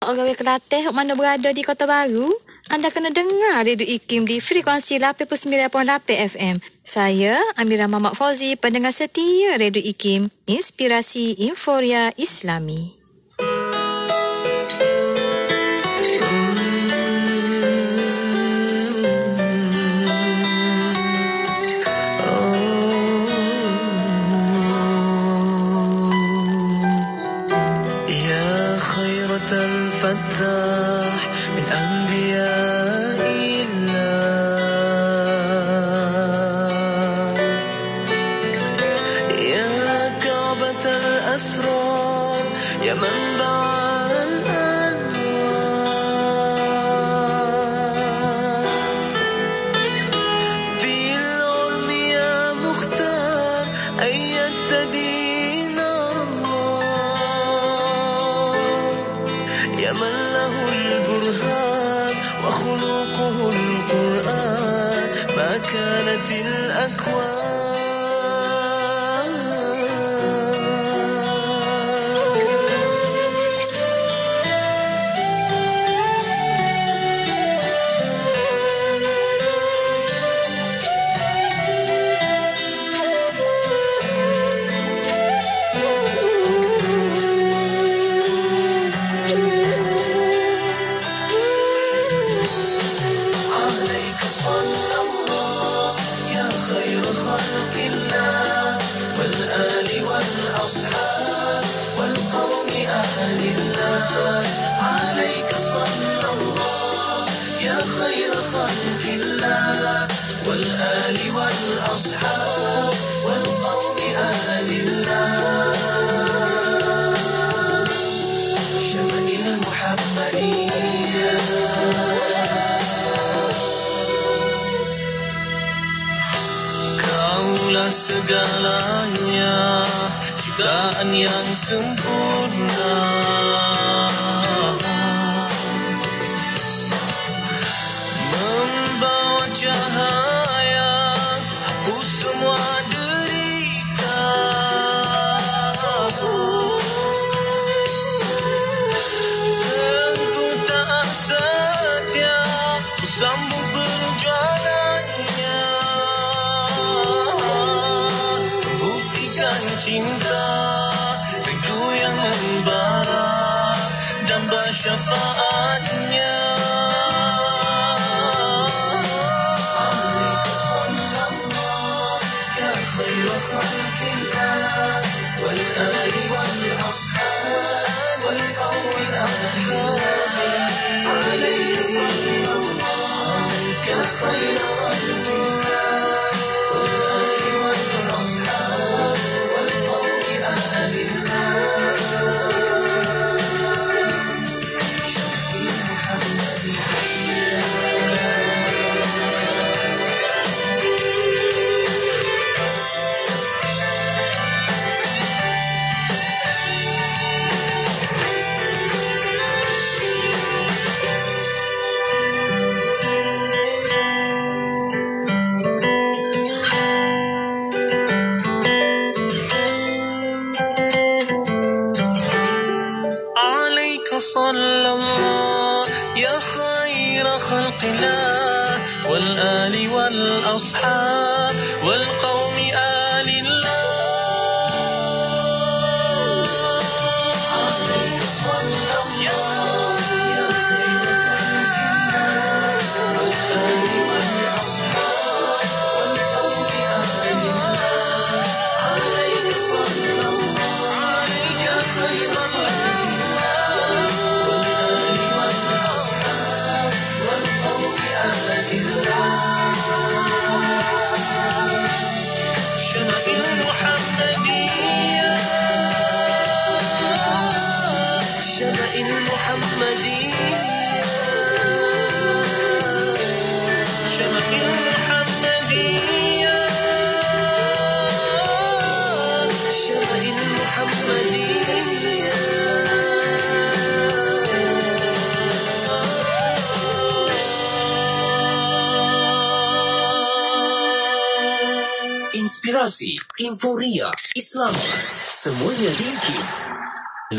Orang-orang Kelantan yang mana berada di Kota Baru, anda kena dengar Radio Ikim di frekuensi 89.8 FM. Saya, Amira Mamak Fauzi, pendengar setia Radio Ikim, Inspirasi Inforia Islami.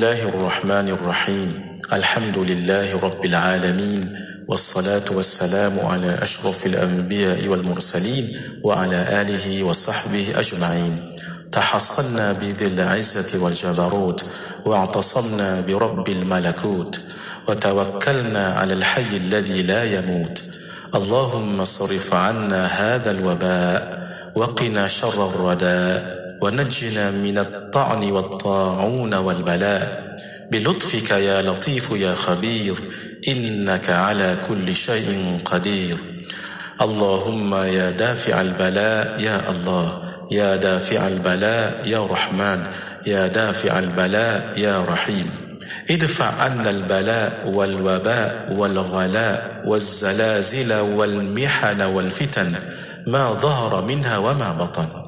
الله الرحمن الرحيم الحمد لله رب العالمين والصلاة والسلام على أشرف الأنبياء والمرسلين وعلى آله وصحبه أجمعين تحصلنا بذي العزة والجبروت واعتصمنا برب الملكوت وتوكلنا على الحي الذي لا يموت اللهم صرف عنا هذا الوباء وقنا شر الرداء ونجنا من الطعن والطاعون والبلاء. بلطفك يا لطيف يا خبير إنك على كل شيء قدير. اللهم يا دافع البلاء يا الله يا دافع البلاء يا رحمن يا دافع البلاء يا رحيم. ادفع عنا البلاء والوباء والغلاء والزلازل والمحن والفتن ما ظهر منها وما بطن.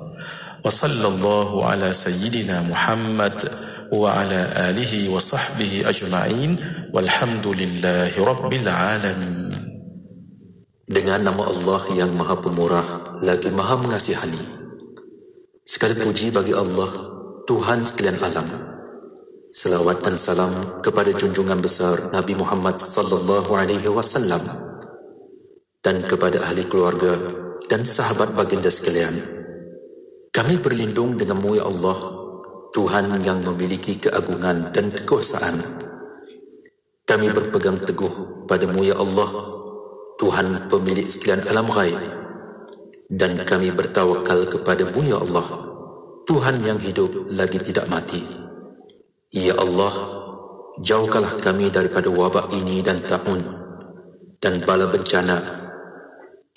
وصلى الله على سيدنا محمد وعلى آله وصحبه أجمعين والحمد لله رب العالمين Dengan nama Allah yang maha pemurah lagi maha mengasihani. Segala puji bagi Allah, Tuhan sekalian alam. Selawat dan salam kepada junjungan besar Nabi Muhammad sallallahu alaihi wasallam dan kepada ahli keluarga dan sahabat baginda sekalian. Kami berlindung dengan ya Allah, Tuhan yang memiliki keagungan dan kekuasaan. Kami berpegang teguh pada ya Allah, Tuhan pemilik sekalian alam ghaib. Dan kami bertawakal kepada ya Allah, Tuhan yang hidup lagi tidak mati. Ya Allah, jauhkanlah kami daripada wabak ini dan ta'un dan bala bencana.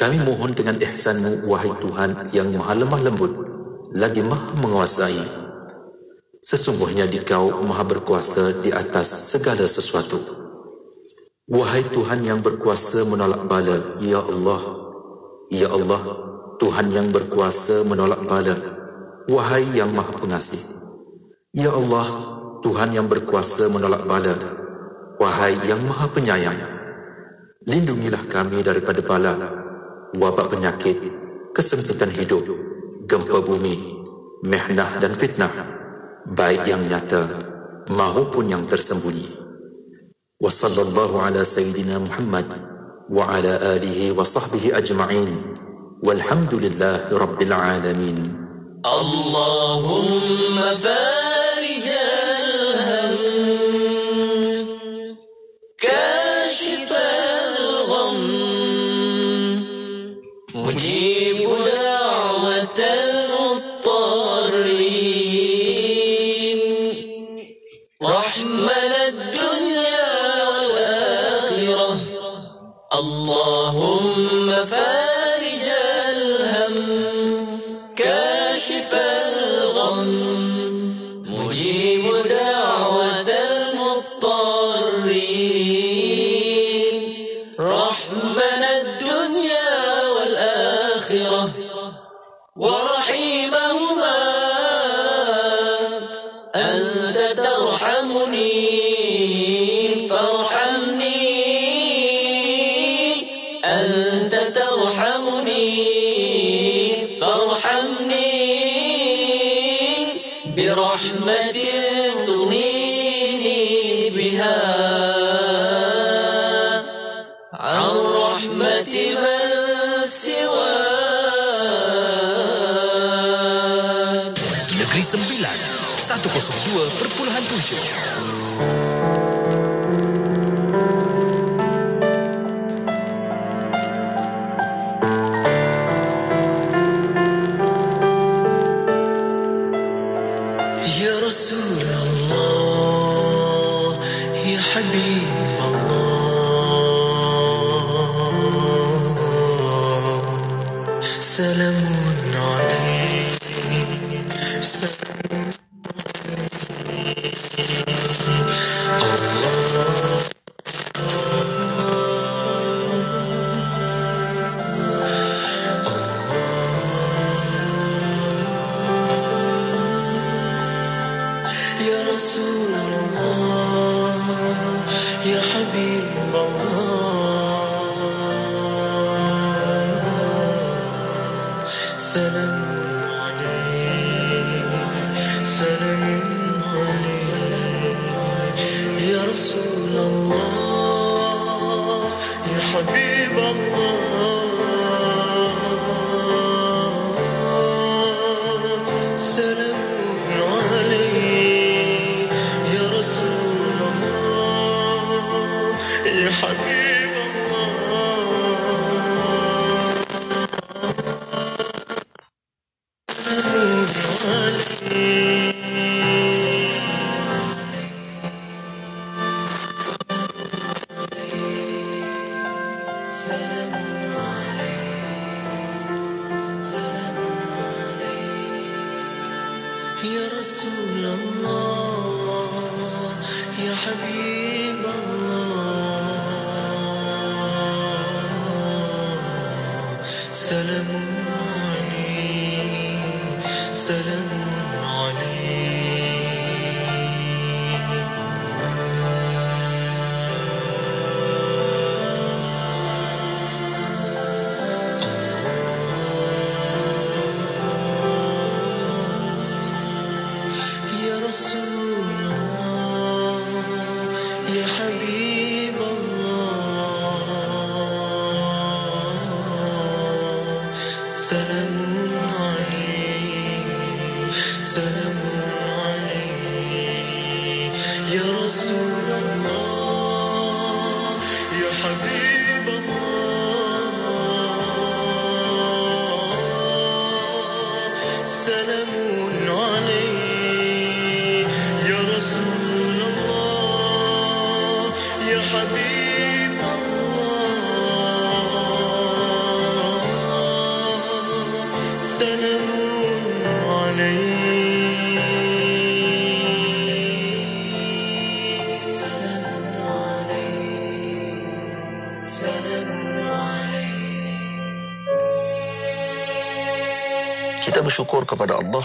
Kami mohon dengan ihsanmu, wahai Tuhan yang maha lemah lembut, lagi maha menguasai. Sesungguhnya dikau maha berkuasa di atas segala sesuatu. Wahai Tuhan yang berkuasa menolak bala, Ya Allah, Ya Allah, Tuhan yang berkuasa menolak bala, Wahai yang maha pengasih. Ya Allah, Tuhan yang berkuasa menolak bala, Wahai yang maha penyayang. Lindungilah kami daripada bala, wabak penyakit, kesempitan hidup, gempa bumi, mehnah dan fitnah, baik yang nyata maupun yang tersembunyi. Wa sallallahu ala sayyidina Muhammad wa ala alihi wa sahbihi ajma'in. Walhamdulillahi rabbil alamin. Allahumma barik المضطرين bersyukur kepada Allah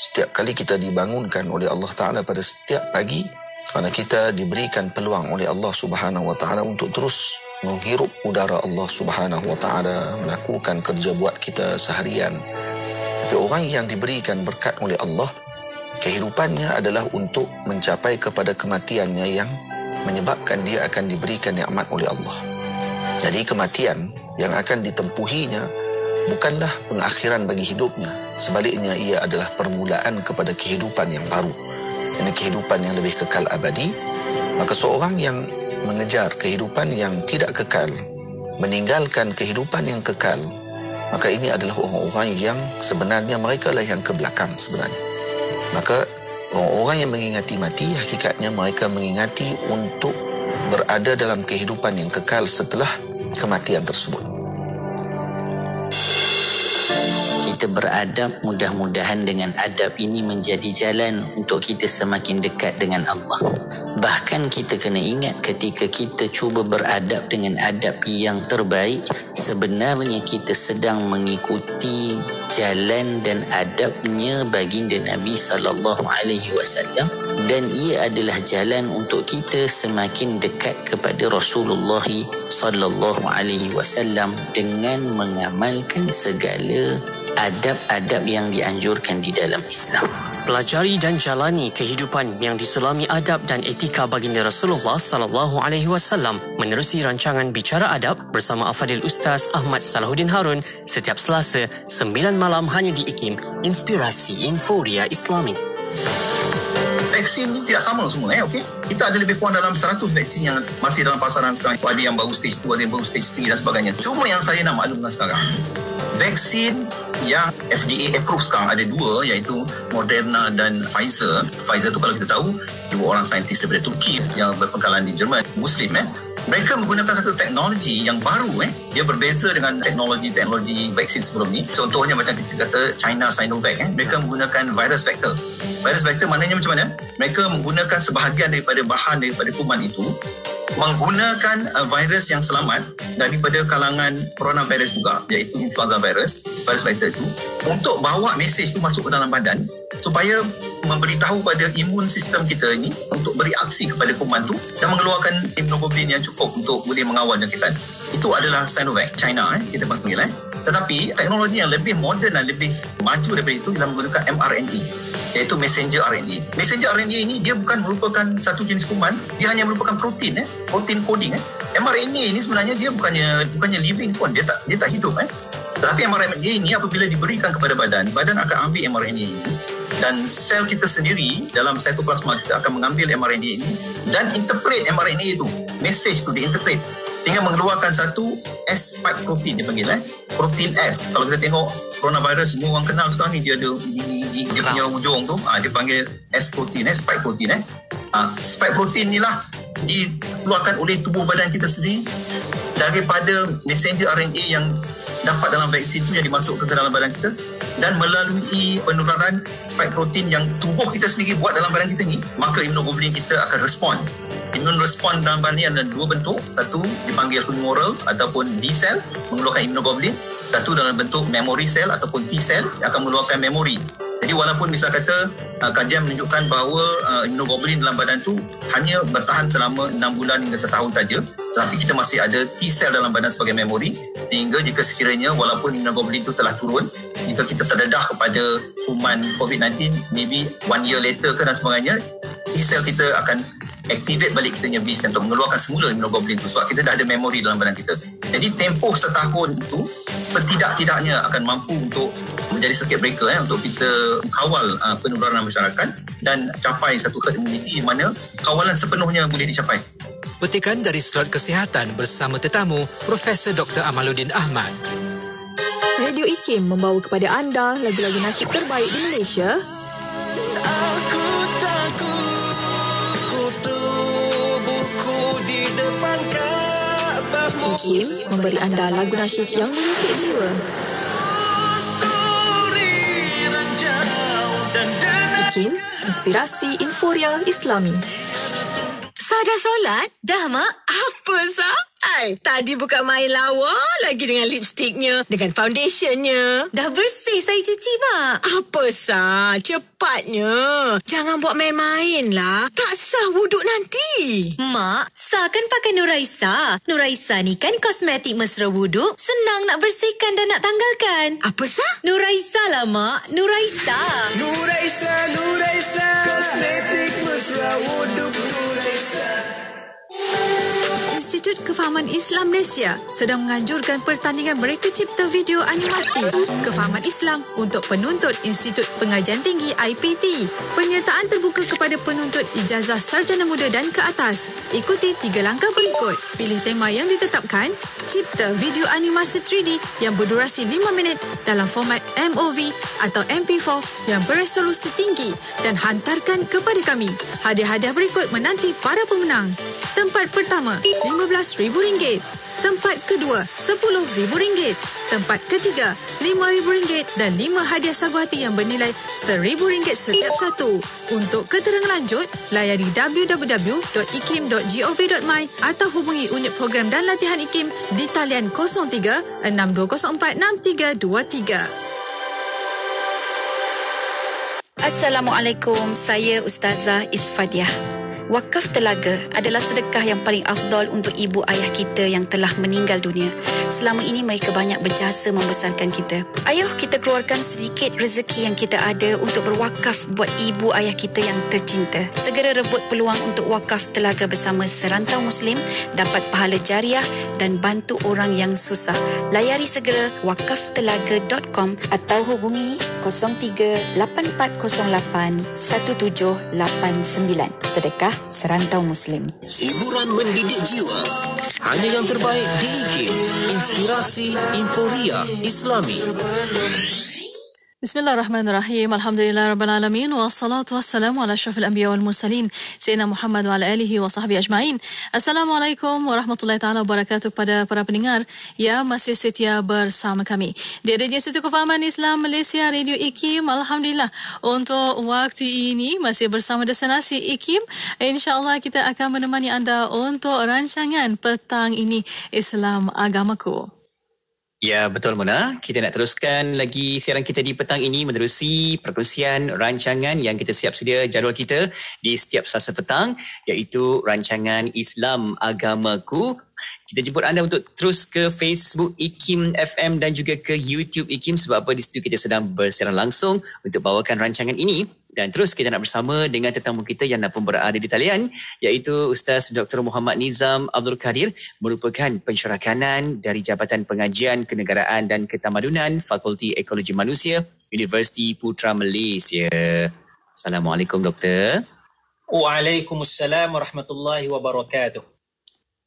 setiap kali kita dibangunkan oleh Allah Ta'ala pada setiap pagi kerana kita diberikan peluang oleh Allah Subhanahu Wa Ta'ala untuk terus menghirup udara Allah Subhanahu Wa Ta'ala melakukan kerja buat kita seharian. Tapi orang yang diberikan berkat oleh Allah kehidupannya adalah untuk mencapai kepada kematiannya yang menyebabkan dia akan diberikan nikmat oleh Allah. Jadi kematian yang akan ditempuhinya bukanlah pengakhiran bagi hidupnya. Sebaliknya ia adalah permulaan kepada kehidupan yang baru. Ini kehidupan yang lebih kekal abadi. Maka seorang yang mengejar kehidupan yang tidak kekal, meninggalkan kehidupan yang kekal, maka ini adalah orang-orang yang sebenarnya mereka lah yang ke belakang sebenarnya. Maka orang-orang yang mengingati mati, hakikatnya mereka mengingati untuk berada dalam kehidupan yang kekal setelah kematian tersebut. Kita beradab mudah-mudahan dengan adab ini menjadi jalan untuk kita semakin dekat dengan Allah. Bahkan kita kena ingat ketika kita cuba beradab dengan adab yang terbaik sebenarnya kita sedang mengikuti jalan dan adabnya baginda Nabi sallallahu alaihi wasallam dan ia adalah jalan untuk kita semakin dekat kepada Rasulullah sallallahu alaihi wasallam dengan mengamalkan segala adab-adab yang dianjurkan di dalam Islam. Pelajari dan jalani kehidupan yang diselami adab dan etika baginda Rasulullah sallallahu alaihi wasallam menerusi rancangan Bicara Adab bersama Afadil Ustaz Ahmad Salahuddin Harun setiap Selasa 9 malam hanya di IKIM Inspirasi Inforia Islami. Vaksin tidak sama semua eh okey? Kita ada lebih kurang dalam 100 vaksin yang masih dalam pasaran sekarang. Ada yang baru stage 2 ada yang baru stage 3 dan sebagainya. Cuma yang saya nak maklumkan sekarang vaksin yang FDA approve sekarang ada dua iaitu Moderna dan Pfizer. Pfizer tu kalau kita tahu dua orang saintis daripada Turki yang berpengkalan di Jerman Muslim eh. Mereka menggunakan satu teknologi yang baru eh. Dia berbeza dengan teknologi-teknologi vaksin sebelum ni. Contohnya macam kita kata China Sinovac eh. Mereka menggunakan virus vector. Virus vector maknanya macam mana mereka menggunakan sebahagian daripada bahan daripada kuman itu menggunakan uh, virus yang selamat daripada kalangan coronavirus juga iaitu influenza virus virus vector itu untuk bawa mesej itu masuk ke dalam badan supaya memberitahu pada imun sistem kita ini untuk bereaksi kepada kuman tu dan mengeluarkan immunoglobulin yang cukup untuk boleh mengawal jangkitan. Itu adalah Sinovac China eh kita panggil eh. Tetapi teknologi yang lebih moden dan lebih maju daripada itu ialah menggunakan mRNA iaitu messenger RNA. Messenger RNA ini dia bukan merupakan satu jenis kuman, dia hanya merupakan protein eh, protein coding eh. mRNA ini sebenarnya dia bukannya bukannya living pun, dia tak dia tak hidup eh. Tetapi mRNA ini apabila diberikan kepada badan, badan akan ambil mRNA ini dan sel kita sendiri dalam cytoplasma kita akan mengambil mRNA ini dan interpret mRNA itu, message tu diinterpret sehingga mengeluarkan satu S-spike protein dia panggil eh. Protein S. Kalau kita tengok coronavirus semua orang kenal sekarang ni dia ada di, di, di, dia punya ujung tu ah dia panggil S protein eh, spike protein eh. Ah, spike protein ni lah dikeluarkan oleh tubuh badan kita sendiri daripada messenger RNA yang dapat dalam vaksin tu yang dimasukkan ke dalam badan kita dan melalui penularan spike protein yang tubuh kita sendiri buat dalam badan kita ni maka immunoglobulin kita akan respon immune respon dalam badan ni ada dua bentuk. Satu dipanggil humoral ataupun B cell mengeluarkan immunoglobulin. Satu dalam bentuk memory cell ataupun T cell yang akan mengeluarkan memori jadi walaupun misal kata uh, kajian menunjukkan bahawa uh, immunoglobulin dalam badan tu hanya bertahan selama 6 bulan hingga setahun saja tetapi kita masih ada T cell dalam badan sebagai memori. Sehingga jika sekiranya walaupun immunoglobulin itu telah turun jika kita terdedah kepada kuman COVID-19 maybe one year later ke dan sebagainya T cell kita akan activate balik kita punya B cell untuk mengeluarkan semula immunoglobulin itu sebab kita dah ada memori dalam badan kita jadi tempoh setahun itu setidak-tidaknya akan mampu untuk menjadi circuit breaker eh, untuk kita kawal uh, penularan masyarakat dan capai satu herd immunity di mana kawalan sepenuhnya boleh dicapai Petikan dari Slot Kesihatan bersama tetamu Profesor Dr. Amaluddin Ahmad. Radio IKIM membawa kepada anda lagu-lagu nasyid terbaik di Malaysia. Aku IKIM memberi anda lagu nasyid yang menyusik jiwa. IKIM, inspirasi Inforia Islami. Sah dah solat? Dah, Mak. Apa, Sah? Ai, tadi bukan main lawa lagi dengan lipstiknya, dengan foundationnya. Dah bersih saya cuci, Mak. Apa, Sah? Cepatnya. Jangan buat main-main lah. Tak sah wuduk nanti. Mak, Sa kan pakai Nuraisa. Nuraisa ni kan kosmetik mesra wuduk. Senang nak bersihkan dan nak tanggalkan. Apa, Sah? Nuraisa lah, Mak. Nuraisa. Nuraisa, Nuraisa Kosmetik mesra wuduk Nuraisa Institut Kefahaman Islam Malaysia sedang menganjurkan pertandingan mereka cipta video animasi Kefahaman Islam untuk penuntut Institut Pengajian Tinggi IPT. Penyertaan terbuka kepada penuntut ijazah sarjana muda dan ke atas. Ikuti tiga langkah berikut. Pilih tema yang ditetapkan, cipta video animasi 3D yang berdurasi 5 minit dalam format MOV atau MP4 yang beresolusi tinggi dan hantarkan kepada kami. Hadiah-hadiah berikut menanti para pemenang. Tempat pertama, RM15,000. Tempat kedua, RM10,000. Tempat ketiga, RM5,000 dan 5 hadiah sagu hati yang bernilai RM1,000 setiap satu. Untuk keterangan lanjut, layari www.ikim.gov.my atau hubungi unit program dan latihan IKIM di talian 03 6204 6323. Assalamualaikum, saya Ustazah Isfadiah. Wakaf telaga adalah sedekah yang paling afdol untuk ibu ayah kita yang telah meninggal dunia. Selama ini mereka banyak berjasa membesarkan kita. Ayuh kita keluarkan sedikit rezeki yang kita ada untuk berwakaf buat ibu ayah kita yang tercinta. Segera rebut peluang untuk wakaf telaga bersama serantau muslim, dapat pahala jariah dan bantu orang yang susah. Layari segera wakaftelaga.com atau hubungi 038408 1789. Sedekah Serantau Muslim. Hiburan mendidik jiwa. Hanya yang terbaik di IKIM. Inspirasi Inforia Islami. Bismillahirrahmanirrahim. Alhamdulillah rabbil alamin wassalatu wassalamu ala asyrafil anbiya wal mursalin sayyidina Muhammad wa ala alihi wa sahbihi ajmain. Assalamualaikum warahmatullahi taala wabarakatuh kepada para pendengar yang masih setia bersama kami. Di Radio Institut Kefahaman Islam Malaysia Radio IKIM. Alhamdulillah untuk waktu ini masih bersama destinasi IKIM. Insya-Allah kita akan menemani anda untuk rancangan petang ini Islam Agamaku. Ya, betul Mona. Kita nak teruskan lagi siaran kita di petang ini menerusi perkongsian rancangan yang kita siap sedia jadual kita di setiap Selasa petang iaitu rancangan Islam Agamaku. Kita jemput anda untuk terus ke Facebook IKIM FM dan juga ke YouTube IKIM sebab apa di situ kita sedang bersiaran langsung untuk bawakan rancangan ini Dan terus kita nak bersama dengan tetamu kita yang pun berada di talian iaitu Ustaz Dr. Muhammad Nizam Abdul Kadir merupakan pensyarakanan dari Jabatan Pengajian Kenegaraan dan Ketamadunan Fakulti Ekologi Manusia Universiti Putra Malaysia. Assalamualaikum doktor. Waalaikumsalam warahmatullahi wabarakatuh.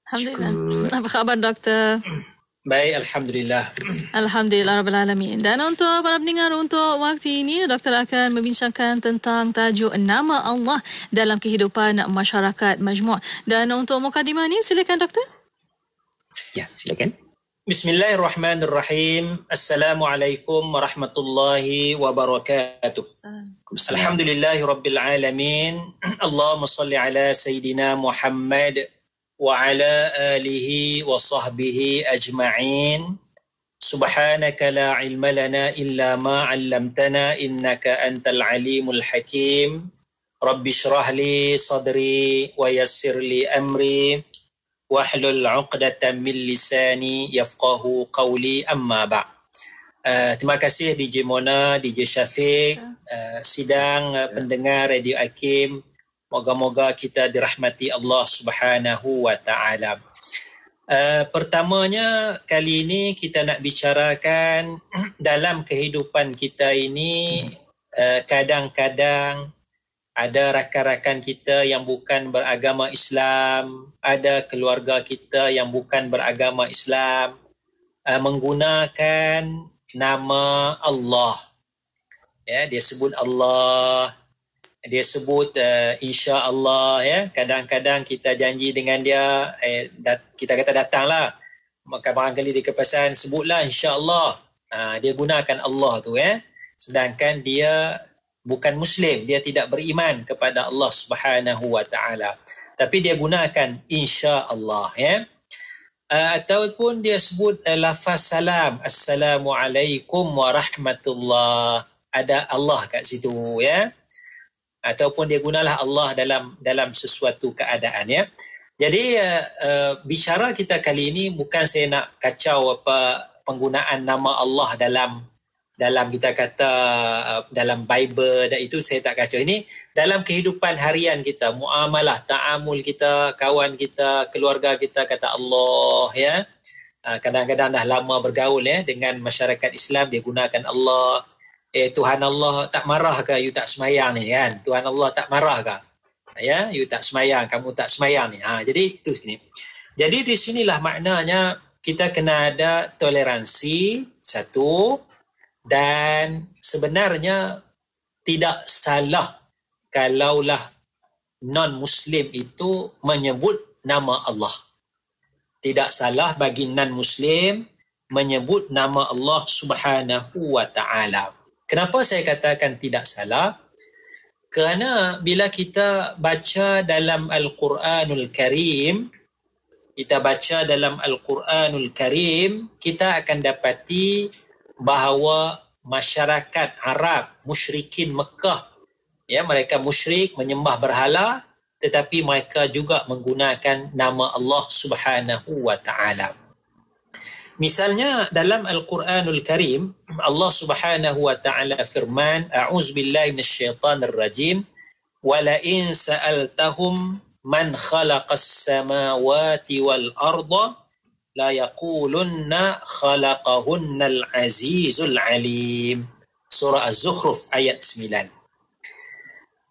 Alhamdulillah. Apa khabar doktor? Baik, Alhamdulillah. Alhamdulillah Rabbil Alamin. Dan untuk para pendengar untuk waktu ini, doktor akan membincangkan tentang tajuk nama Allah dalam kehidupan masyarakat majmuk. Dan untuk mukadimah ni, silakan doktor. Ya, silakan. Bismillahirrahmanirrahim. Assalamualaikum warahmatullahi wabarakatuh. Alhamdulillahi Rabbil Alamin. Allahumma salli ala Sayyidina Muhammad وعلى آله وصحبه أجمعين سبحانك لا علم لنا إلا ما علمتنا إنك أنت العليم الحكيم رب اشرح لي صدري ويسر لي أمري واحلل عقدة من لساني يفقه قولي أما بعد Uh, terima kasih DJ Mona, DJ Syafiq, uh, sidang uh, pendengar Radio Akim, Moga-moga kita dirahmati Allah Subhanahu wa taala. Uh, pertamanya kali ini kita nak bicarakan dalam kehidupan kita ini uh, kadang-kadang ada rakan-rakan kita yang bukan beragama Islam, ada keluarga kita yang bukan beragama Islam uh, menggunakan nama Allah. Ya, dia sebut Allah, dia sebut uh, insya Allah ya kadang-kadang kita janji dengan dia eh, dat, kita kata datanglah. Maka barangkali di kepasan sebutlah insya Allah uh, dia gunakan Allah tu ya. Sedangkan dia bukan muslim dia tidak beriman kepada Allah Subhanahu wa taala. Tapi dia gunakan insya Allah ya. Uh, ataupun dia sebut uh, lafaz salam. Assalamualaikum warahmatullah. Ada Allah kat situ ya ataupun dia gunalah Allah dalam dalam sesuatu keadaan ya. Jadi uh, uh, bicara kita kali ini bukan saya nak kacau apa penggunaan nama Allah dalam dalam kita kata uh, dalam Bible dan itu saya tak kacau. Ini dalam kehidupan harian kita muamalah ta'amul kita kawan kita keluarga kita kata Allah ya. Uh, kadang-kadang dah lama bergaul ya dengan masyarakat Islam dia gunakan Allah eh Tuhan Allah tak marah ke you tak semayang ni kan? Tuhan Allah tak marah ke? Ya you tak semayang kamu tak semayang ni. Ha jadi itu sini. Jadi di sinilah maknanya kita kena ada toleransi satu dan sebenarnya tidak salah kalaulah non muslim itu menyebut nama Allah. Tidak salah bagi non muslim menyebut nama Allah Subhanahu wa taala Kenapa saya katakan tidak salah? Kerana bila kita baca dalam Al-Quranul Karim, kita baca dalam Al-Quranul Karim, kita akan dapati bahawa masyarakat Arab, musyrikin Mekah, ya mereka musyrik menyembah berhala tetapi mereka juga menggunakan nama Allah Subhanahu wa taala. Misalnya dalam Al-Quranul Karim Allah Subhanahu wa taala firman A'udzu billahi minasyaitonir rajim. Wala in sa'altahum man khalaqas samawati wal arda la yaqulunna khalaqahunna al-azizul alim. Surah Az-Zukhruf ayat 9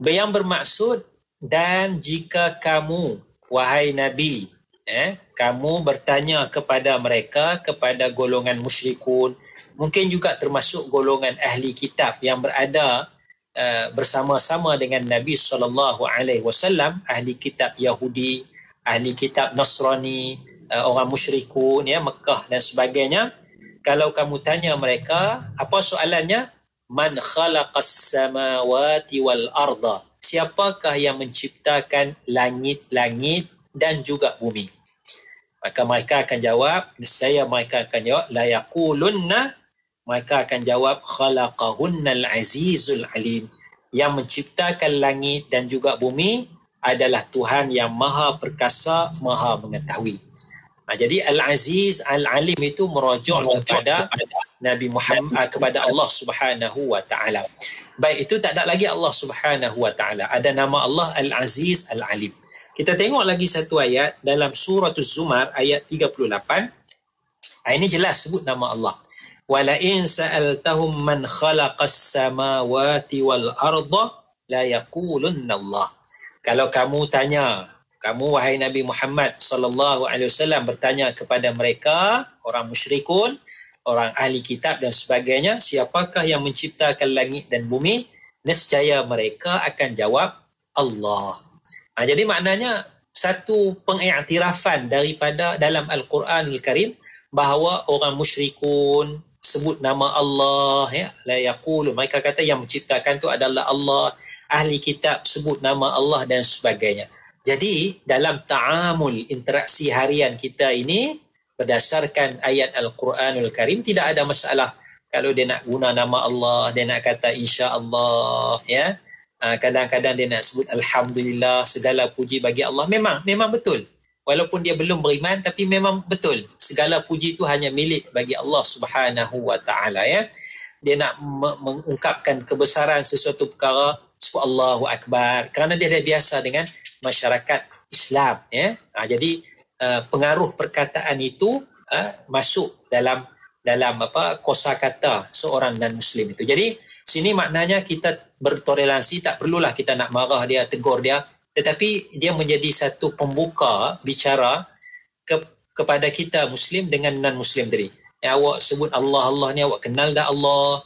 Yang bermaksud dan jika kamu wahai nabi eh kamu bertanya kepada mereka kepada golongan musyrikun mungkin juga termasuk golongan ahli kitab yang berada uh, bersama-sama dengan Nabi sallallahu alaihi wasallam ahli kitab Yahudi ahli kitab Nasrani uh, orang musyrikun ya Mekah dan sebagainya. Kalau kamu tanya mereka apa soalannya? Man khalaqas samawati wal arda. Siapakah yang menciptakan langit-langit dan juga bumi maka mereka akan jawab nescaya mereka akan jawab la yaqulunna mereka akan jawab khalaqahunnal azizul alim yang menciptakan langit dan juga bumi adalah Tuhan yang maha perkasa maha mengetahui ha, jadi al-aziz al-alim itu merujuk kepada Nabi Muhammad uh, kepada Allah Subhanahu wa taala. Baik itu tak ada lagi Allah Subhanahu wa taala. Ada nama Allah Al-Aziz Al-Alim. Kita tengok lagi satu ayat dalam surah Az-Zumar ayat 38. Ayat ini jelas sebut nama Allah. Wala in sa'altahum man khalaqas samawati wal arda la yaqulunna Allah. Kalau kamu tanya kamu wahai Nabi Muhammad sallallahu alaihi wasallam bertanya kepada mereka orang musyrikun orang ahli kitab dan sebagainya siapakah yang menciptakan langit dan bumi nescaya mereka akan jawab Allah ha, jadi maknanya satu pengiktirafan daripada dalam Al-Quranul Karim bahawa orang musyrikun sebut nama Allah ya la yaqulu. Mereka kata yang menciptakan tu adalah Allah. Ahli kitab sebut nama Allah dan sebagainya. Jadi dalam ta'amul interaksi harian kita ini berdasarkan ayat Al-Quranul Karim tidak ada masalah kalau dia nak guna nama Allah, dia nak kata insya-Allah ya. Ah, kadang-kadang dia nak sebut alhamdulillah segala puji bagi Allah. Memang memang betul. Walaupun dia belum beriman tapi memang betul. Segala puji itu hanya milik bagi Allah Subhanahu wa taala ya. Dia nak mengungkapkan kebesaran sesuatu perkara sebut Allahu akbar kerana dia dah biasa dengan masyarakat Islam ya. Ha, jadi uh, pengaruh perkataan itu uh, masuk dalam dalam apa kosakata seorang dan muslim itu. Jadi sini maknanya kita bertoleransi tak perlulah kita nak marah dia, tegur dia, tetapi dia menjadi satu pembuka bicara ke, kepada kita muslim dengan non muslim tadi. Ya, awak sebut Allah Allah ni awak kenal dah Allah.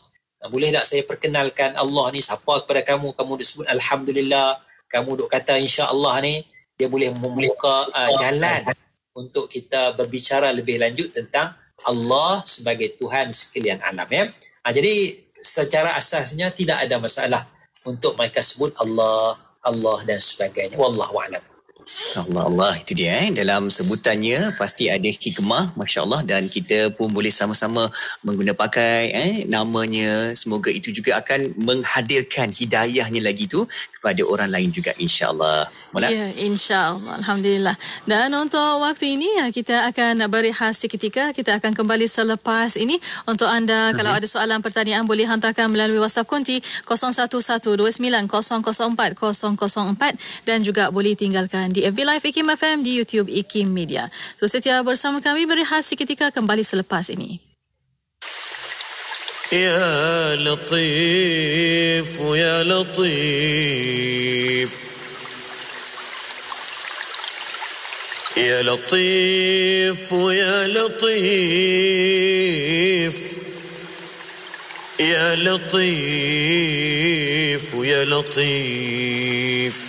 Boleh tak saya perkenalkan Allah ni siapa kepada kamu? Kamu disebut alhamdulillah kamu duk kata insya-Allah ni dia boleh membuka uh, jalan untuk kita berbicara lebih lanjut tentang Allah sebagai Tuhan sekalian alam ya. Ha, jadi secara asasnya tidak ada masalah untuk mereka sebut Allah, Allah dan sebagainya. Wallahu a'lam. Allah Allah itu dia eh dalam sebutannya pasti ada hikmah masya-Allah dan kita pun boleh sama-sama mengguna pakai eh namanya semoga itu juga akan menghadirkan hidayahnya lagi tu kepada orang lain juga insya-Allah. Mula? Ya, insya-Allah. Alhamdulillah. Dan untuk waktu ini ya, kita akan berehat seketika. Kita akan kembali selepas ini. Untuk anda uh-huh. kalau ada soalan pertanyaan boleh hantarkan melalui WhatsApp konti 011290400404 dan juga boleh tinggalkan di FB Live Ikim FM di YouTube Ikim Media. So setia bersama kami berehat seketika kembali selepas ini. Ya Latif, Ya Latif. يا لطيف يا لطيف يا لطيف يا لطيف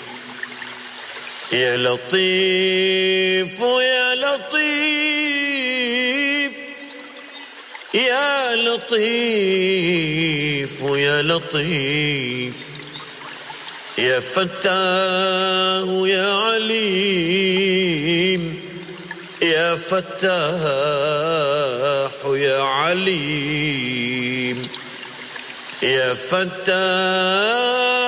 يا لطيف يا لطيف. يا لطيف يا لطيف. يا فتاه يا عليم. يا فتاح يا عليم. يا فتاح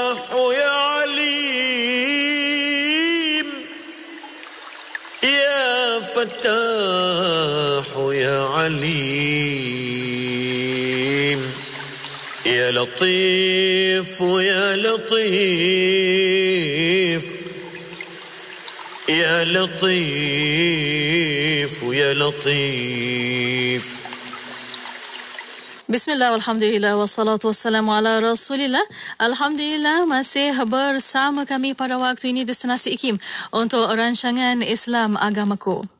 الفتاح يا عليم. يا لطيف يا لطيف. يا لطيف يا لطيف. بسم الله والحمد لله والصلاة والسلام على رسول الله. الحمد لله masih bersama kami pada waktu ini di Senasi Ikim untuk rancangan Islam Agamaku.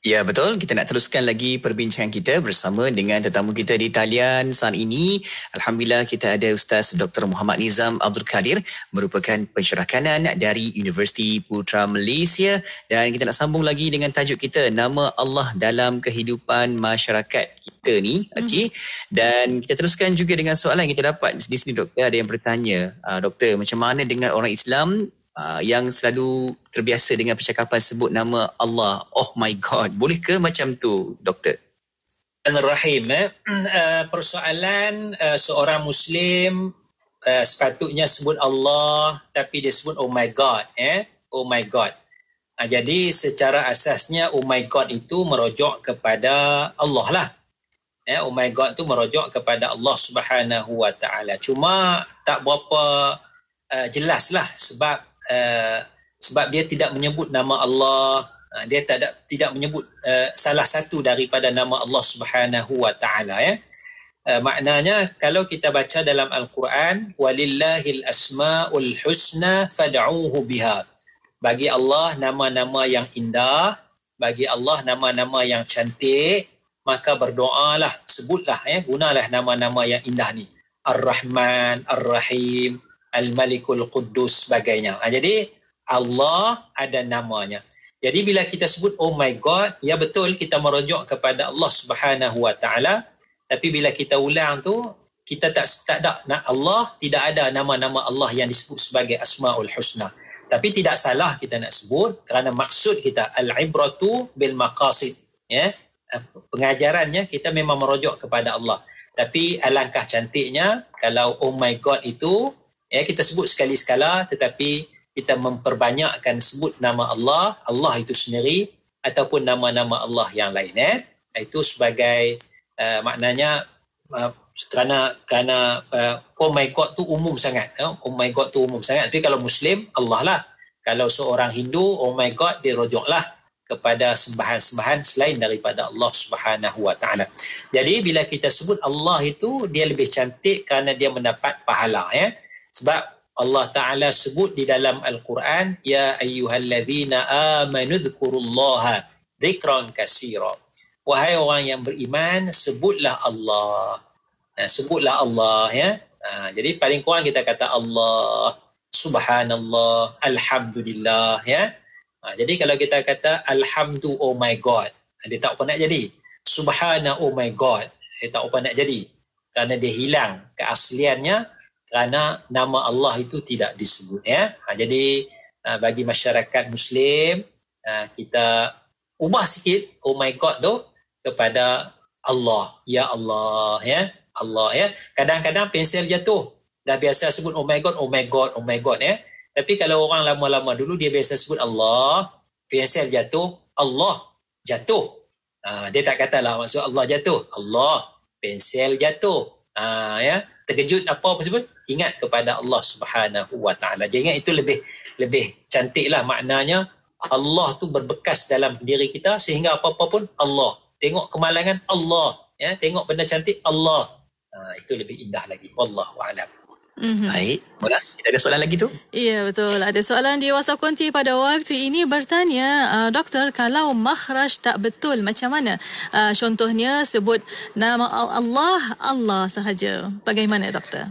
Ya betul, kita nak teruskan lagi perbincangan kita bersama dengan tetamu kita di talian saat ini. Alhamdulillah kita ada Ustaz Dr. Muhammad Nizam Abdul Kadir merupakan pensyarah kanan dari Universiti Putra Malaysia dan kita nak sambung lagi dengan tajuk kita nama Allah dalam kehidupan masyarakat kita ni. Okey. Dan kita teruskan juga dengan soalan yang kita dapat di sini doktor ada yang bertanya, uh, doktor macam mana dengan orang Islam uh, yang selalu terbiasa dengan percakapan sebut nama Allah. Oh my God. Boleh ke macam tu, Doktor? Rahim, eh? uh, persoalan uh, seorang Muslim uh, sepatutnya sebut Allah tapi dia sebut oh my God. Eh? Oh my God. Uh, jadi secara asasnya oh my God itu merujuk kepada Allah lah. eh oh my god tu merujuk kepada Allah Subhanahu wa taala cuma tak berapa uh, jelas lah sebab uh, sebab dia tidak menyebut nama Allah uh, dia ada, tidak menyebut uh, salah satu daripada nama Allah Subhanahu wa taala ya. Uh, maknanya kalau kita baca dalam al-Quran walillahil asmaul husna fad'uhu biha. Bagi Allah nama-nama yang indah bagi Allah nama-nama yang cantik maka berdoalah sebutlah ya gunalah nama-nama yang indah ni. Ar-Rahman Ar-Rahim Al-Malikul Quddus sebagainya. Ha, jadi Allah ada namanya. Jadi bila kita sebut oh my god ya betul kita merujuk kepada Allah Subhanahu wa taala. Tapi bila kita ulang tu kita tak tak ada nak Allah tidak ada nama-nama Allah yang disebut sebagai asmaul husna. Tapi tidak salah kita nak sebut kerana maksud kita al-ibratu bil maqasid. Ya? Pengajarannya kita memang merujuk kepada Allah. Tapi alangkah cantiknya kalau oh my god itu ya kita sebut sekali sekala tetapi kita memperbanyakkan sebut nama Allah, Allah itu sendiri ataupun nama-nama Allah yang lain eh. Itu sebagai uh, maknanya uh, kerana kerana uh, oh my god tu umum sangat uh, oh my god tu umum sangat tapi kalau muslim Allah lah kalau seorang Hindu oh my god dia rujuklah kepada sembahan-sembahan selain daripada Allah Subhanahu wa taala. Jadi bila kita sebut Allah itu dia lebih cantik kerana dia mendapat pahala ya. Sebab Allah taala sebut di dalam al-Quran ya ayyuhallazina amanu dzkurullaha dzikran katsira. Wahai orang yang beriman sebutlah Allah. Nah, sebutlah Allah ya. Ha, jadi paling kurang kita kata Allah subhanallah alhamdulillah ya Ha, jadi kalau kita kata Alhamdu oh my God, dia tak nak jadi. Subhana oh my God, dia tak nak jadi. Kerana dia hilang keasliannya kerana nama Allah itu tidak disebut. Ya? Ha, jadi ha, bagi masyarakat Muslim, ha, kita ubah sikit oh my God tu kepada Allah. Ya Allah. ya Allah. ya. Kadang-kadang pensel jatuh. Dah biasa sebut oh my God, oh my God, oh my God. ya. Tapi kalau orang lama-lama dulu dia biasa sebut Allah, pensel jatuh, Allah jatuh. Ha, dia tak katalah maksud Allah jatuh. Allah, pensel jatuh. Ha, ya, terkejut apa apa sebut? Ingat kepada Allah Subhanahu Wa Taala. Jadi ingat itu lebih lebih cantiklah maknanya Allah tu berbekas dalam diri kita sehingga apa-apa pun Allah. Tengok kemalangan Allah, ya, tengok benda cantik Allah. Ha, itu lebih indah lagi. Wallahu a'lam. Mm-hmm. Baik. Mula, kita ada soalan lagi tu? Ya, betul. Ada soalan di WhatsApp Konti pada waktu ini bertanya, uh, doktor, kalau makhraj tak betul, macam mana? Uh, contohnya, sebut nama Allah, Allah sahaja. Bagaimana, doktor?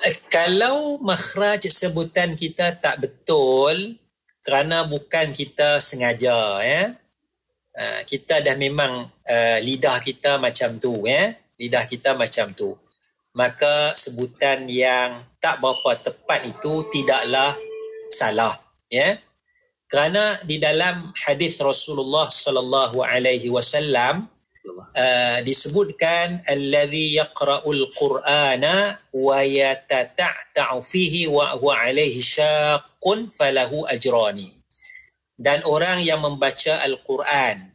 Eh, kalau makhraj sebutan kita tak betul, kerana bukan kita sengaja, ya. Uh, kita dah memang uh, lidah kita macam tu, ya. Lidah kita macam tu maka sebutan yang tak berapa tepat itu tidaklah salah ya kerana di dalam hadis Rasulullah sallallahu alaihi wasallam uh, disebutkan allazi yaqra'ul qur'ana wa yatata'ta'u fihi wa huwa alaihi syaqqun falahu ajrani. Dan orang yang membaca al-Quran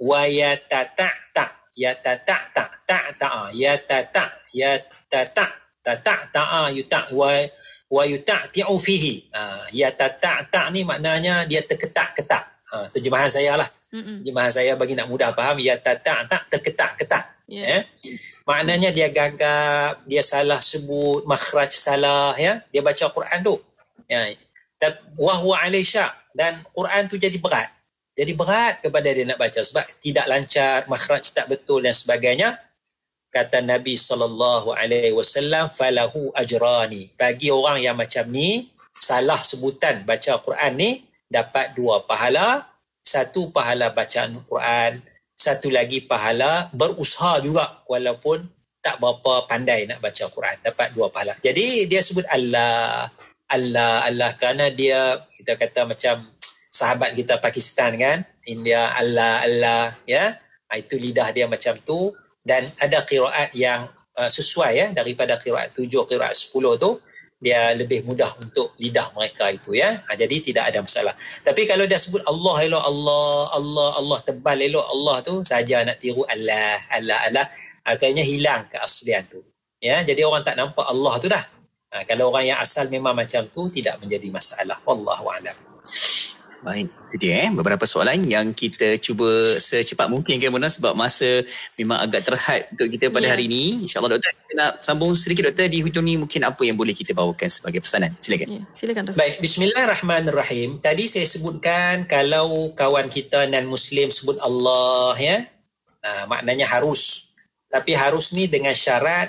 wa yatata'ta' yatata'ta' ta'ta' yatata' ya ta ta ta ta ta a yuta wa wa yuta ti'u fihi. Ha, ya ta ta ta ni maknanya dia terketak-ketak ha, terjemahan saya lah. Mm-mm. terjemahan saya bagi nak mudah faham ya ta ta ta terketak-ketak yeah. eh? maknanya dia gagap dia salah sebut makhraj salah ya. Dia baca Quran tu. Ya. Wa huwa alaisha dan Quran tu jadi berat. Jadi berat kepada dia nak baca sebab tidak lancar makhraj tak betul dan sebagainya. Kata Nabi sallallahu alaihi wasallam falahu ajrani. Bagi orang yang macam ni salah sebutan baca Quran ni dapat dua pahala satu pahala bacaan Quran satu lagi pahala berusaha juga walaupun tak berapa pandai nak baca Quran. Dapat dua pahala. Jadi dia sebut Allah Allah Allah kerana dia kita kata macam sahabat kita Pakistan kan India Allah Allah ya. Ah, itu lidah dia macam tu. Dan ada kiraat yang uh, sesuai ya daripada kiraat tujuh kiraat sepuluh tu dia lebih mudah untuk lidah mereka itu ya. Ha, jadi tidak ada masalah. Tapi kalau dia sebut Allah elok Allah Allah Allah tebal elok Allah tu saja nak tiru Allah Allah Allah akhirnya hilang keaslian tu ya. Jadi orang tak nampak Allah tu dah. Ha, kalau orang yang asal memang macam tu tidak menjadi masalah. Wallahu alam Baik, itu dia eh beberapa soalan yang kita cuba secepat mungkin kan Mona sebab masa memang agak terhad untuk kita pada Ya. hari ini. InsyaAllah doktor kita nak sambung sedikit doktor di hujung ni mungkin apa yang boleh kita bawakan sebagai pesanan. Silakan. Ya, silakan doktor. Baik, bismillahirrahmanirrahim. Tadi saya sebutkan kalau kawan kita non muslim sebut Allah ya. Uh, maknanya harus. Tapi harus ni dengan syarat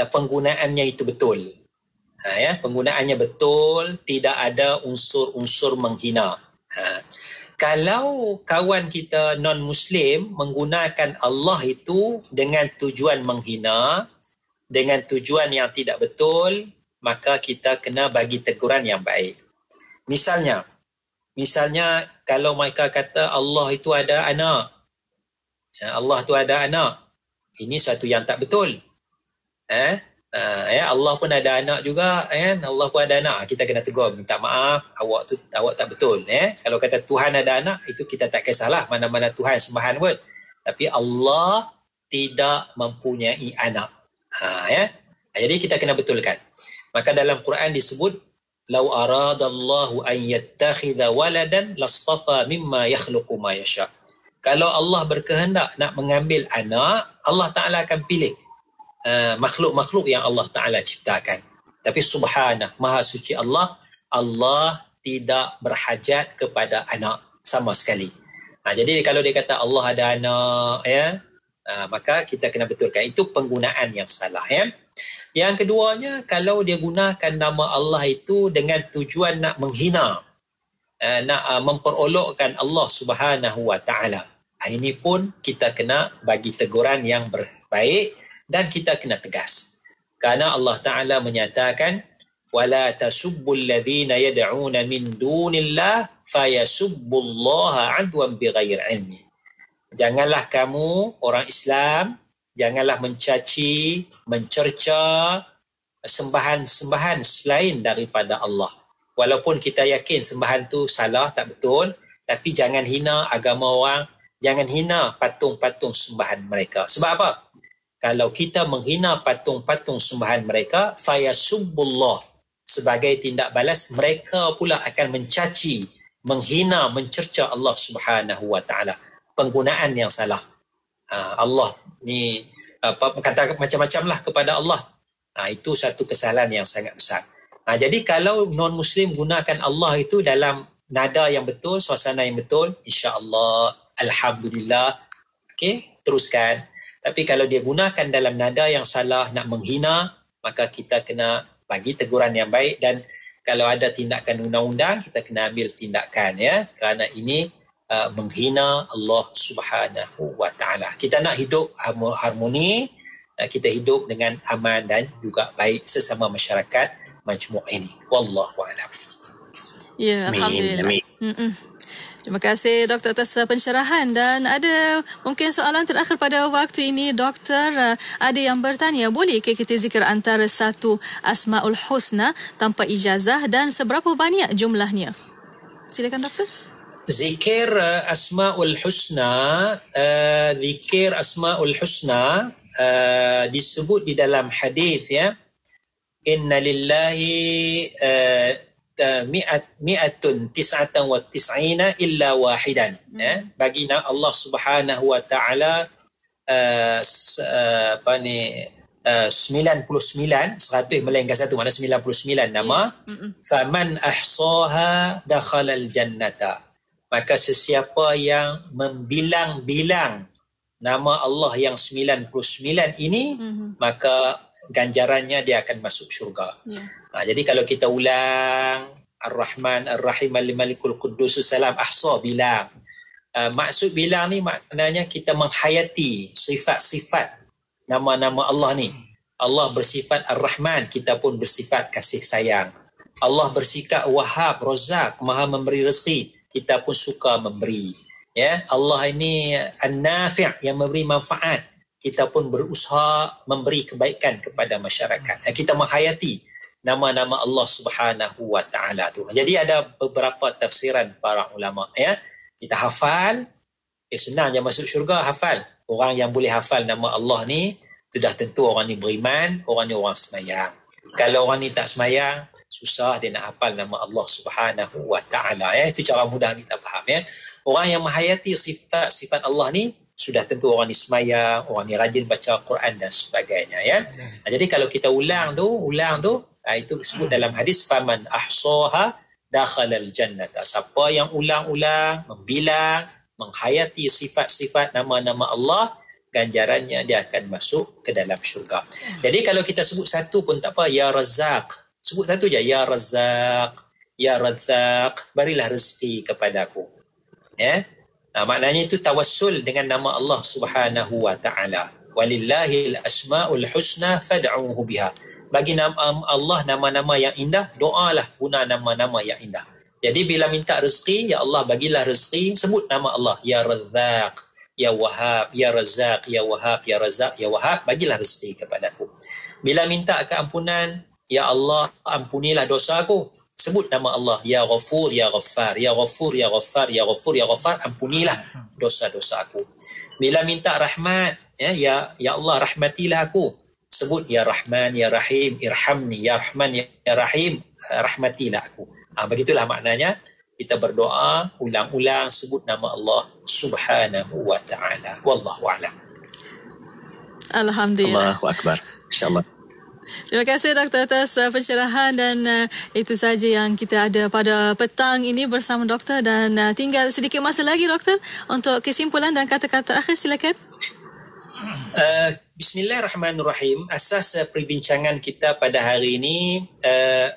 uh, penggunaannya itu betul. Ha, ya, penggunaannya betul, tidak ada unsur-unsur menghina. Ha. Kalau kawan kita non muslim menggunakan Allah itu dengan tujuan menghina, dengan tujuan yang tidak betul, maka kita kena bagi teguran yang baik. Misalnya, misalnya kalau mereka kata Allah itu ada anak. Ya, Allah itu ada anak. Ini satu yang tak betul. Eh? Uh, ya Allah pun ada anak juga ya Allah pun ada anak. Kita kena tegur minta maaf awak tu awak tak betul ya kalau kata Tuhan ada anak itu kita tak kisahlah mana-mana Tuhan sembahan pun. Tapi Allah tidak mempunyai anak. Ha ya. Jadi kita kena betulkan. Maka dalam Quran disebut lau aradallahu an yattakhidha waladan lastafa mimma yakhluqu ma yasha. Kalau Allah berkehendak nak mengambil anak Allah Taala akan pilih Uh, makhluk-makhluk yang Allah Ta'ala ciptakan. Tapi subhanah, maha suci Allah, Allah tidak berhajat kepada anak sama sekali. Ha, jadi kalau dia kata Allah ada anak, ya, ha, maka kita kena betulkan. Itu penggunaan yang salah. Ya. Yang keduanya, kalau dia gunakan nama Allah itu dengan tujuan nak menghina, uh, nak uh, memperolokkan Allah Subhanahu Wa Ta'ala. Ha, ini pun kita kena bagi teguran yang baik dan kita kena tegas. Karena Allah Taala menyatakan wala tasubbul ladzina yad'una min dunillah fayasubbullaha adwan bighairi ilmi. Janganlah kamu orang Islam janganlah mencaci, mencerca sembahan-sembahan selain daripada Allah. Walaupun kita yakin sembahan tu salah tak betul, tapi jangan hina agama orang, jangan hina patung-patung sembahan mereka. Sebab apa? Kalau kita menghina patung-patung sembahan mereka fayasubbullah sebagai tindak balas mereka pula akan mencaci menghina mencerca Allah Subhanahu wa taala. Penggunaan yang salah. Ha, Allah ni apa kata macam-macam lah kepada Allah. Ha, itu satu kesalahan yang sangat besar. Ha, jadi kalau non muslim gunakan Allah itu dalam nada yang betul suasana yang betul insya-Allah alhamdulillah okey teruskan tapi kalau dia gunakan dalam nada yang salah nak menghina, maka kita kena bagi teguran yang baik dan kalau ada tindakan undang-undang kita kena ambil tindakan ya kerana ini uh, menghina Allah Subhanahu wa taala. Kita nak hidup harmoni, uh, kita hidup dengan aman dan juga baik sesama masyarakat majmuk ini. Wallahu a'lam. Ya, alhamdulillah. Mm-mm. Terima kasih doktor atas pencerahan dan ada mungkin soalan terakhir pada waktu ini doktor ada yang bertanya boleh ke kita zikir antara satu asmaul husna tanpa ijazah dan seberapa banyak jumlahnya? Silakan doktor. Zikir uh, asmaul husna uh, zikir asmaul husna uh, disebut di dalam hadis ya inna lillahi uh, mi'at mi'atun tis'atan wa tis'ina illa wahidan hmm. ya bagi Allah Subhanahu wa taala uh, uh, apa ni uh, 99 100 melainkan satu mana 99 nama hmm. faman ahsaha dakhala al jannata maka sesiapa yang membilang-bilang nama Allah yang 99 ini hmm. maka ganjarannya dia akan masuk syurga. Yeah. Ha, jadi kalau kita ulang Ar-Rahman Ar-Rahim Al-Malikul Quddus Salam ahsa bilang. Uh, maksud bilang ni maknanya kita menghayati sifat-sifat nama-nama Allah ni. Allah bersifat Ar-Rahman, kita pun bersifat kasih sayang. Allah bersikap Wahab, Razak, Maha memberi rezeki, kita pun suka memberi. Ya, Allah ini An-Nafi' yang memberi manfaat kita pun berusaha memberi kebaikan kepada masyarakat. Kita menghayati nama-nama Allah Subhanahu wa taala tu. Jadi ada beberapa tafsiran para ulama ya. Kita hafal, eh, senang je masuk syurga hafal. Orang yang boleh hafal nama Allah ni Sudah tentu orang ni beriman, orang ni orang semayang. Kalau orang ni tak semayang, susah dia nak hafal nama Allah Subhanahu wa taala ya. Itu cara mudah kita faham ya. Orang yang menghayati sifat sifat Allah ni sudah tentu orang ni semayang, orang ni rajin baca Quran dan sebagainya ya. Nah, jadi kalau kita ulang tu, ulang tu, ah, itu disebut dalam hadis faman ahsaha dakhalal jannah. Siapa yang ulang-ulang membilang, menghayati sifat-sifat nama-nama Allah, ganjarannya dia akan masuk ke dalam syurga. Jadi kalau kita sebut satu pun tak apa, ya Razak. Sebut satu je, ya Razak, ya Razak, berilah rezeki kepadaku. Ya. Nah, maknanya itu tawassul dengan nama Allah Subhanahu wa taala. Walillahil asmaul husna fad'uhu biha. Bagi nama Allah nama-nama yang indah, doalah guna nama-nama yang indah. Jadi bila minta rezeki, ya Allah bagilah rezeki, sebut nama Allah, ya Razak, Ya Wahab, Ya Razak, Ya Wahab, Ya Razak, Ya Wahab, bagilah rezeki kepadaku. Bila minta keampunan, Ya Allah, ampunilah dosa aku. Sebut nama Allah, Ya Ghafur, Ya Ghaffar, Ya Ghafur, Ya Ghaffar, Ya Ghafur, Ya Ghaffar, ampunilah dosa-dosa aku. Bila minta rahmat, ya, ya, ya Allah, rahmatilah aku. Sebut Ya Rahman, Ya Rahim, Irhamni, Ya Rahman, Ya Rahim, rahmatilah aku. Ha, begitulah maknanya kita berdoa ulang-ulang sebut nama Allah Subhanahu wa taala. Wallahu a'lam. Alhamdulillah. Allahu akbar. Insya-Allah. Terima kasih doktor atas uh, pencerahan dan uh, itu saja yang kita ada pada petang ini bersama doktor dan uh, tinggal sedikit masa lagi doktor untuk kesimpulan dan kata-kata akhir silakan. Uh, Bismillahirrahmanirrahim. Asas perbincangan kita pada hari ini uh,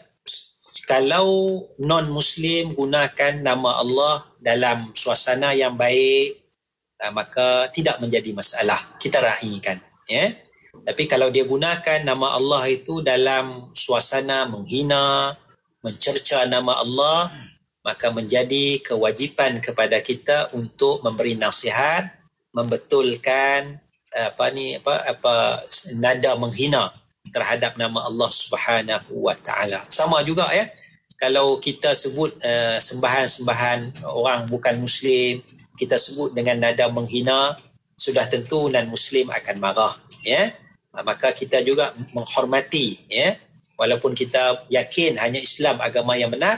kalau non muslim gunakan nama Allah dalam suasana yang baik uh, maka tidak menjadi masalah kita raikan ya tapi kalau dia gunakan nama Allah itu dalam suasana menghina mencerca nama Allah maka menjadi kewajipan kepada kita untuk memberi nasihat membetulkan apa ni apa apa nada menghina terhadap nama Allah Subhanahu wa taala. Sama juga ya. Kalau kita sebut uh, sembahan-sembahan orang bukan muslim, kita sebut dengan nada menghina, sudah tentu non muslim akan marah, ya. Uh, maka kita juga menghormati, ya. Walaupun kita yakin hanya Islam agama yang benar,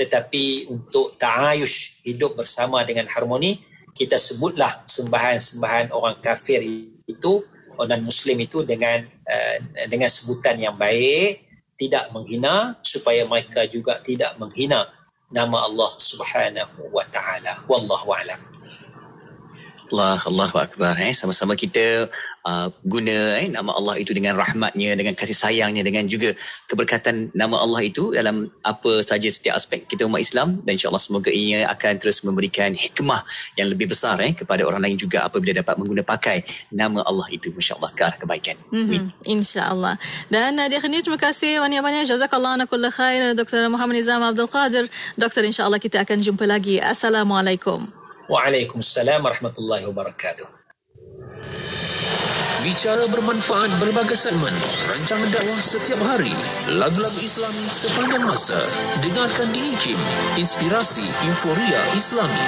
tetapi untuk ta'ayush hidup bersama dengan harmoni, kita sebutlah sembahan-sembahan orang kafir itu orang muslim itu dengan uh, dengan sebutan yang baik tidak menghina supaya mereka juga tidak menghina nama Allah Subhanahu wa taala. Wallahu alam. Allah Allahu akbar. Eh sama-sama kita uh, guna eh, nama Allah itu dengan rahmatnya dengan kasih sayangnya dengan juga keberkatan nama Allah itu dalam apa saja setiap aspek kita umat Islam dan insyaallah semoga ia akan terus memberikan hikmah yang lebih besar eh kepada orang lain juga apabila dapat mengguna pakai nama Allah itu insyaallah ke arah kebaikan mm-hmm. insyaallah dan uh, di akhirnya terima kasih banyak-banyak jazakallahu ana kullu khair Dr. Muhammad Nizam Abdul Qadir Doktor insyaallah kita akan jumpa lagi assalamualaikum Waalaikumsalam warahmatullahi wabarakatuh. Bicara bermanfaat berbagai segmen rancangan dakwah setiap hari lagu-lagu Islami sepanjang masa. Dengarkan di IKIM Inspirasi Inforia Islami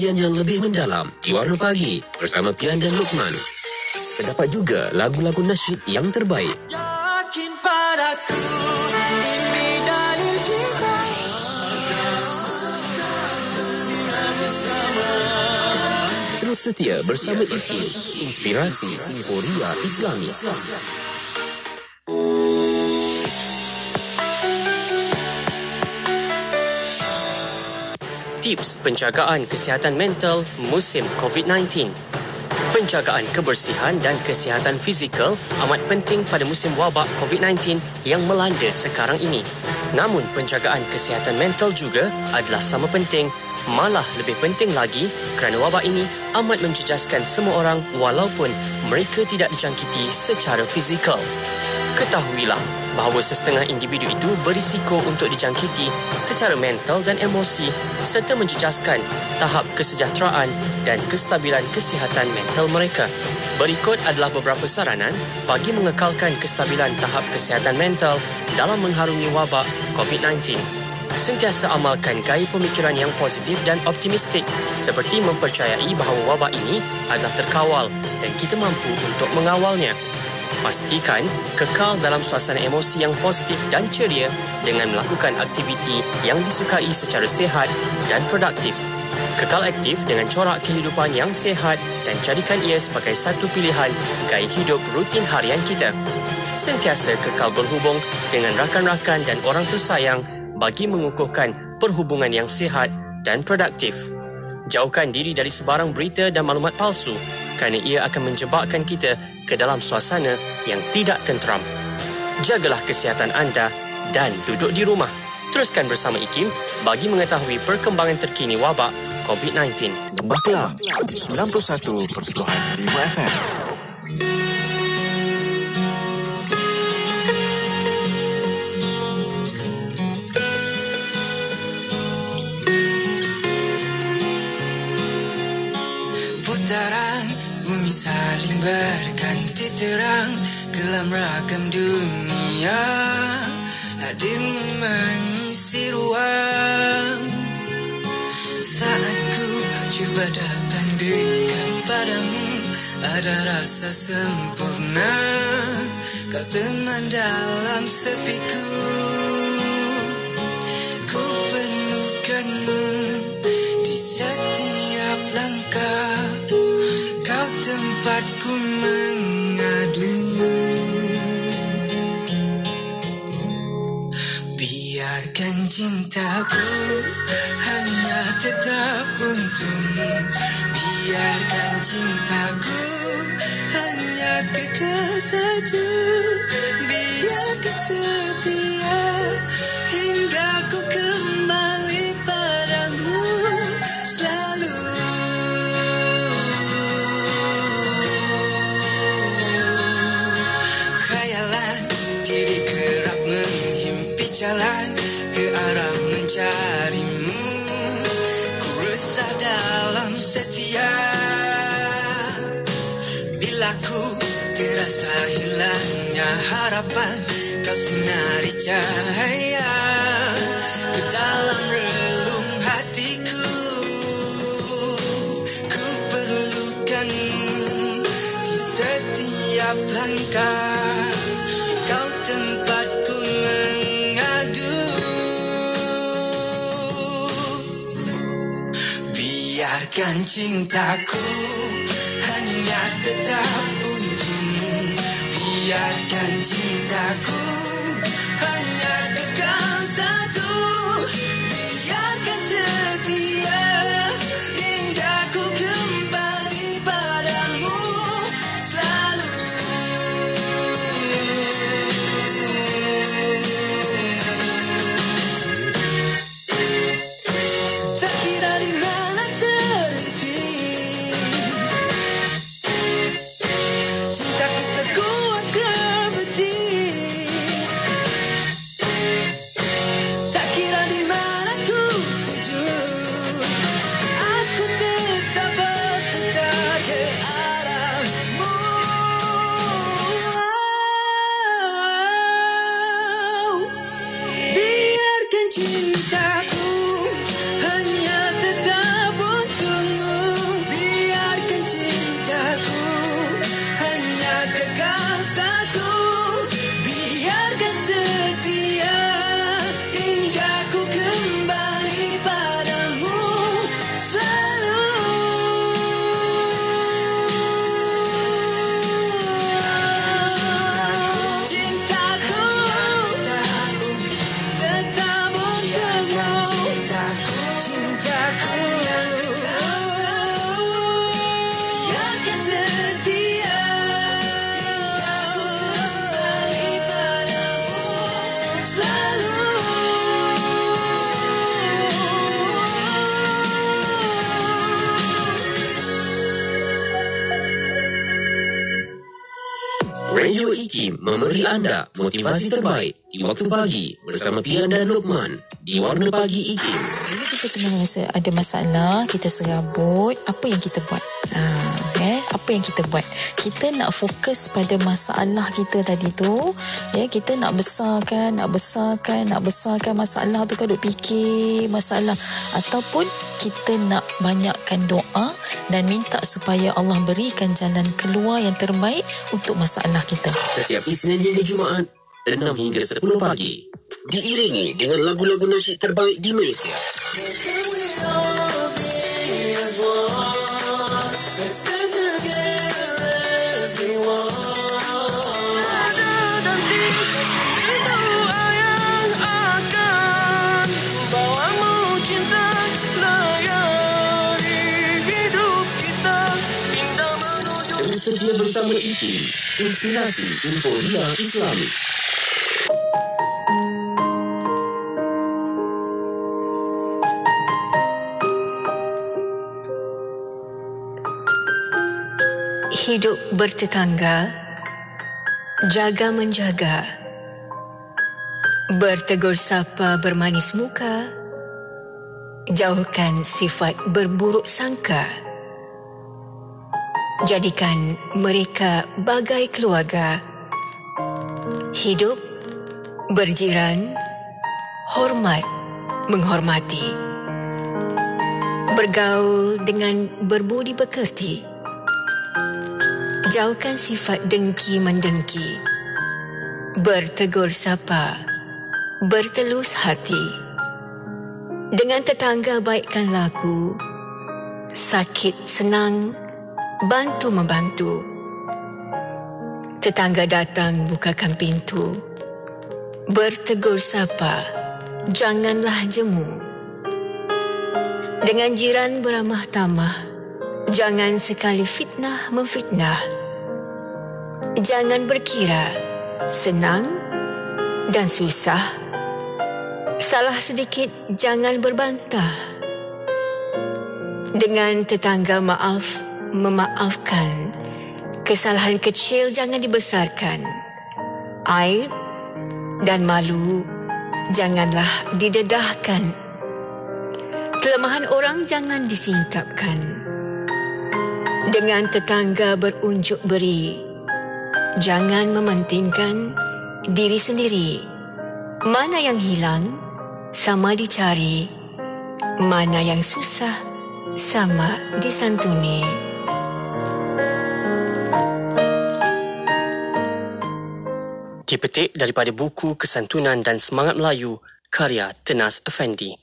pengisian yang lebih mendalam di Warna Pagi bersama Pian dan Lukman. Terdapat juga lagu-lagu nasyid yang terbaik. Yakin padaku ini dalil cinta Terus setia bersama IKIM, inspirasi euforia Islami. Tips penjagaan kesihatan mental musim COVID-19. Penjagaan kebersihan dan kesihatan fizikal amat penting pada musim wabak COVID-19 yang melanda sekarang ini. Namun penjagaan kesihatan mental juga adalah sama penting, malah lebih penting lagi kerana wabak ini amat menjejaskan semua orang walaupun mereka tidak dijangkiti secara fizikal. Ketahuilah bahawa setengah individu itu berisiko untuk dijangkiti secara mental dan emosi serta menjejaskan tahap kesejahteraan dan kestabilan kesihatan mental mereka. Berikut adalah beberapa saranan bagi mengekalkan kestabilan tahap kesihatan mental dalam mengharungi wabak COVID-19. Sentiasa amalkan gaya pemikiran yang positif dan optimistik seperti mempercayai bahawa wabak ini adalah terkawal dan kita mampu untuk mengawalnya. Pastikan kekal dalam suasana emosi yang positif dan ceria dengan melakukan aktiviti yang disukai secara sehat dan produktif. Kekal aktif dengan corak kehidupan yang sehat dan jadikan ia sebagai satu pilihan gaya hidup rutin harian kita. Sentiasa kekal berhubung dengan rakan-rakan dan orang tersayang bagi mengukuhkan perhubungan yang sehat dan produktif. Jauhkan diri dari sebarang berita dan maklumat palsu kerana ia akan menjebakkan kita ke dalam suasana yang tidak tenteram. Jagalah kesihatan anda dan duduk di rumah. Teruskan bersama IKIM bagi mengetahui perkembangan terkini wabak COVID-19. Lembah Kelang 91.5 FM motivasi terbaik di waktu pagi bersama Pian dan Lokman di Warna Pagi IKIM. Bila kita tengah rasa ada masalah, kita serabut, apa yang kita buat? Ha, eh, apa yang kita buat? Kita nak fokus pada masalah kita tadi tu. Ya, kita nak besarkan, nak besarkan, nak besarkan masalah tu kan duk fikir masalah ataupun kita nak banyakkan doa dan minta supaya Allah berikan jalan keluar yang terbaik untuk masalah kita. Setiap Isnin hingga Jumaat 6 hingga 10 pagi diiringi dengan lagu-lagu nasyid terbaik di Malaysia. Bersama IKIM, inspirasi Inforia Islami. Hidup bertetangga, jaga menjaga. Bertegur sapa bermanis muka, jauhkan sifat berburuk sangka. Jadikan mereka bagai keluarga. Hidup berjiran, hormat menghormati. Bergaul dengan berbudi bekerti. Jauhkan sifat dengki mendengki. Bertegur sapa, bertelus hati. Dengan tetangga baikkan laku. Sakit senang, bantu membantu. Tetangga datang bukakan pintu. Bertegur sapa, janganlah jemu. Dengan jiran beramah tamah, jangan sekali fitnah memfitnah. Jangan berkira senang dan susah. Salah sedikit jangan berbantah. Dengan tetangga maaf memaafkan. Kesalahan kecil jangan dibesarkan. Aib dan malu janganlah didedahkan. Kelemahan orang jangan disingkapkan. Dengan tetangga berunjuk beri, jangan mementingkan diri sendiri. Mana yang hilang, sama dicari. Mana yang susah, sama disantuni. Dipetik daripada buku Kesantunan dan Semangat Melayu karya Tenas Effendi.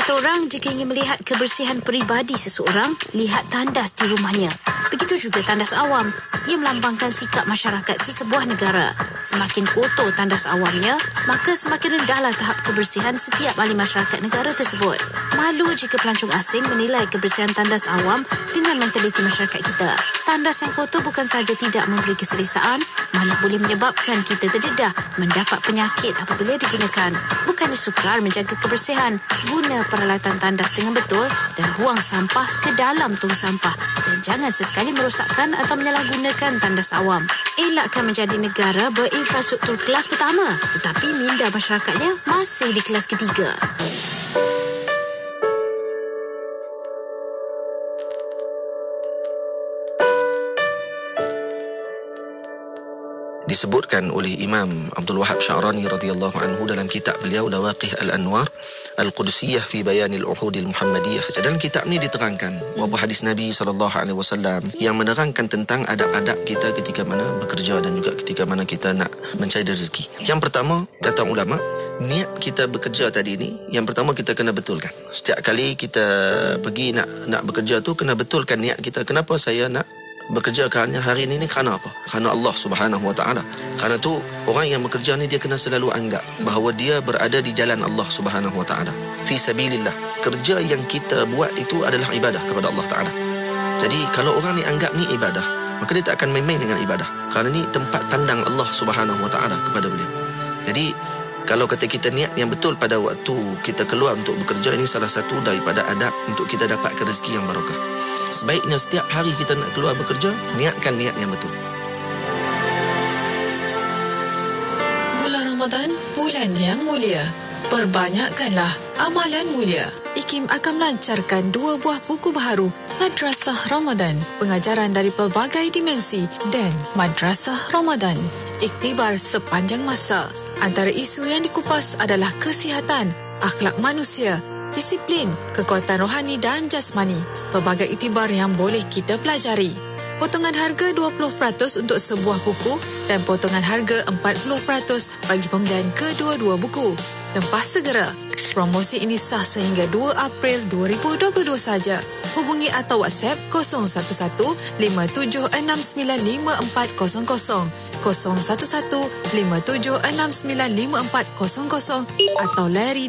Kata orang jika ingin melihat kebersihan peribadi seseorang, lihat tandas di rumahnya. Begitu juga tandas awam. Ia melambangkan sikap masyarakat sesebuah negara. Semakin kotor tandas awamnya, maka semakin rendahlah tahap kebersihan setiap ahli masyarakat negara tersebut. Malu jika pelancong asing menilai kebersihan tandas awam dengan mentaliti masyarakat kita. Tandas yang kotor bukan sahaja tidak memberi keselesaan, malah boleh menyebabkan kita terdedah mendapat penyakit apabila digunakan. Bukannya sukar menjaga kebersihan, guna peralatan tandas dengan betul dan buang sampah ke dalam tong sampah dan jangan sesekali merosakkan atau menyalahgunakan tandas awam. Elakkan menjadi negara berinfrastruktur kelas pertama tetapi minda masyarakatnya masih di kelas ketiga. Disebutkan oleh Imam Abdul Wahab Sya'rani radhiyallahu anhu dalam kitab beliau Lawaqih Al-Anwar Al-Qudsiyah fi Bayan Al-Uhud Al-Muhammadiyah. Dalam kitab ni diterangkan beberapa hadis Nabi sallallahu alaihi wasallam yang menerangkan tentang adab-adab kita ketika mana bekerja dan juga ketika mana kita nak mencari rezeki. Yang pertama, kata ulama, niat kita bekerja tadi ni yang pertama kita kena betulkan. Setiap kali kita pergi nak nak bekerja tu kena betulkan niat kita. Kenapa saya nak bekerja kerana hari ini ni kerana apa? Kerana Allah Subhanahu Wa Taala. Kerana tu orang yang bekerja ni dia kena selalu anggap bahawa dia berada di jalan Allah Subhanahu Wa Taala. Fi sabilillah. Kerja yang kita buat itu adalah ibadah kepada Allah Taala. Jadi kalau orang ni anggap ni ibadah, maka dia tak akan main-main dengan ibadah. Kerana ni tempat pandang Allah Subhanahu Wa Taala kepada beliau. Jadi kalau kata kita niat yang betul pada waktu kita keluar untuk bekerja ini salah satu daripada adab untuk kita dapat rezeki yang barokah. Sebaiknya setiap hari kita nak keluar bekerja, niatkan niat yang betul. Bulan Ramadan, bulan yang mulia. Perbanyakkanlah amalan mulia. IKIM akan melancarkan dua buah buku baharu, Madrasah Ramadan, pengajaran dari pelbagai dimensi dan Madrasah Ramadan, iktibar sepanjang masa. Antara isu yang dikupas adalah kesihatan, akhlak manusia, disiplin, kekuatan rohani dan jasmani. Pelbagai iktibar yang boleh kita pelajari. Potongan harga 20% untuk sebuah buku dan potongan harga 40% bagi pembelian kedua-dua buku. Tempah segera. Promosi ini sah sehingga 2 April 2022 saja. Hubungi atau WhatsApp 011-57695400, 011-57695400 atau layari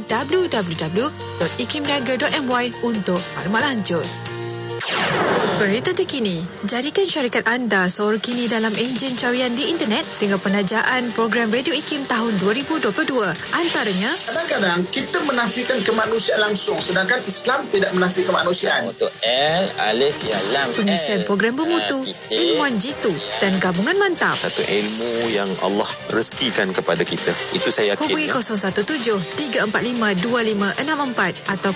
www.ikimniaga.my untuk maklumat lanjut. Berita terkini, jadikan syarikat anda seorang kini dalam enjin carian di internet dengan penajaan program Radio IKIM tahun 2022. Antaranya, Kadang-kadang kita menafikan kemanusiaan langsung sedangkan Islam tidak menafikan kemanusiaan. Untuk L, Alif, Ya, Lam, pengisian program bermutu, ilmuwan jitu dan gabungan mantap. Satu ilmu yang Allah rezekikan kepada kita. Itu saya yakin. Hubungi ya. 017-345-2564 atau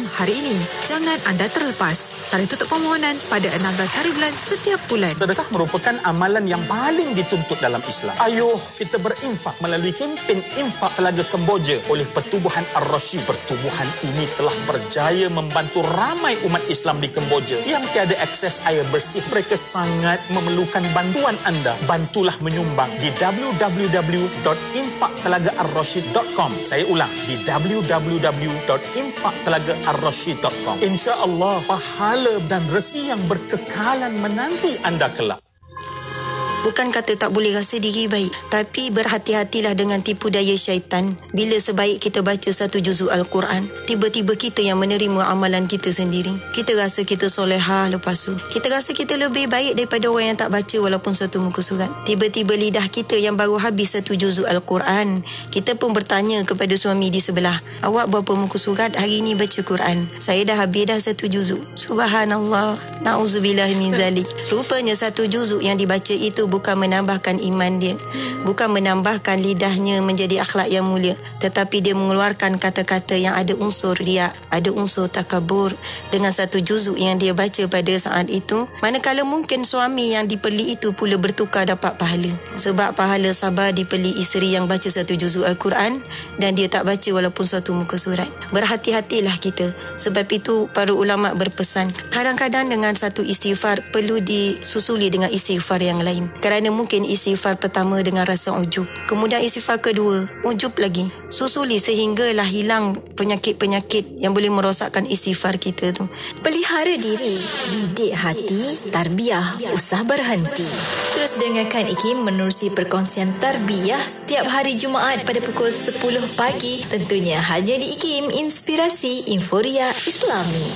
012-686-9236 hari ini. Jangan anda terlepas. Tarikh tutup permohonan pada 16 hari bulan setiap bulan. Sedekah merupakan amalan yang paling dituntut dalam Islam. Ayuh kita berinfak melalui kempen infak telaga Kemboja oleh Pertubuhan Ar-Rashid. Pertubuhan ini telah berjaya membantu ramai umat Islam di Kemboja yang tiada akses air bersih. Mereka sangat memerlukan bantuan anda. Bantulah menyumbang di www.infaktelagaarrashid.com. Saya ulang di www.infaktelagaarrashid.com. Insya-Allah pahala dan rezeki yang berkekalan menanti anda kelak. Bukan kata tak boleh rasa diri baik, tapi berhati-hatilah dengan tipu daya syaitan. Bila sebaik kita baca satu juzuk Al-Quran, tiba-tiba kita yang menerima amalan kita sendiri. Kita rasa kita solehah lepas tu. Kita rasa kita lebih baik daripada orang yang tak baca walaupun satu muka surat. Tiba-tiba lidah kita yang baru habis satu juzuk Al-Quran. Kita pun bertanya kepada suami di sebelah, awak berapa muka surat hari ini baca Quran? Saya dah habis dah satu juzuk. Subhanallah. Na'udzubillah min zalik. Rupanya satu juzuk yang dibaca itu bukan menambahkan iman dia, bukan menambahkan lidahnya menjadi akhlak yang mulia, tetapi dia mengeluarkan kata-kata yang ada unsur riak, ada unsur takabur dengan satu juzuk yang dia baca pada saat itu. Manakala mungkin suami yang dipeli itu pula bertukar dapat pahala. Sebab pahala sabar dipeli isteri yang baca satu juzuk Al-Quran dan dia tak baca walaupun suatu muka surat. Berhati-hatilah kita. Sebab itu para ulama berpesan, kadang-kadang dengan satu istighfar perlu disusuli dengan istighfar yang lain. Kerana mungkin istighfar pertama dengan rasa ujub. Kemudian istighfar kedua, ujub lagi. Susuli sehinggalah hilang penyakit-penyakit yang boleh merosakkan istighfar kita tu. Pelihara diri, didik hati, tarbiyah usah berhenti. Terus dengarkan Ikim menerusi perkongsian tarbiyah setiap hari Jumaat pada pukul 10 pagi. Tentunya hanya di Ikim Inspirasi Inforia Islami.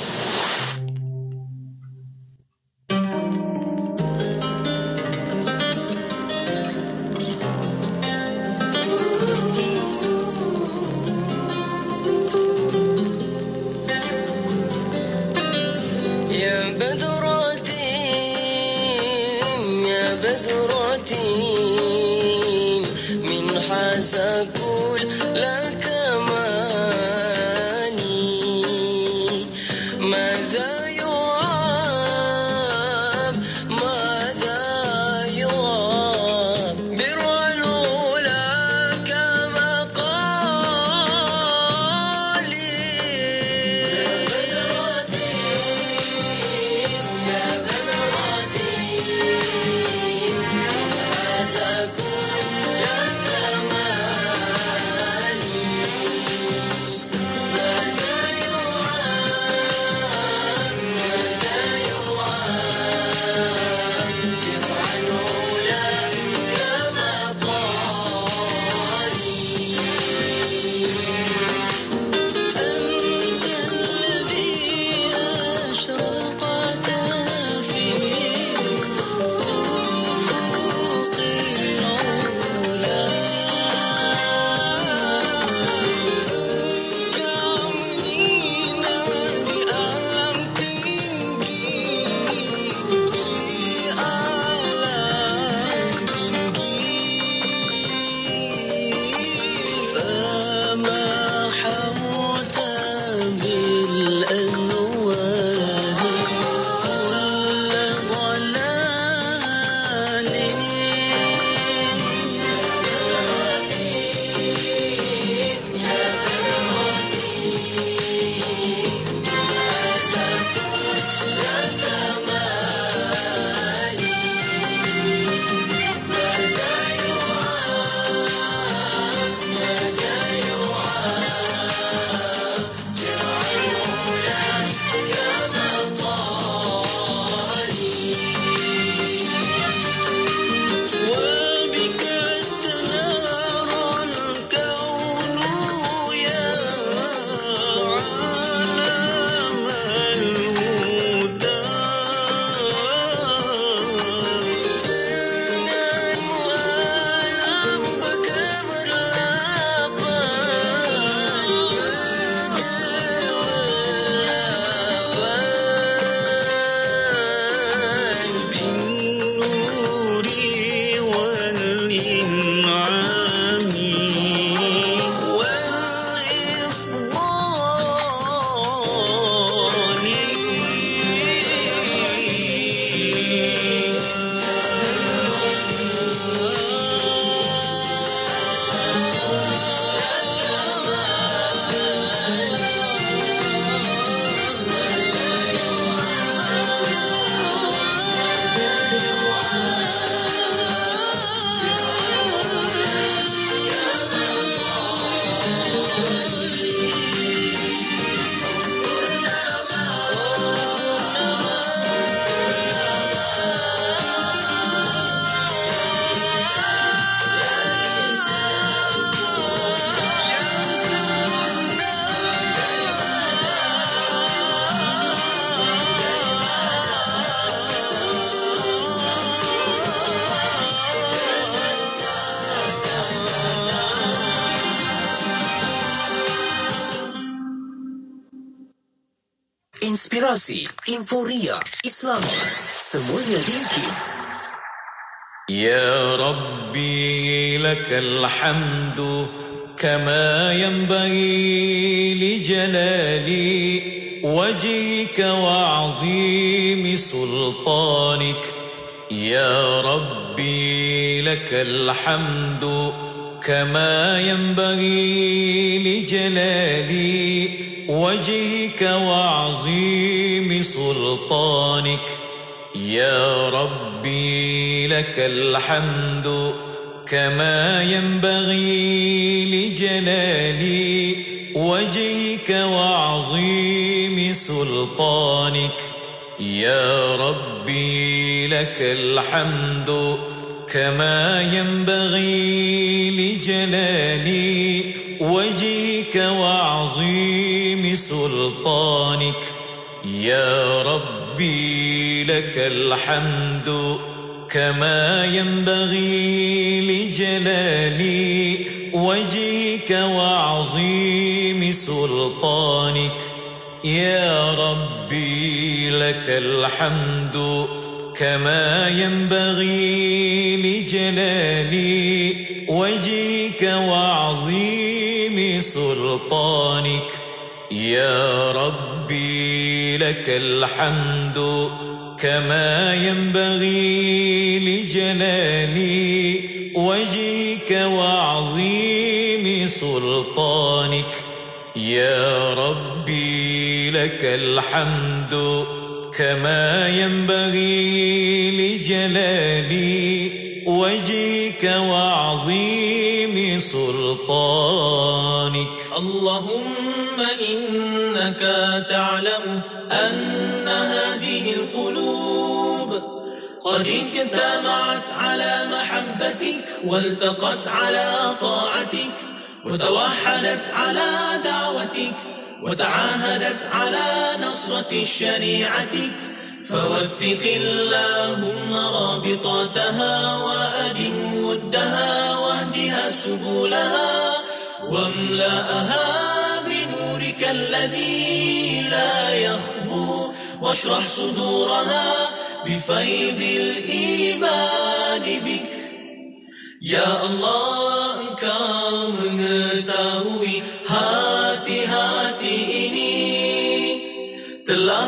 يا ربي لك الحمد كما ينبغي لجلال وجهك وعظيم سلطانك. يا ربي لك الحمد كما ينبغي لجلال وجهك وعظيم سلطانك. يا ربي لك الحمد كما ينبغي لجلال وجهك وعظيم سلطانك. يا ربي لك الحمد كما ينبغي لجلال وجهك وعظيم سلطانك. يا ربي لك الحمد كما ينبغي لجلال وجهك وعظيم سلطانك. يا ربي لك الحمد كما ينبغي لجلال وجهك وعظيم سلطانك. يا ربي لك الحمد كما ينبغي لجلال وجهك وعظيم سلطانك. يا ربي لك الحمد كما ينبغي لجلال وجهك وعظيم سلطانك. اللهم إنك تعلم أن هذه القلوب قد اجتمعت على محبتك والتقت على طاعتك وتوحدت على دعوتك. وتعاهدت على نصرة شريعتك. فوثق اللهم رابطاتها وأدم ودها واهدها سبلها واملأها بنورك الذي لا يخبو. واشرح صدورها بفيض الإيمان بك. Ya Allah engkau mengetahui hati-hati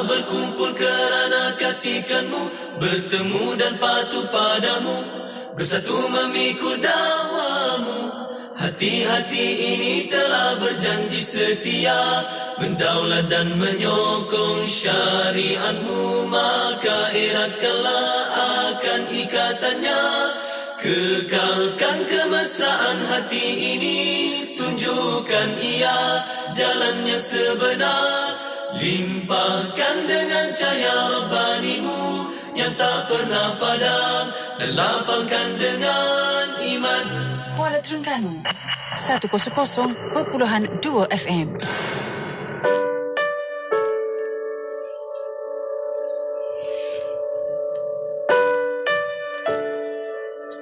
berkumpul kerana kasihkanmu Bertemu dan patuh padamu Bersatu memikul dakwamu Hati-hati ini telah berjanji setia Mendaulat dan menyokong syariatmu Maka eratkanlah akan ikatannya. Kekalkan kemesraan hati ini Tunjukkan ia jalan yang sebenar Limpahkan dengan cahaya Rabbanimu Yang tak pernah padam. Dan lapangkan dengan iman. Kuala Terengganu 100.2 FM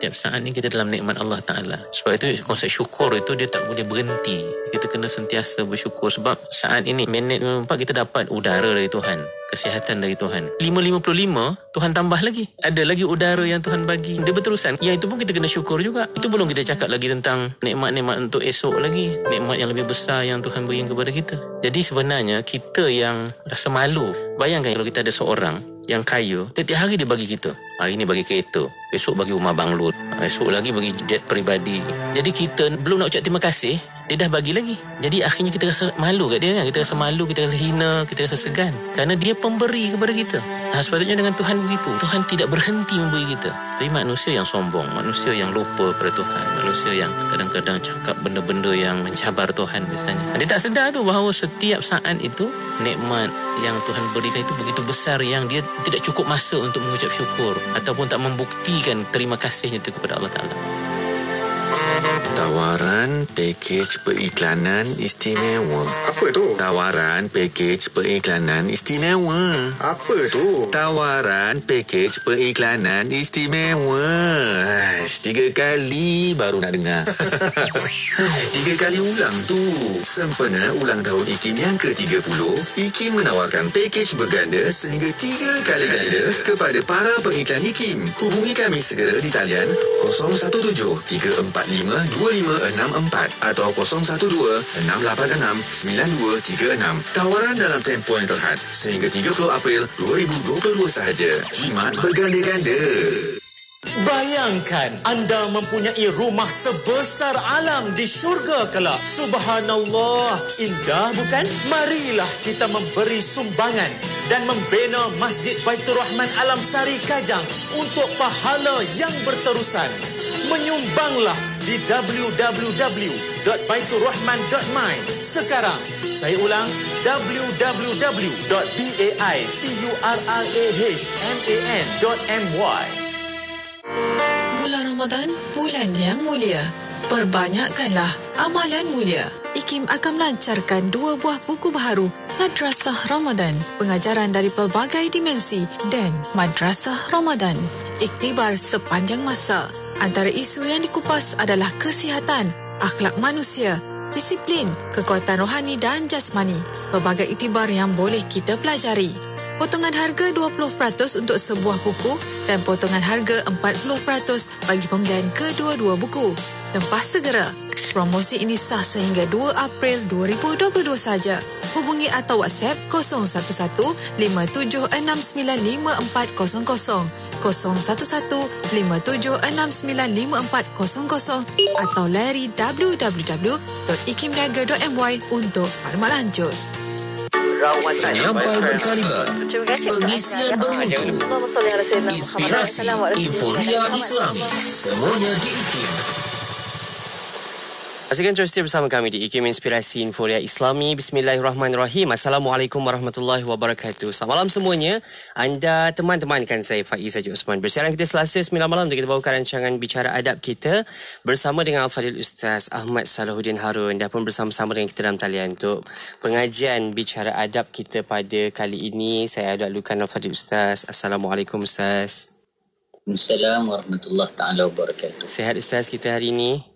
setiap saat ni kita dalam nikmat Allah Ta'ala. Sebab itu konsep syukur itu dia tak boleh berhenti. Kita kena sentiasa bersyukur. Sebab saat ini minit 4 kita dapat udara dari Tuhan. Kesihatan dari Tuhan. 5.55 Tuhan tambah lagi. Ada lagi udara yang Tuhan bagi. Dia berterusan. Yang itu pun kita kena syukur juga. Itu belum kita cakap lagi tentang nikmat-nikmat untuk esok lagi. Nikmat yang lebih besar yang Tuhan beri kepada kita. Jadi sebenarnya kita yang rasa malu. Bayangkan kalau kita ada seorang yang kaya, tiap hari dia bagi kita. Hari ni bagi kereta, esok bagi rumah banglut, esok lagi bagi jet peribadi. Jadi kita belum nak ucap terima kasih, dia dah bagi lagi. Jadi akhirnya kita rasa malu kat dia kan. Kita rasa malu, kita rasa hina, kita rasa segan. Kerana dia pemberi kepada kita. Ha, sepatutnya dengan Tuhan begitu. Tuhan tidak berhenti memberi kita. Tapi manusia yang sombong, manusia yang lupa pada Tuhan, manusia yang kadang-kadang cakap benda-benda yang mencabar Tuhan misalnya. Dia tak sedar tu bahawa setiap saat itu nikmat yang Tuhan berikan itu begitu besar yang dia tidak cukup masa untuk mengucap syukur ataupun tak membuktikan terima kasihnya itu kepada Allah Ta'ala. Tawaran pakej periklanan istimewa. Apa tu? Tawaran pakej periklanan istimewa. Apa tu? Tawaran pakej periklanan istimewa. Aish, Tiga kali baru nak dengar. Tiga kali ulang tu. Sempena ulang tahun IKIM yang ke-30, IKIM menawarkan pakej berganda sehingga tiga kali ganda kepada para pengiklan IKIM. Hubungi kami segera di talian 017 345 2564 atau 012 686 9236. Tawaran dalam tempoh yang terhad sehingga 30 April 2022 sahaja. Jimat berganda-ganda. Bayangkan anda mempunyai rumah sebesar alam di syurga kelak. Subhanallah, indah bukan? Marilah kita memberi sumbangan dan membina Masjid Baitur Rahman Alam Sari Kajang untuk pahala yang berterusan. Menyumbanglah di www.baiturrahman.my sekarang. Saya ulang www.baiturrahman.my. Bulan Ramadan, bulan yang mulia. Perbanyakkanlah amalan mulia. IKIM akan melancarkan dua buah buku baharu, Madrasah Ramadan, pengajaran dari pelbagai dimensi dan Madrasah Ramadan, iktibar sepanjang masa. Antara isu yang dikupas adalah kesihatan, akhlak manusia, disiplin, kekuatan rohani dan jasmani. Pelbagai iktibar yang boleh kita pelajari. Potongan harga 20% untuk sebuah buku dan potongan harga 40% bagi pembelian kedua-dua buku. Tempah segera. Promosi ini sah sehingga 2 April 2022 saja. Hubungi atau WhatsApp 011-57695400, 011-57695400 atau layari www.ikimniaga.my untuk maklumat lanjut. Penyampai berkaliber Pengisian bermutu. Inspirasi Inforia Islami Semuanya di IKIM Pastikan terus bersama kami di IKIM Inspirasi Inforia Islami. Bismillahirrahmanirrahim. Assalamualaikum warahmatullahi wabarakatuh. Selamat malam semuanya. Anda teman-teman kan saya Faiz Haji Osman. Bersiaran kita Selasa 9 malam untuk kita bawakan rancangan Bicara Adab kita bersama dengan Al-Fadhil Ustaz Ahmad Salahuddin Harun dan pun bersama-sama dengan kita dalam talian untuk pengajian Bicara Adab kita pada kali ini. Saya ada alukan Al-Fadhil Ustaz. Assalamualaikum Ustaz. Assalamualaikum warahmatullahi taala wabarakatuh. Sehat Ustaz kita hari ini?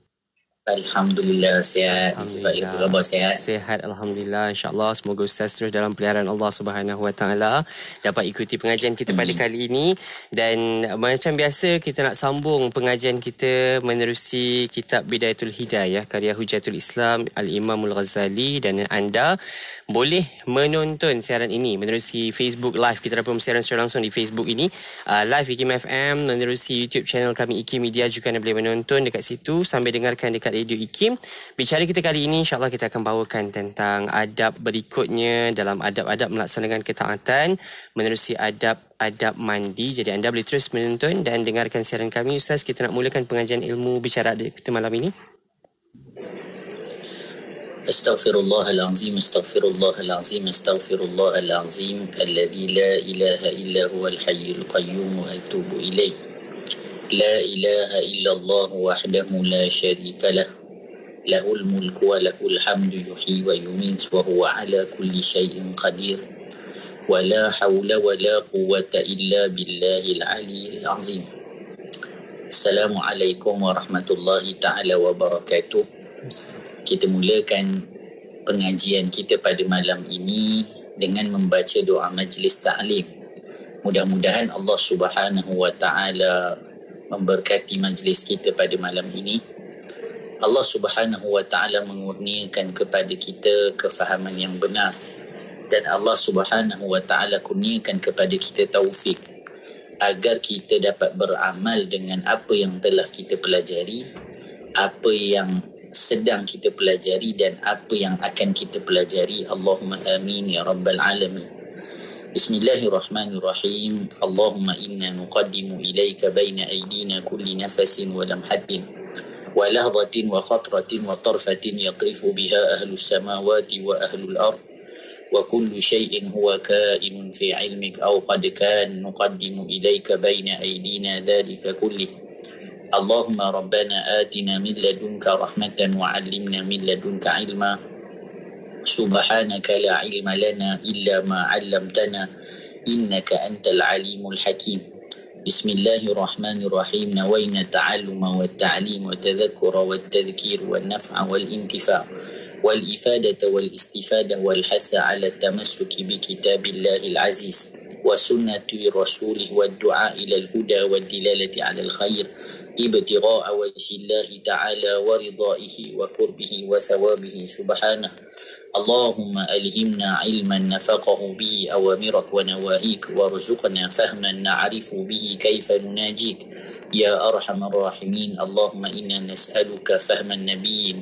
Alhamdulillah sihat. Alhamdulillah. Apa khabar sihat? Sihat Alhamdulillah. InsyaAllah semoga Ustaz terus dalam peliharaan Allah Subhanahu Wa Taala dapat ikuti pengajian kita pada kali ini dan macam biasa kita nak sambung pengajian kita menerusi kitab Bidayatul Hidayah karya Hujatul Islam Al-Imamul Ghazali dan anda boleh menonton siaran ini menerusi Facebook Live. Kita dapat siaran secara langsung di Facebook ini. Uh, live IKIM FM menerusi YouTube channel kami IKIM Media juga anda boleh menonton dekat situ sambil dengarkan dekat Radio IKIM. Bicara kita kali ini insyaAllah kita akan bawakan tentang adab berikutnya dalam adab-adab melaksanakan ketaatan menerusi adab-adab mandi. Jadi anda boleh terus menonton dan dengarkan siaran kami. Ustaz, kita nak mulakan pengajian ilmu bicara adab kita malam ini. أستغفر الله العظيم أستغفر الله العظيم أستغفر الله العظيم الذي لا إله إلا هو الحي القيوم وأتوب إليه لا إله إلا الله وحده لا شريك له له الملك وله الحمد يحيي ويميت وهو على كل شيء قدير ولا حول ولا قوة إلا بالله العلي العظيم السلام عليكم ورحمة الله تعالى وبركاته kita mulakan pengajian kita pada malam ini dengan membaca doa majlis ta'lim. Mudah-mudahan Allah Subhanahu wa taala memberkati majlis kita pada malam ini. Allah Subhanahu wa taala mengurniakan kepada kita kefahaman yang benar dan Allah Subhanahu wa taala kurniakan kepada kita taufik agar kita dapat beramal dengan apa yang telah kita pelajari, apa yang sedang kita pelajari dan apa yang akan kita pelajari. Allahumma amin ya rabbal alamin. بسم الله الرحمن الرحيم. اللهم إنا نقدم إليك بين أيدينا كل نفس ولمحة ولحظة وخطرة وطرفة يطرف بها أهل السماوات وأهل الأرض. وكل شيء هو كائن في علمك أو قد كان نقدم إليك بين أيدينا ذلك كله. اللهم ربنا آتنا من لدنك رحمة وعلمنا من لدنك علما. سبحانك لا علم لنا إلا ما علمتنا إنك أنت العليم الحكيم. بسم الله الرحمن الرحيم. نوينا التعلم والتعليم والتذكر والتذكير والنفع والانتفاع والإفادة والاستفادة والحث على التمسك بكتاب الله العزيز وسنة رسوله والدعاء إلى الهدى والدلالة على الخير ابتغاء وجه الله تعالى ورضائه وقربه وثوابه. سبحانه. اللهم ألهمنا علما نفقه به أوامرك ونواهيك وارزقنا فهما نعرف به كيف نناجيك. يا أرحم الراحمين اللهم إنا نسألك فهم النبيين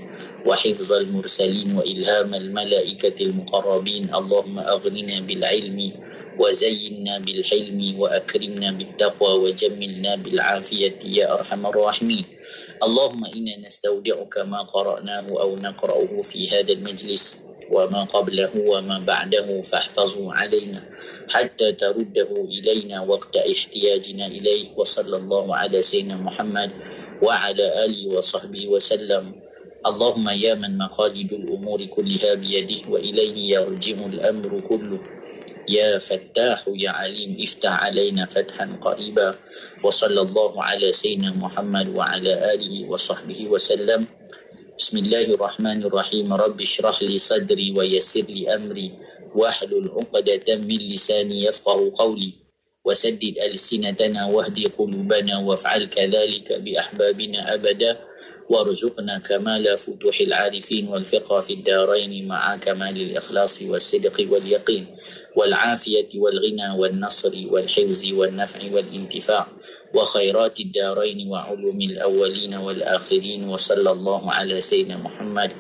وحفظ المرسلين وإلهام الملائكة المقربين. اللهم أغننا بالعلم وزينا بالحلم وأكرمنا بالتقوى وجملنا بالعافية. يا أرحم الراحمين اللهم إنا نستودعك ما قرأناه أو نقرأه في هذا المجلس. وما قبله وما بعده فاحفظه علينا حتى ترده إلينا وقت احتياجنا إليه. وصلى الله على سيدنا محمد وعلى آله وصحبه وسلم. اللهم يا من مقاليد الأمور كلها بيده وإليه يرجع الأمر كله. يا فتاح يا عليم افتح علينا فتحا قريبا. وصلى الله على سيدنا محمد وعلى آله وصحبه وسلم. بسم الله الرحمن الرحيم رب اشرح لي صدري ويسر لي أمري واحلل عقدة من لساني يفقه قولي وسدد ألسنتنا واهدي قلوبنا وافعل كذلك بأحبابنا أبدا وارزقنا كمال فتوح العارفين والفقه في الدارين مع كمال الإخلاص والصدق واليقين والعافية والغنى والنصر والحفظ والنفع والانتفاع وخيرات الدارين وعلوم الأولين والآخرين وصلى الله على سيدنا محمد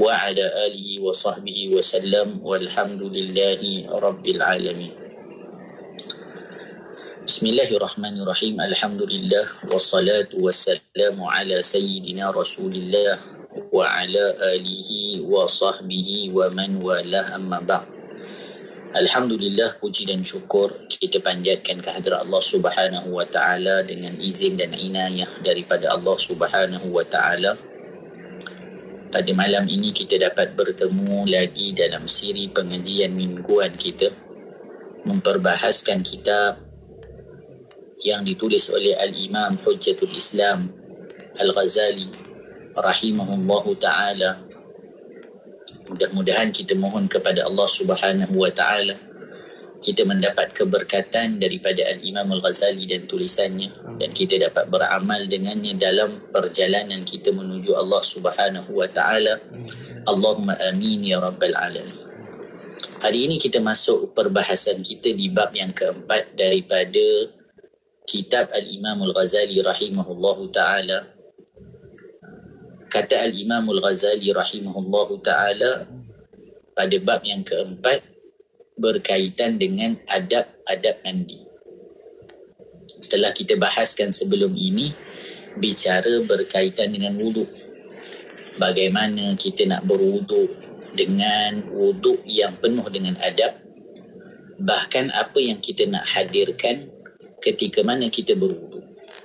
وعلى آله وصحبه وسلم والحمد لله رب العالمين. بسم الله الرحمن الرحيم. الحمد لله والصلاة والسلام على سيدنا رسول الله وعلى آله وصحبه ومن والاه. أما بعد. Alhamdulillah puji dan syukur kita panjatkan kehadrat Allah Subhanahu wa taala dengan izin dan inayah daripada Allah Subhanahu wa taala. Pada malam ini kita dapat bertemu lagi dalam siri pengajian mingguan kita memperbahaskan kitab yang ditulis oleh Al-Imam Hujjatul Islam Al-Ghazali rahimahullahu taala mudah-mudahan kita mohon kepada Allah Subhanahu wa taala kita mendapat keberkatan daripada Al-Imam Al-Ghazali dan tulisannya dan kita dapat beramal dengannya dalam perjalanan kita menuju Allah Subhanahu wa taala. Allahumma amin ya rabbal alamin. Hari ini kita masuk perbahasan kita di bab yang keempat daripada kitab Al-Imam Al-Ghazali rahimahullahu taala kata Al-Imam Al-Ghazali rahimahullahu taala pada bab yang keempat berkaitan dengan adab-adab mandi. Telah kita bahaskan sebelum ini bicara berkaitan dengan wuduk. Bagaimana kita nak berwuduk dengan wuduk yang penuh dengan adab. Bahkan apa yang kita nak hadirkan ketika mana kita berwuduk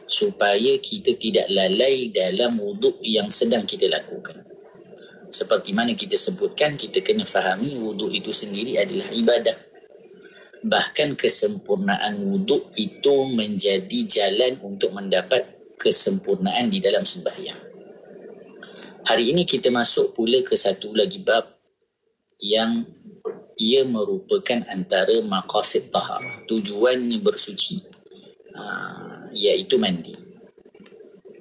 supaya kita tidak lalai dalam wuduk yang sedang kita lakukan. Seperti mana kita sebutkan, kita kena fahami wuduk itu sendiri adalah ibadah. Bahkan kesempurnaan wuduk itu menjadi jalan untuk mendapat kesempurnaan di dalam sembahyang. Hari ini kita masuk pula ke satu lagi bab yang ia merupakan antara maqasid tahar. Tujuannya bersuci. Ha, iaitu mandi.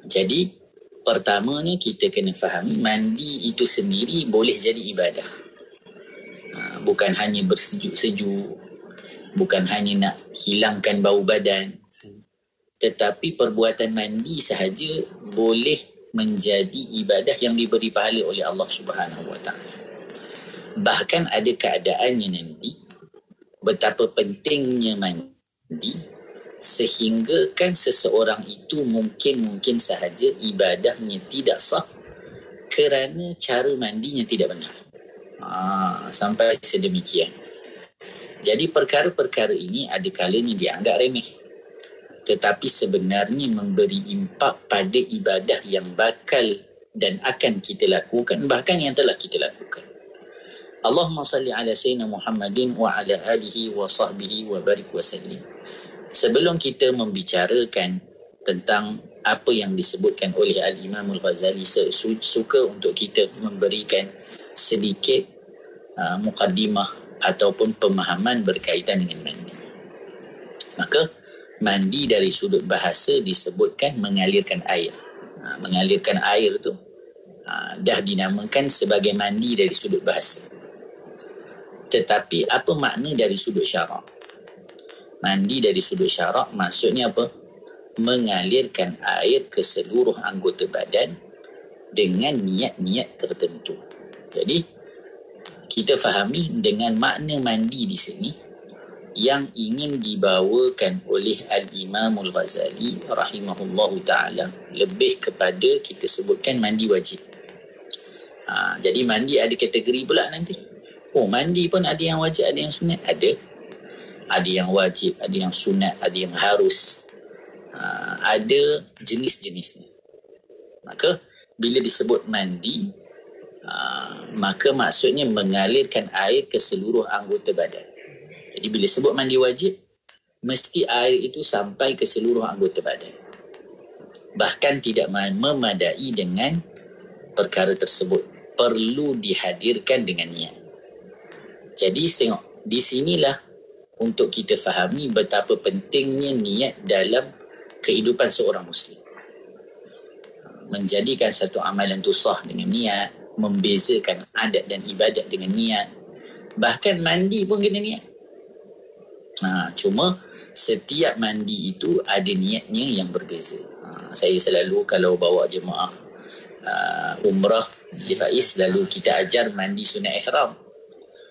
Jadi pertamanya kita kena fahami mandi itu sendiri boleh jadi ibadah. Ha, bukan hanya bersejuk-sejuk, bukan hanya nak hilangkan bau badan, tetapi perbuatan mandi sahaja boleh menjadi ibadah yang diberi pahala oleh Allah Subhanahu Taala. Bahkan ada keadaannya nanti betapa pentingnya mandi sehingga kan seseorang itu mungkin-mungkin sahaja ibadahnya tidak sah kerana cara mandinya tidak benar. Ha, sampai sedemikian. Jadi perkara-perkara ini ada kalanya dianggap remeh. tetapi sebenarnya memberi impak pada ibadah yang bakal dan akan kita lakukan bahkan yang telah kita lakukan Allahumma salli ala sayyidina Muhammadin wa ala alihi wa sahbihi wa barik wa sallim sebelum kita membicarakan tentang apa yang disebutkan oleh Al-Imam Al-Ghazali suka untuk kita memberikan sedikit uh, mukaddimah ataupun pemahaman berkaitan dengan mandi maka mandi dari sudut bahasa disebutkan mengalirkan air. Ha, mengalirkan air tu ha, dah dinamakan sebagai mandi dari sudut bahasa. Tetapi apa makna dari sudut syarak? Mandi dari sudut syarak maksudnya apa? Mengalirkan air ke seluruh anggota badan dengan niat-niat tertentu. Jadi kita fahami dengan makna mandi di sini yang ingin dibawakan oleh Al-Imam Al-Ghazali rahimahullah ta'ala lebih kepada kita sebutkan mandi wajib. Ha, jadi mandi ada kategori pula nanti. Oh mandi pun ada yang wajib, ada yang sunat. Ada. Ada yang wajib, ada yang sunat, ada yang harus. Ha, ada jenis-jenisnya. Maka bila disebut mandi, ha, maka maksudnya mengalirkan air ke seluruh anggota badan. Jadi bila sebut mandi wajib, mesti air itu sampai ke seluruh anggota badan. Bahkan tidak memadai dengan perkara tersebut. Perlu dihadirkan dengan niat. Jadi tengok, di sinilah untuk kita fahami betapa pentingnya niat dalam kehidupan seorang Muslim. Menjadikan satu amalan itu sah dengan niat, membezakan adat dan ibadat dengan niat. Bahkan mandi pun kena niat. Ha, cuma setiap mandi itu ada niatnya yang berbeza. Ha, saya selalu kalau bawa jemaah uh, umrah Faiz lalu kita ajar mandi sunat ihram.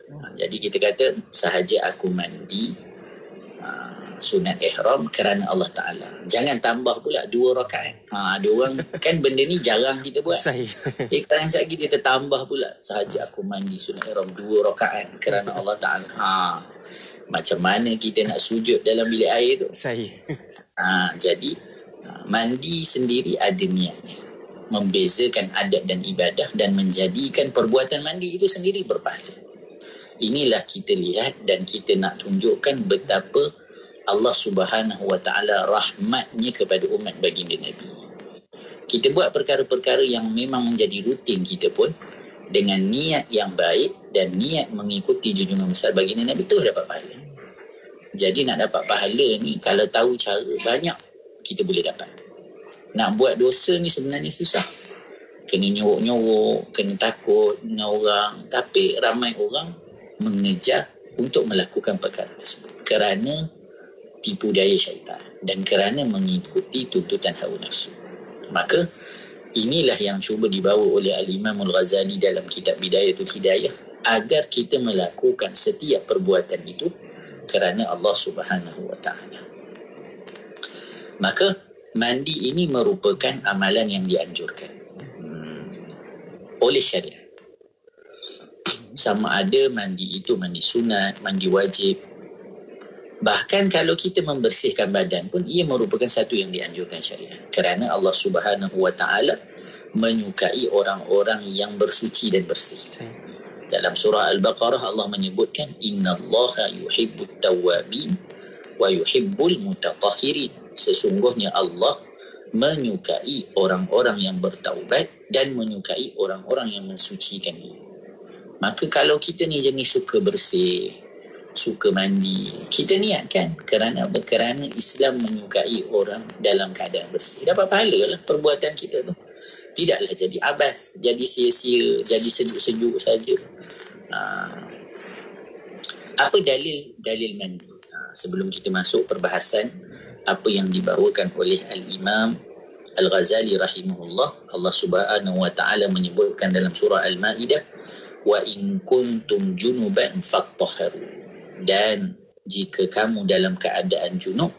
Ha, jadi kita kata sahaja aku mandi uh, sunat ihram kerana Allah Taala. Jangan tambah pula dua rakaat. Ha ada orang kan benda ni jarang kita buat. Sahih. Eh kadang sekali kita tambah pula sahaja aku mandi sunat ihram dua rakaat kerana Allah Taala. Ha macam mana kita nak sujud dalam bilik air tu Sahih ha, jadi mandi sendiri ada niatnya membezakan adat dan ibadah dan menjadikan perbuatan mandi itu sendiri berpahala inilah kita lihat dan kita nak tunjukkan betapa Allah Subhanahu Wa Taala rahmatnya kepada umat baginda Nabi kita buat perkara-perkara yang memang menjadi rutin kita pun dengan niat yang baik dan niat mengikuti junjungan besar baginda Nabi itu dapat pahala. Jadi nak dapat pahala ni kalau tahu cara banyak kita boleh dapat. Nak buat dosa ni sebenarnya susah. Kena nyorok-nyorok, kena takut dengan orang. Tapi ramai orang mengejar untuk melakukan perkara tersebut. Kerana tipu daya syaitan. Dan kerana mengikuti tuntutan hawa nafsu. Maka inilah yang cuba dibawa oleh Al-Imam Al-Ghazali dalam kitab Bidayatul Hidayah agar kita melakukan setiap perbuatan itu kerana Allah Subhanahu wa taala. Maka mandi ini merupakan amalan yang dianjurkan hmm, oleh syariat. Sama ada mandi itu mandi sunat, mandi wajib. Bahkan kalau kita membersihkan badan pun ia merupakan satu yang dianjurkan syariat. Kerana Allah Subhanahu wa taala menyukai orang-orang yang bersuci dan bersih. Dalam surah Al-Baqarah Allah menyebutkan innallaha yuhibbut tawwabin wa yuhibbul mutatahhirin. Sesungguhnya Allah menyukai orang-orang yang bertaubat dan menyukai orang-orang yang mensucikan diri. Maka kalau kita ni jenis suka bersih, suka mandi, kita niatkan kerana kerana Islam menyukai orang dalam keadaan bersih. Dapat pahala lah perbuatan kita tu. Tidaklah jadi abas, jadi sia-sia, jadi sejuk-sejuk saja. Ah, apa dalil dalil mandi ha, sebelum kita masuk perbahasan apa yang dibawakan oleh al-Imam Al-Ghazali rahimahullah Allah Subhanahu wa taala menyebutkan dalam surah Al-Maidah wa in kuntum junuban fattahharu dan jika kamu dalam keadaan junub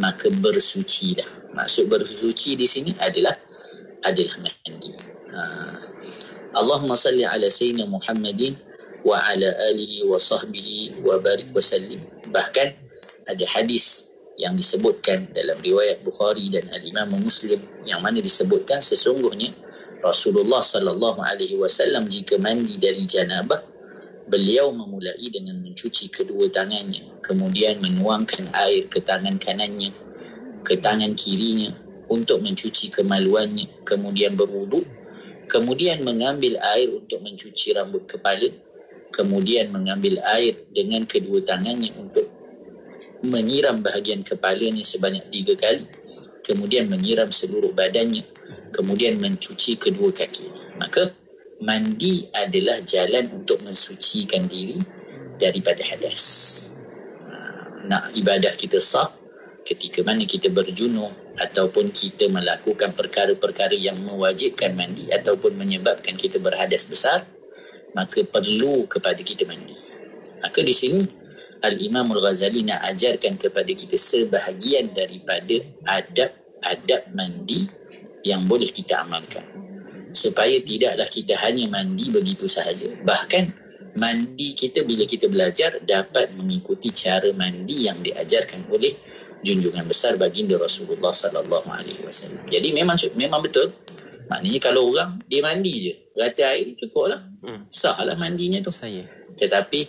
maka bersucilah maksud bersuci di sini adalah adalah mandi ha. Allahumma salli ala sayyidina Muhammadin wa ala alihi wa sahbihi wa barik wa sallim. Bahkan ada hadis yang disebutkan dalam riwayat Bukhari dan Al-Imam Muslim yang mana disebutkan sesungguhnya Rasulullah sallallahu alaihi wasallam jika mandi dari janabah beliau memulai dengan mencuci kedua tangannya kemudian menuangkan air ke tangan kanannya ke tangan kirinya untuk mencuci kemaluannya kemudian berwuduk kemudian mengambil air untuk mencuci rambut kepala kemudian mengambil air dengan kedua tangannya untuk menyiram bahagian kepalanya sebanyak tiga kali kemudian menyiram seluruh badannya kemudian mencuci kedua kaki. Maka mandi adalah jalan untuk mensucikan diri daripada hadas. Ha, nak ibadah kita sah ketika mana kita berjunub ataupun kita melakukan perkara-perkara yang mewajibkan mandi ataupun menyebabkan kita berhadas besar maka perlu kepada kita mandi. Maka di sini Al-Imam Al-Ghazali nak ajarkan kepada kita sebahagian daripada adab-adab mandi yang boleh kita amalkan. Supaya tidaklah kita hanya mandi begitu sahaja. Bahkan mandi kita bila kita belajar dapat mengikuti cara mandi yang diajarkan oleh junjungan besar baginda Rasulullah sallallahu alaihi wasallam. Jadi memang memang betul. Maknanya kalau orang dia mandi je, rata air cukuplah. Hmm. Sahlah mandinya tu. Saya. Tetapi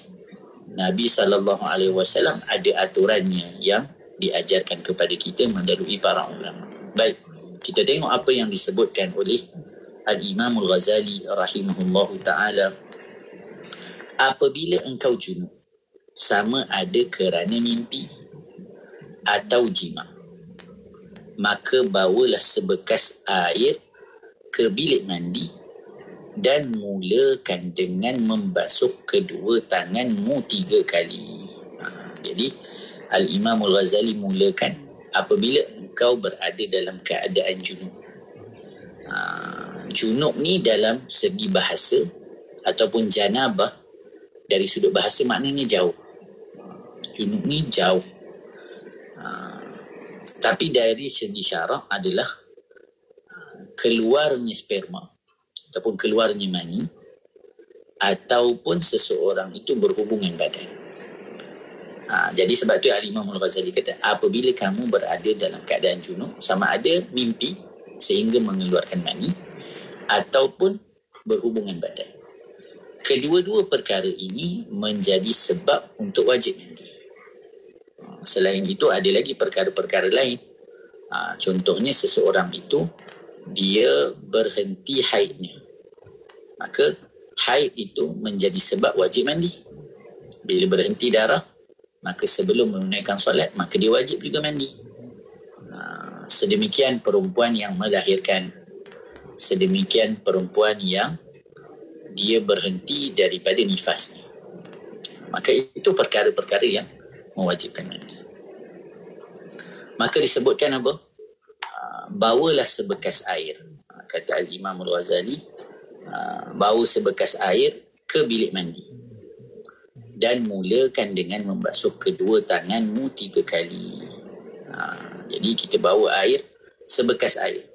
Nabi sallallahu alaihi wasallam ada aturannya yang diajarkan kepada kita melalui para ulama. Baik, kita tengok apa yang disebutkan oleh Al-Imam Al-Ghazali rahimahullahu taala. Apabila engkau junub, sama ada kerana mimpi atau jima, maka bawalah sebekas air ke bilik mandi dan mulakan dengan membasuh kedua tanganmu tiga kali. Ha, jadi Al-Imam Al-Ghazali mulakan apabila engkau berada dalam keadaan junub. Ha, junub ni dalam segi bahasa ataupun janabah dari sudut bahasa maknanya jauh. Junub ni jauh. Ha, tapi dari segi syarak adalah keluarnya sperma ataupun keluarnya mani ataupun seseorang itu berhubungan badan. Ha, jadi sebab tu Al-Imam Al-Ghazali kata apabila kamu berada dalam keadaan junub sama ada mimpi sehingga mengeluarkan mani ataupun berhubungan badan. Kedua-dua perkara ini menjadi sebab untuk wajib mandi. Ha, selain itu ada lagi perkara-perkara lain. Ha, contohnya seseorang itu dia berhenti haidnya maka haid itu menjadi sebab wajib mandi. Bila berhenti darah, maka sebelum menunaikan solat, maka dia wajib juga mandi. Ha, sedemikian perempuan yang melahirkan, sedemikian perempuan yang dia berhenti daripada nifasnya. Maka itu perkara-perkara yang mewajibkan mandi. Maka disebutkan apa? Ha, bawalah sebekas air. Ha, kata Al-Imam Al-Ghazali, Ah, bawa sebekas air ke bilik mandi dan mulakan dengan membasuh kedua tanganmu tiga kali. Ha, jadi kita bawa air sebekas air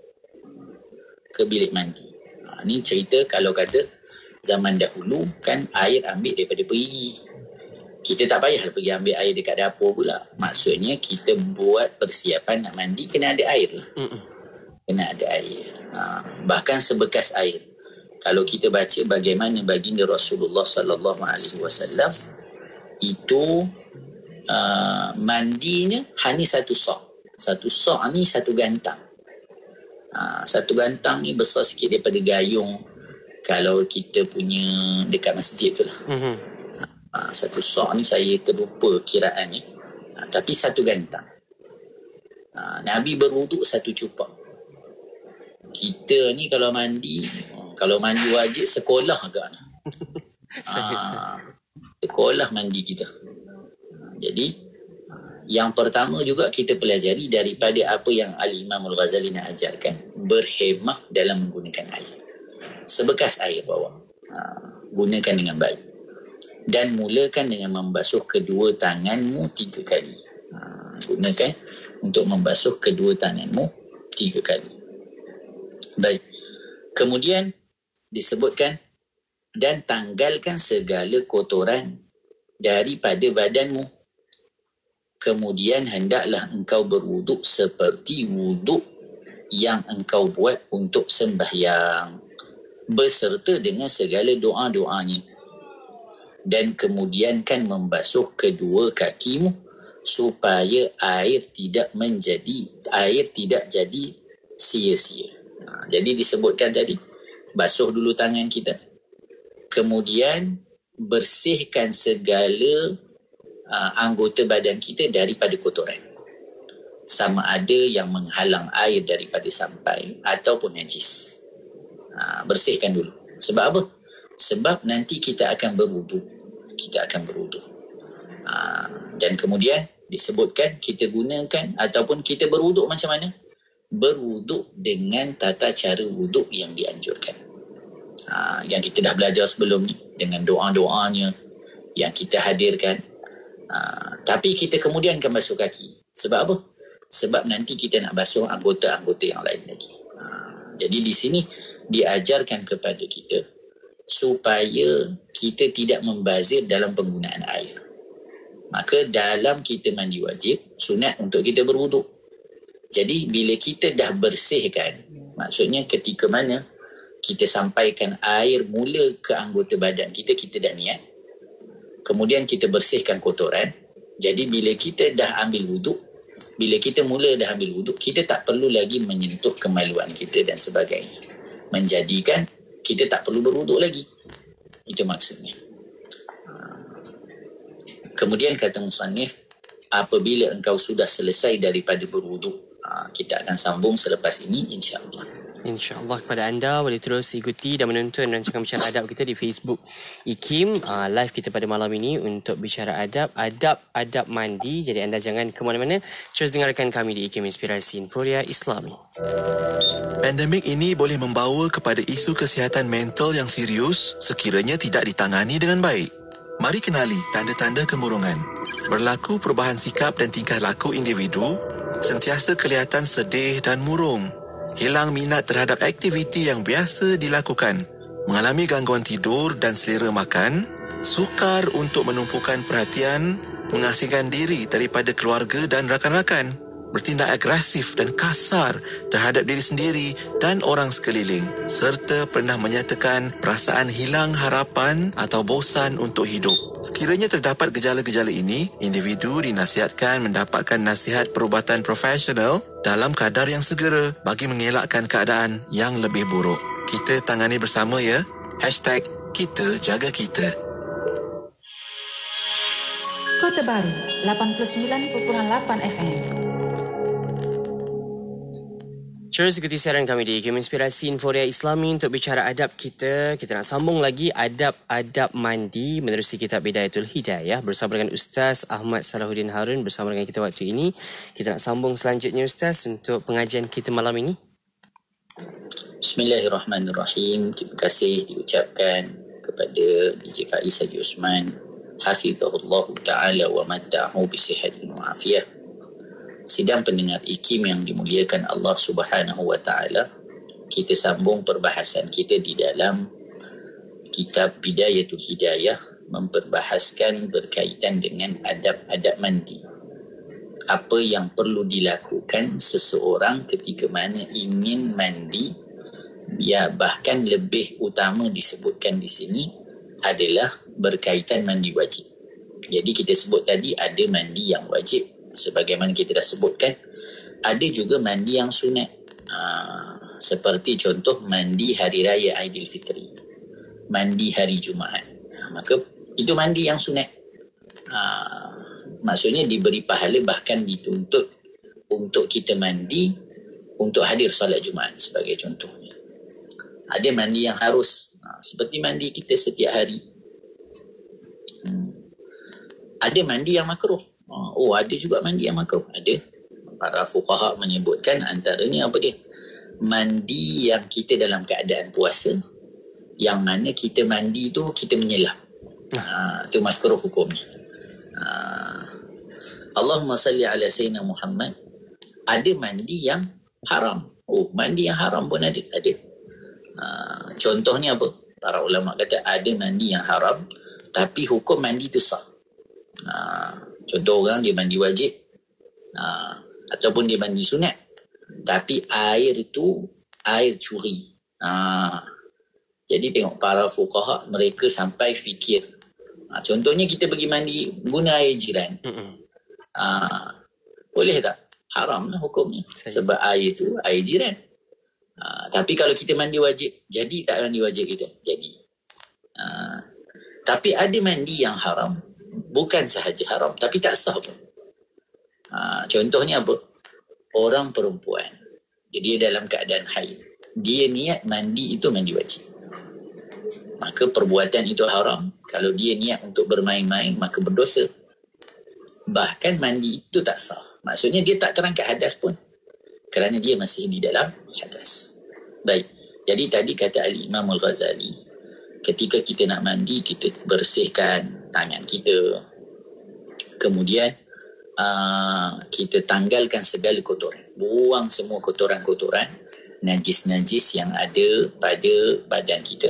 ke bilik mandi. Ha, ini cerita kalau kata zaman dahulu kan air ambil daripada perigi. Kita tak payah pergi ambil air dekat dapur pula. Maksudnya kita buat persiapan nak mandi kena ada air lah. Kena ada air. Ha, bahkan sebekas air kalau kita baca bagaimana baginda Rasulullah sallallahu alaihi wasallam itu uh, mandinya hanya satu sok. Satu sok ni satu gantang. Uh, satu gantang ni besar sikit daripada gayung kalau kita punya dekat masjid tu lah. Mm-hmm. Uh, satu sok ni saya terlupa kiraannya. Uh, tapi satu gantang. Uh, Nabi berwuduk satu cupak. Kita ni kalau mandi kalau mandi wajib sekolah agak ha, sekolah mandi kita. Jadi yang pertama juga kita pelajari daripada apa yang Al-Imam Al-Ghazali nak ajarkan. Berhemah dalam menggunakan air. Sebekas air bawa ha, gunakan dengan baik. Dan mulakan dengan membasuh kedua tanganmu tiga kali. Ha, gunakan untuk membasuh kedua tanganmu tiga kali. Baik. Kemudian disebutkan dan tanggalkan segala kotoran daripada badanmu kemudian hendaklah engkau berwuduk seperti wuduk yang engkau buat untuk sembahyang beserta dengan segala doa-doanya dan kemudian kan membasuh kedua kakimu supaya air tidak menjadi air tidak jadi sia-sia. Ha, jadi disebutkan tadi basuh dulu tangan kita. Kemudian bersihkan segala uh, anggota badan kita daripada kotoran. Sama ada yang menghalang air daripada sampai ataupun najis. Uh, bersihkan dulu. Sebab apa? Sebab nanti kita akan berwuduk. Kita akan berwuduk. Uh, dan kemudian disebutkan kita gunakan ataupun kita berwuduk macam mana? Berwuduk dengan tata cara wuduk yang dianjurkan. Ha, yang kita dah belajar sebelum ni dengan doa-doanya yang kita hadirkan. Ha, tapi kita kemudian akan basuh kaki. Sebab apa? Sebab nanti kita nak basuh anggota-anggota yang lain lagi. Ha, jadi di sini diajarkan kepada kita supaya kita tidak membazir dalam penggunaan air maka dalam kita mandi wajib sunat untuk kita berwuduk jadi bila kita dah bersihkan maksudnya ketika mana kita sampaikan air mula ke anggota badan kita kita dah niat kemudian kita bersihkan kotoran jadi bila kita dah ambil wuduk bila kita mula dah ambil wuduk kita tak perlu lagi menyentuh kemaluan kita dan sebagainya. Menjadikan kita tak perlu berwuduk lagi. Itu maksudnya. Kemudian kata Musannif, apabila engkau sudah selesai daripada berwuduk, kita akan sambung selepas ini insya-Allah. InsyaAllah kepada anda boleh terus ikuti dan menonton rancangan bicara adab kita di Facebook IKIM uh, live kita pada malam ini untuk bicara adab, adab-adab mandi. Jadi anda jangan ke mana-mana, terus dengarkan kami di IKIM Inspirasi Inforia Islami. Pandemik ini boleh membawa kepada isu kesihatan mental yang serius sekiranya tidak ditangani dengan baik. Mari kenali tanda-tanda kemurungan. Berlaku perubahan sikap dan tingkah laku individu, sentiasa kelihatan sedih dan murung. Hilang minat terhadap aktiviti yang biasa dilakukan. Mengalami gangguan tidur dan selera makan, sukar untuk menumpukan perhatian, mengasingkan diri daripada keluarga dan rakan-rakan bertindak agresif dan kasar terhadap diri sendiri dan orang sekeliling serta pernah menyatakan perasaan hilang harapan atau bosan untuk hidup. Sekiranya terdapat gejala-gejala ini, individu dinasihatkan mendapatkan nasihat perubatan profesional dalam kadar yang segera bagi mengelakkan keadaan yang lebih buruk. Kita tangani bersama ya. Hashtag kita jaga kita. Kota Baru 89.8 FM Terus ikuti siaran kami di Game Inspirasi Inforia Islami untuk bicara adab kita. Kita nak sambung lagi adab-adab mandi menerusi kitab Bidayatul Hidayah bersama dengan Ustaz Ahmad Salahuddin Harun bersama dengan kita waktu ini. Kita nak sambung selanjutnya Ustaz untuk pengajian kita malam ini. Bismillahirrahmanirrahim. Terima kasih diucapkan kepada DJ Faiz Haji Usman. Hafizahullah Ta'ala wa madda'hu bisihatin wa afiyah. Sidang pendengar IKIM yang dimuliakan Allah Subhanahu wa taala kita sambung perbahasan kita di dalam kitab Bidayatul Hidayah memperbahaskan berkaitan dengan adab-adab mandi. Apa yang perlu dilakukan seseorang ketika mana ingin mandi ya bahkan lebih utama disebutkan di sini adalah berkaitan mandi wajib. Jadi kita sebut tadi ada mandi yang wajib sebagaimana kita dah sebutkan. Ada juga mandi yang sunat. Uh, seperti contoh mandi hari raya Aidilfitri mandi hari Jumaat. Uh, maka itu mandi yang sunat. Uh, maksudnya diberi pahala bahkan dituntut untuk kita mandi untuk hadir solat Jumaat sebagai contohnya. Ada mandi yang harus. Uh, seperti mandi kita setiap hari. Ada mandi yang makruh. Ah, oh ada juga mandi yang makruh. Ada. Para fuqaha menyebutkan antaranya apa dia? Mandi yang kita dalam keadaan puasa yang mana kita mandi tu kita menyelam ha, itu makruh hukumnya. Ha, Allahumma salli ala sayyidina Muhammad. Ada mandi yang haram. Oh mandi yang haram pun ada. Ada. Ha, contohnya apa? Para ulama kata ada mandi yang haram tapi hukum mandi tu sah ha, Contoh orang dia mandi wajib uh, ataupun dia mandi sunat. Tapi air itu air curi. Uh, jadi tengok para fuqaha mereka sampai fikir. Uh, contohnya kita pergi mandi guna air jiran. Uh, boleh tak? Haram lah hukumnya. Sebab air itu air jiran. Uh, tapi kalau kita mandi wajib, jadi tak mandi wajib kita? Jadi. Uh, tapi ada mandi yang haram. Bukan sahaja haram, tapi tak sah pun. Uh, contohnya apa? Orang perempuan. Jadi dia dalam keadaan haid. Dia niat mandi itu mandi wajib. Maka perbuatan itu haram. Kalau dia niat untuk bermain-main, maka berdosa. Bahkan mandi itu tak sah. Maksudnya dia tak terangkat hadas pun. Kerana dia masih di dalam hadas. Baik. Jadi tadi kata Ali Imam Al-Ghazali, ketika kita nak mandi, kita bersihkan tangan kita. Kemudian, uh, kita tanggalkan segala kotoran. Buang semua kotoran-kotoran, najis-najis yang ada pada badan kita.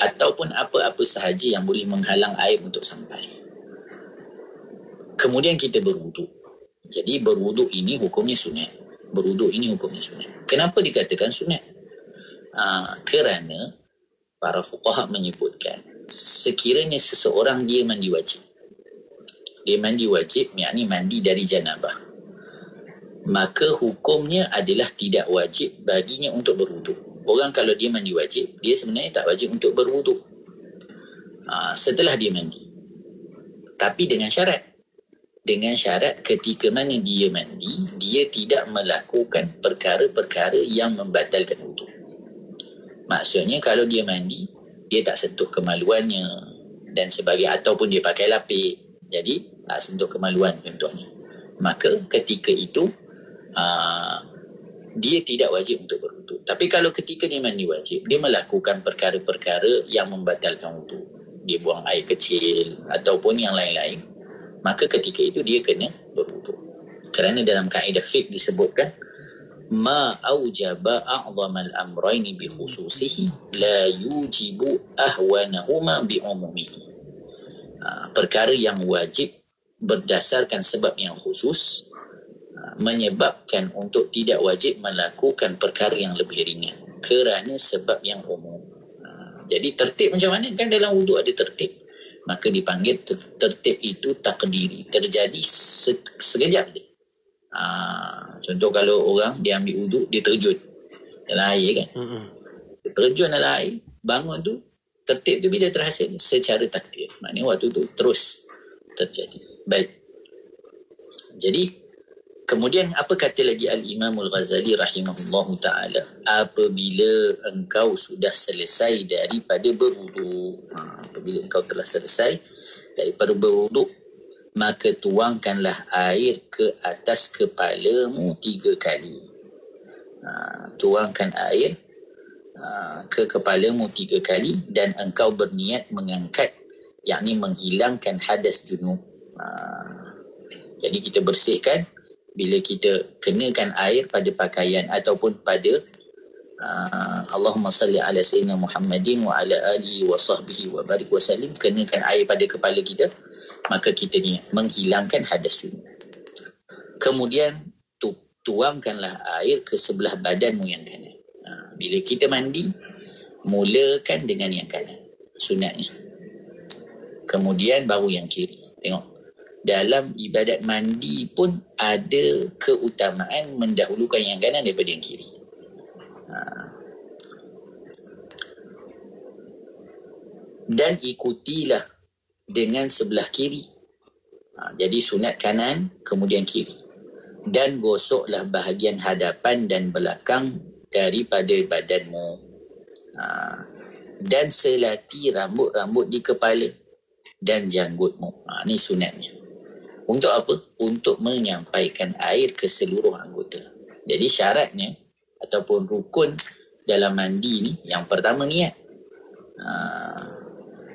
Ataupun apa-apa sahaja yang boleh menghalang air untuk sampai. Kemudian kita berwuduk. Jadi berwuduk ini hukumnya sunat. Berwuduk ini hukumnya sunat. Kenapa dikatakan sunat? Uh, kerana para fuqaha menyebutkan sekiranya seseorang dia mandi wajib. Dia mandi wajib, yakni mandi dari janabah. Maka hukumnya adalah tidak wajib baginya untuk berwuduk. Orang kalau dia mandi wajib, dia sebenarnya tak wajib untuk berwuduk. Uh, setelah dia mandi. Tapi dengan syarat dengan syarat ketika mana dia mandi, dia tidak melakukan perkara-perkara yang membatalkan wuduk. Maksudnya kalau dia mandi, dia tak sentuh kemaluannya dan sebagai ataupun dia pakai lapik. Jadi, tak sentuh kemaluan contohnya. Maka ketika itu, aa, dia tidak wajib untuk berwuduk. Tapi kalau ketika dia mandi wajib, dia melakukan perkara-perkara yang membatalkan wuduk. Dia buang air kecil ataupun yang lain-lain maka ketika itu dia kena berwuduk. Kerana dalam kaedah fiqh disebutkan ma aujaba a'zama al-amrayni bi khususihi la yujibu ahwanahuma. Ha, perkara yang wajib berdasarkan sebab yang khusus ha, menyebabkan untuk tidak wajib melakukan perkara yang lebih ringan kerana sebab yang umum. Ha, jadi tertib macam mana? Kan dalam wuduk ada tertib maka dipanggil ter- tertib itu takdiri terjadi se- sekejap je ha, contoh kalau orang dia ambil uduk dia terjun. Dalam air kan? Dia terjun dalam air bangun tu tertib tu bila terhasil? Secara takdir. Maknanya waktu tu terus terjadi. Baik. Jadi Kemudian apa kata lagi Al-Imam Al-Ghazali rahimahullah ta'ala? Apabila engkau sudah selesai daripada berwuduk. Ha, apabila engkau telah selesai daripada berwuduk maka tuangkanlah air ke atas kepalamu tiga kali. Ha, tuangkan air ha, ke kepalamu tiga kali dan engkau berniat mengangkat yakni menghilangkan hadas junub. Ha, jadi kita bersihkan. Bila kita kenakan air pada pakaian ataupun pada uh, Allahumma salli ala sayyidina Muhammadin wa ala alihi wa sahbihi wa barik wa salim kenakan air pada kepala kita maka kita ni menghilangkan hadas junub kemudian tu, tuangkanlah air ke sebelah badanmu yang kanan. Uh, bila kita mandi mulakan dengan yang kanan. Sunatnya kemudian baru yang kiri. Tengok. Dalam ibadat mandi pun ada keutamaan mendahulukan yang kanan daripada yang kiri. Ha. Dan ikutilah dengan sebelah kiri. Ha. Jadi sunat kanan kemudian kiri. Dan gosoklah bahagian hadapan dan belakang daripada badanmu. Ha. Dan selati rambut-rambut di kepala dan janggutmu. Ha. Ini sunatnya. Untuk apa? Untuk menyampaikan air ke seluruh anggota. Jadi syaratnya ataupun rukun dalam mandi ni yang pertama niat. Ha,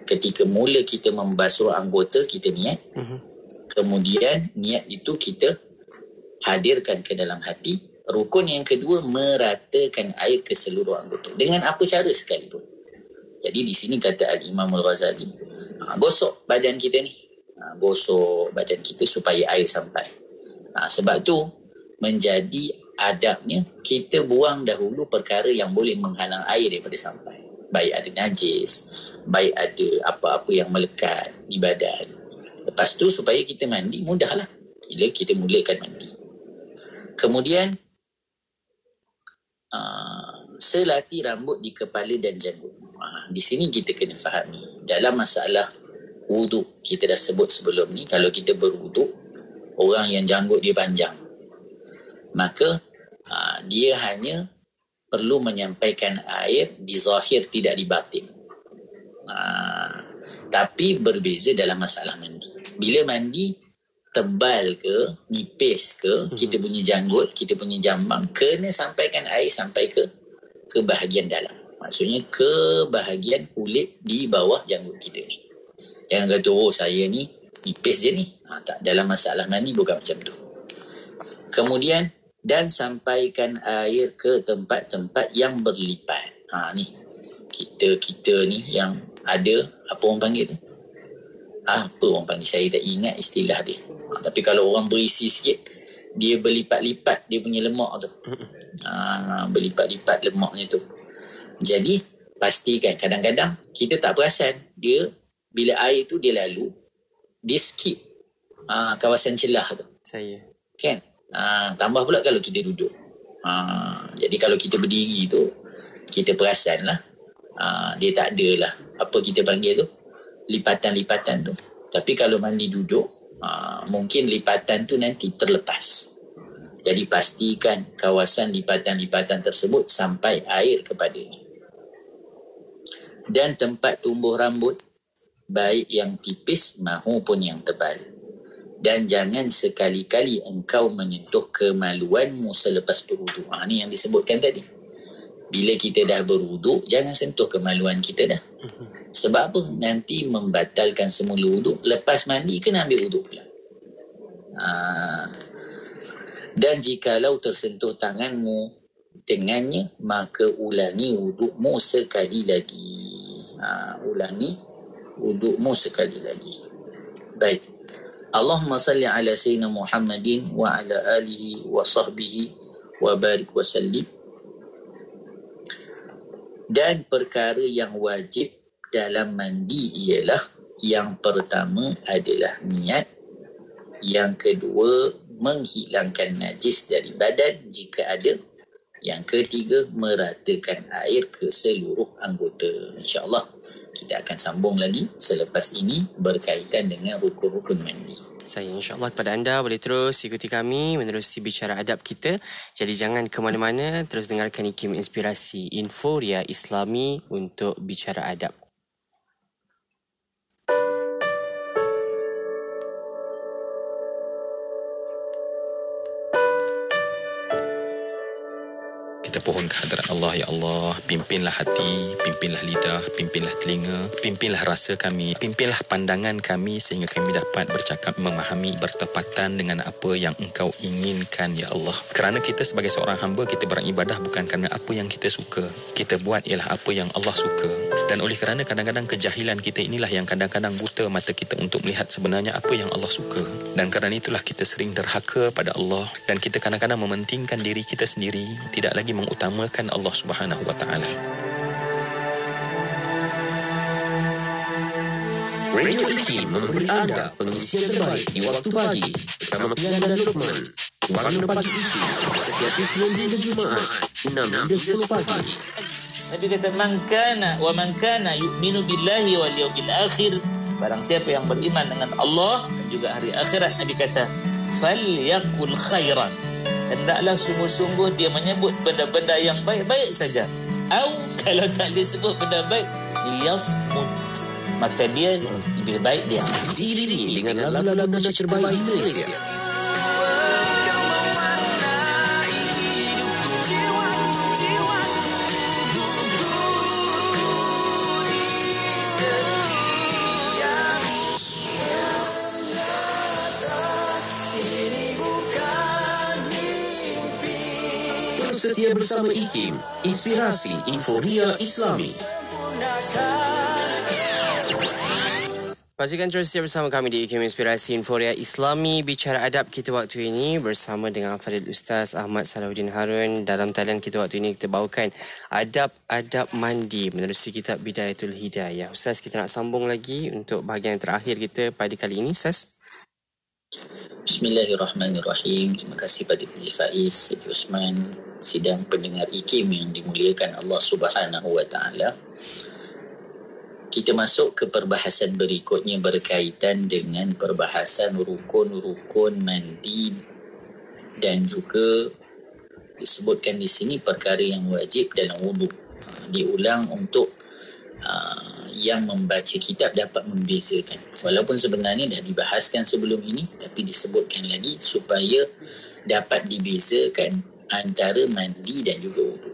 ketika mula kita membasuh anggota kita niat. Kemudian niat itu kita hadirkan ke dalam hati. Rukun yang kedua meratakan air ke seluruh anggota. Dengan apa cara sekalipun. Jadi di sini kata Al-Imam Al-Ghazali. Ha, gosok badan kita ni. Ha, gosok badan kita supaya air sampai. Uh, sebab tu menjadi adabnya kita buang dahulu perkara yang boleh menghalang air daripada sampai. Baik ada najis, baik ada apa-apa yang melekat di badan. Lepas tu supaya kita mandi mudahlah. Bila kita mulakan mandi. Kemudian uh, selati rambut di kepala dan janggut. Uh, di sini kita kena fahami dalam masalah wuduk kita dah sebut sebelum ni kalau kita berwuduk orang yang janggut dia panjang maka uh, dia hanya perlu menyampaikan air di zahir tidak di batin. Uh, tapi berbeza dalam masalah mandi. Bila mandi tebal ke, nipis ke, hmm. kita punya janggut, kita punya jambang kena sampaikan air sampai ke ke bahagian dalam. Maksudnya ke bahagian kulit di bawah janggut kita ni. Jangan kata oh saya ni nipis je ni. Ha, tak dalam masalah mandi bukan macam tu. Kemudian dan sampaikan air ke tempat-tempat yang berlipat. Ha ni. Kita kita ni yang ada apa orang panggil tu? Apa orang panggil? Saya tak ingat istilah dia. Ha, tapi kalau orang berisi sikit, dia berlipat-lipat dia punya lemak tu. Ha, berlipat-lipat lemaknya tu. Jadi, pastikan kadang-kadang kita tak perasan dia bila air tu dia lalu, dia skip ha, kawasan celah tu. Saya. Kan? Ha, tambah pula kalau kita duduk. Ha, jadi kalau kita berdiri tu, kita perasan lah. Ha, dia tak ada lah. Apa kita panggil tu? Lipatan-lipatan tu. Tapi kalau mandi duduk, ha, mungkin lipatan tu nanti terlepas. Jadi pastikan kawasan lipatan-lipatan tersebut sampai air kepada Dan tempat tumbuh rambut, baik yang tipis maupun yang tebal dan jangan sekali-kali engkau menyentuh kemaluanmu selepas berwuduk. Ha, ni yang disebutkan tadi. Bila kita dah berwuduk, jangan sentuh kemaluan kita dah. Sebab apa? Nanti membatalkan semula wuduk. Lepas mandi, kena ambil wuduk pula. Ha. Dan jikalau tersentuh tanganmu dengannya, maka ulangi wudukmu sekali lagi. Ha, ulangi wudukmu sekali lagi. Baik. Allahumma salli ala sayyidina Muhammadin wa ala alihi wa sahbihi wa barik wa sallim. Dan perkara yang wajib dalam mandi ialah yang pertama adalah niat. Yang kedua, menghilangkan najis dari badan jika ada. Yang ketiga, meratakan air ke seluruh anggota. InsyaAllah kita akan sambung lagi selepas ini berkaitan dengan rukun-rukun mandi. Saya insyaAllah kepada anda boleh terus ikuti kami menerusi bicara adab kita. Jadi jangan ke mana-mana, terus dengarkan IKIM Inspirasi Info Ria Islami untuk bicara adab. Kehadrat Allah ya Allah. Pimpinlah hati pimpinlah lidah pimpinlah telinga pimpinlah rasa kami pimpinlah pandangan kami sehingga kami dapat bercakap memahami bertepatan dengan apa yang engkau inginkan ya Allah. Kerana kita sebagai seorang hamba kita beribadah bukan kerana apa yang kita suka. Kita buat ialah apa yang Allah suka. Dan oleh kerana kadang-kadang kejahilan kita inilah yang kadang-kadang buta mata kita untuk melihat sebenarnya apa yang Allah suka. Dan kerana itulah kita sering derhaka pada Allah. Dan kita kadang-kadang mementingkan diri kita sendiri tidak lagi mengutamakan mengutamakan Allah Subhanahu wa taala. Radio ini memberi anda pengisian terbaik di waktu pagi bersama Pian dan Lukman. Warna pagi ini setiap Isnin hingga Jumaat 6 hingga 10 pagi. Nabi kata man kana wa man kana yu'minu billahi wal yawmil akhir barang siapa yang beriman dengan Allah dan juga hari akhirat Nabi kata falyakul khairan hendaklah sungguh-sungguh dia menyebut benda-benda yang baik-baik saja. Atau kalau tak dia sebut benda baik, lias maka dia lebih baik dia. Diiringi dengan nasyid terbaik Bersama IKIM, Inspirasi Inforia Islami. Pastikan terus setia bersama kami di IKM Inspirasi Inforia Islami Bicara Adab kita waktu ini bersama dengan Fadil Ustaz Ahmad Salahuddin Harun. Dalam talian kita waktu ini kita bawakan adab-adab mandi menerusi kitab Bidayatul Hidayah. Ustaz kita nak sambung lagi untuk bahagian terakhir kita pada kali ini Ustaz. Bismillahirrahmanirrahim. Terima kasih pada Haji Faiz, Siti Osman, sidang pendengar IKIM yang dimuliakan Allah Subhanahu wa taala kita masuk ke perbahasan berikutnya berkaitan dengan perbahasan rukun-rukun mandi dan juga disebutkan di sini perkara yang wajib dalam wudhu diulang untuk uh, yang membaca kitab dapat membezakan walaupun sebenarnya dah dibahaskan sebelum ini tapi disebutkan lagi supaya dapat dibezakan antara mandi dan juga wudhu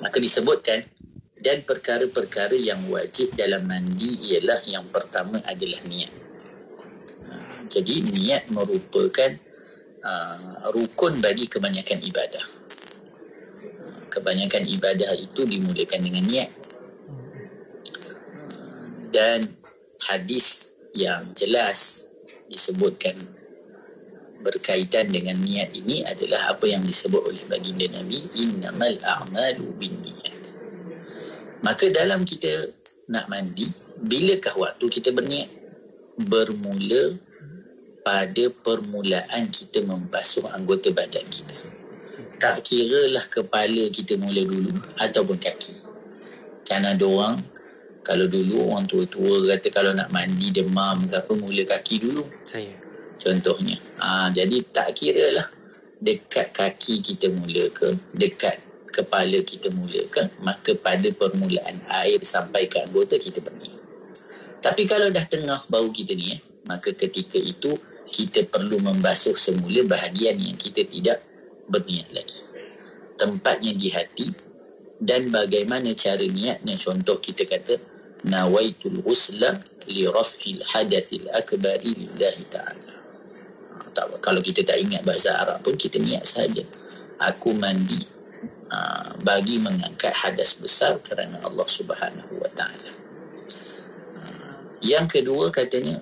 maka disebutkan dan perkara-perkara yang wajib dalam mandi ialah yang pertama adalah niat. Ha, jadi niat merupakan uh, rukun bagi kebanyakan ibadah. Kebanyakan ibadah itu dimulakan dengan niat. Dan hadis yang jelas disebutkan berkaitan dengan niat ini adalah apa yang disebut oleh baginda Nabi innamal a'malu binniyat Maka dalam kita nak mandi, bilakah waktu kita berniat? Bermula pada permulaan kita membasuh anggota badan kita. Tak kira lah kepala kita mula dulu ataupun kaki. Kan ada orang, kalau dulu orang tua-tua kata kalau nak mandi demam ke apa, mula kaki dulu. Saya. Contohnya. Ha, jadi tak kira lah dekat kaki kita mula ke, dekat kepala kita mulakan maka pada permulaan air sampai ke anggota kita berniat tapi kalau dah tengah bau kita ni eh, maka ketika itu kita perlu membasuh semula bahagian yang kita tidak berniat lagi tempatnya di hati dan bagaimana cara niatnya contoh kita kata nawaitul usla li raf'il hadathil akbari lillahi ta'ala ha, kalau kita tak ingat bahasa Arab pun kita niat saja aku mandi Ah, bagi mengangkat hadas besar kerana Allah Subhanahu wa taala. Yang kedua katanya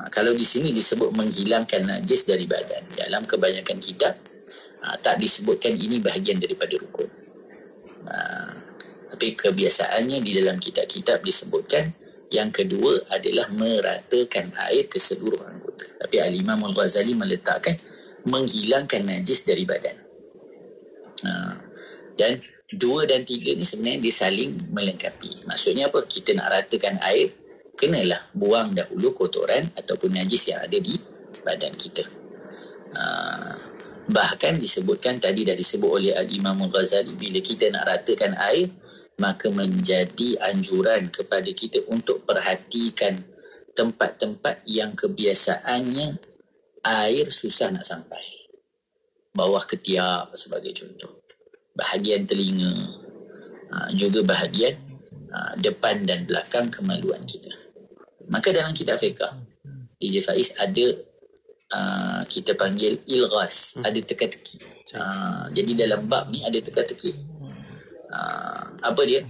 ah, kalau di sini disebut menghilangkan najis dari badan dalam kebanyakan kitab tak disebutkan ini bahagian daripada rukun. Tapi kebiasaannya di dalam kitab-kitab disebutkan yang kedua adalah meratakan air ke seluruh anggota. Tapi Al-Imam Al-Ghazali meletakkan menghilangkan najis dari badan. Dan dua dan tiga ni sebenarnya dia saling melengkapi. Maksudnya apa? Kita nak ratakan air, kenalah buang dahulu kotoran ataupun najis yang ada di badan kita. Uh, bahkan disebutkan tadi dah disebut oleh Al-Imam Al-Ghazali bila kita nak ratakan air, maka menjadi anjuran kepada kita untuk perhatikan tempat-tempat yang kebiasaannya air susah nak sampai. Bawah ketiak sebagai contoh. Bahagian telinga ha, juga bahagian ha, depan dan belakang kemaluan kita. Maka dalam kitab fiqah DJ Faiz ada uh, kita panggil ilghas hmm. ada teka-teki. Uh, jadi dalam bab ni ada teka-teki uh, apa dia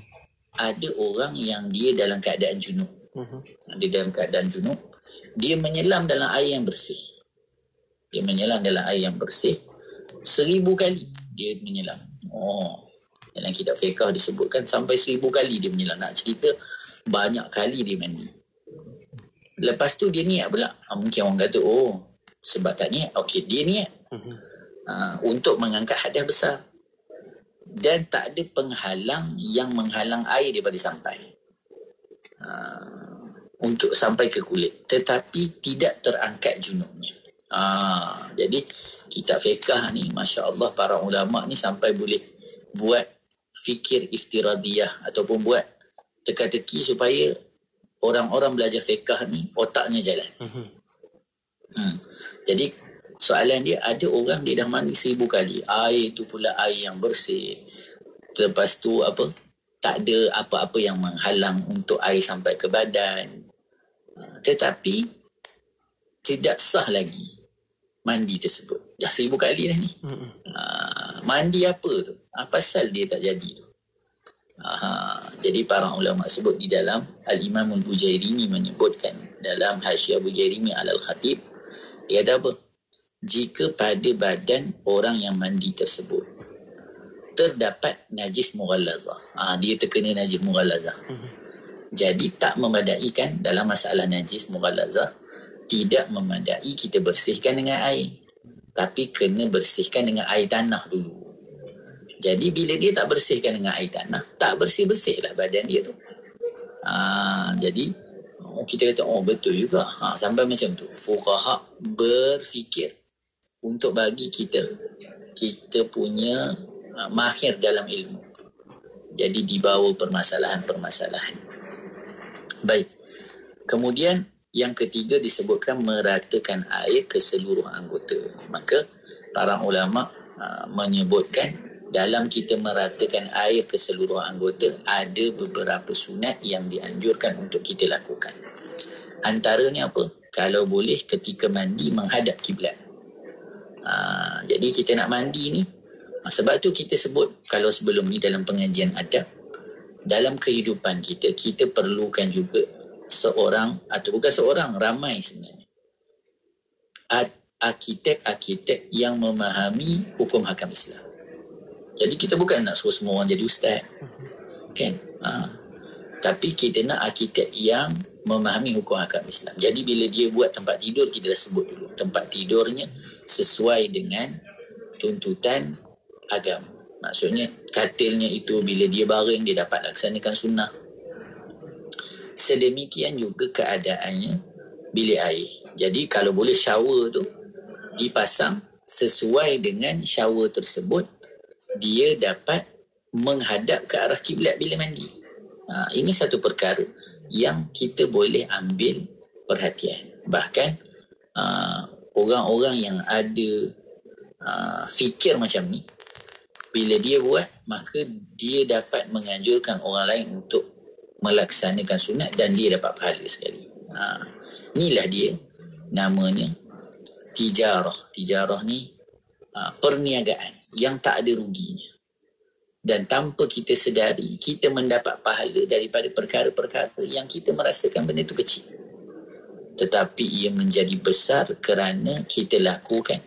ada orang yang dia dalam keadaan junub hmm. dia dalam keadaan junub dia menyelam dalam air yang bersih dia menyelam dalam air yang bersih seribu kali dia menyelam Oh, dalam kitab fiqah disebutkan sampai seribu kali dia menyelam. Nak cerita banyak kali dia mandi. Lepas tu dia niat pula. Ha, mungkin orang kata, oh sebab tak niat. Okey, dia niat. Ha, untuk mengangkat hadiah besar. Dan tak ada penghalang yang menghalang air daripada sampai. Ha, untuk sampai ke kulit. Tetapi tidak terangkat junubnya. Ha, jadi, kitab fiqah ni Masya Allah para ulama ni sampai boleh buat fikir iftiradiyah ataupun buat teka-teki supaya orang-orang belajar fiqah ni otaknya jalan mhm. hmm. jadi soalan dia ada orang dia dah mandi seribu kali air tu pula air yang bersih lepas tu apa tak ada apa-apa yang menghalang untuk air sampai ke badan tetapi tidak sah lagi mandi tersebut. Dah seribu kali dah ni. Hmm. Uh, mandi apa tu? Apa pasal dia tak jadi tu? Aha, jadi para ulama sebut di dalam Al-Imam Al-Bujairimi menyebutkan dalam Hasyiah Bujairimi Al-Khatib dia kata apa? Jika pada badan orang yang mandi tersebut terdapat najis mughallazah. Ah dia terkena najis mughallazah. Jadi tak memadai kan dalam masalah najis mughallazah tidak memadai kita bersihkan dengan air. Tapi kena bersihkan dengan air tanah dulu. Jadi bila dia tak bersihkan dengan air tanah, tak bersih-bersih lah badan dia tu. Ah jadi oh, kita kata oh betul juga. Ha, sampai macam tu. Fuqaha berfikir untuk bagi kita kita punya uh, mahir dalam ilmu. Jadi dibawa permasalahan-permasalahan. Baik. Kemudian yang ketiga disebutkan meratakan air ke seluruh anggota. Maka para ulama uh, menyebutkan dalam kita meratakan air ke seluruh anggota ada beberapa sunat yang dianjurkan untuk kita lakukan. Antaranya apa? Kalau boleh ketika mandi menghadap kiblat. Ha, jadi kita nak mandi ni ha, sebab tu kita sebut kalau sebelum ni dalam pengajian adab dalam kehidupan kita kita perlukan juga seorang atau bukan seorang ramai sebenarnya arkitek-arkitek yang memahami hukum hakam Islam. Jadi kita bukan nak suruh semua orang jadi ustaz. Kan? Ha. Tapi kita nak arkitek yang memahami hukum hakam Islam. Jadi bila dia buat tempat tidur kita dah sebut dulu tempat tidurnya sesuai dengan tuntutan agama. Maksudnya katilnya itu bila dia baring dia dapat laksanakan sunnah. Sedemikian juga keadaannya bilik air. Jadi kalau boleh shower tu dipasang sesuai dengan shower tersebut dia dapat menghadap ke arah kiblat bila mandi. Ha, ini satu perkara yang kita boleh ambil perhatian. Bahkan uh, orang-orang yang ada uh, fikir macam ni bila dia buat maka dia dapat menganjurkan orang lain untuk melaksanakan sunat dan dia dapat pahala sekali. Ha, inilah dia namanya tijarah. Tijarah ni uh, perniagaan yang tak ada ruginya. Dan tanpa kita sedari, kita mendapat pahala daripada perkara-perkara yang kita merasakan benda itu kecil tetapi ia menjadi besar kerana kita lakukan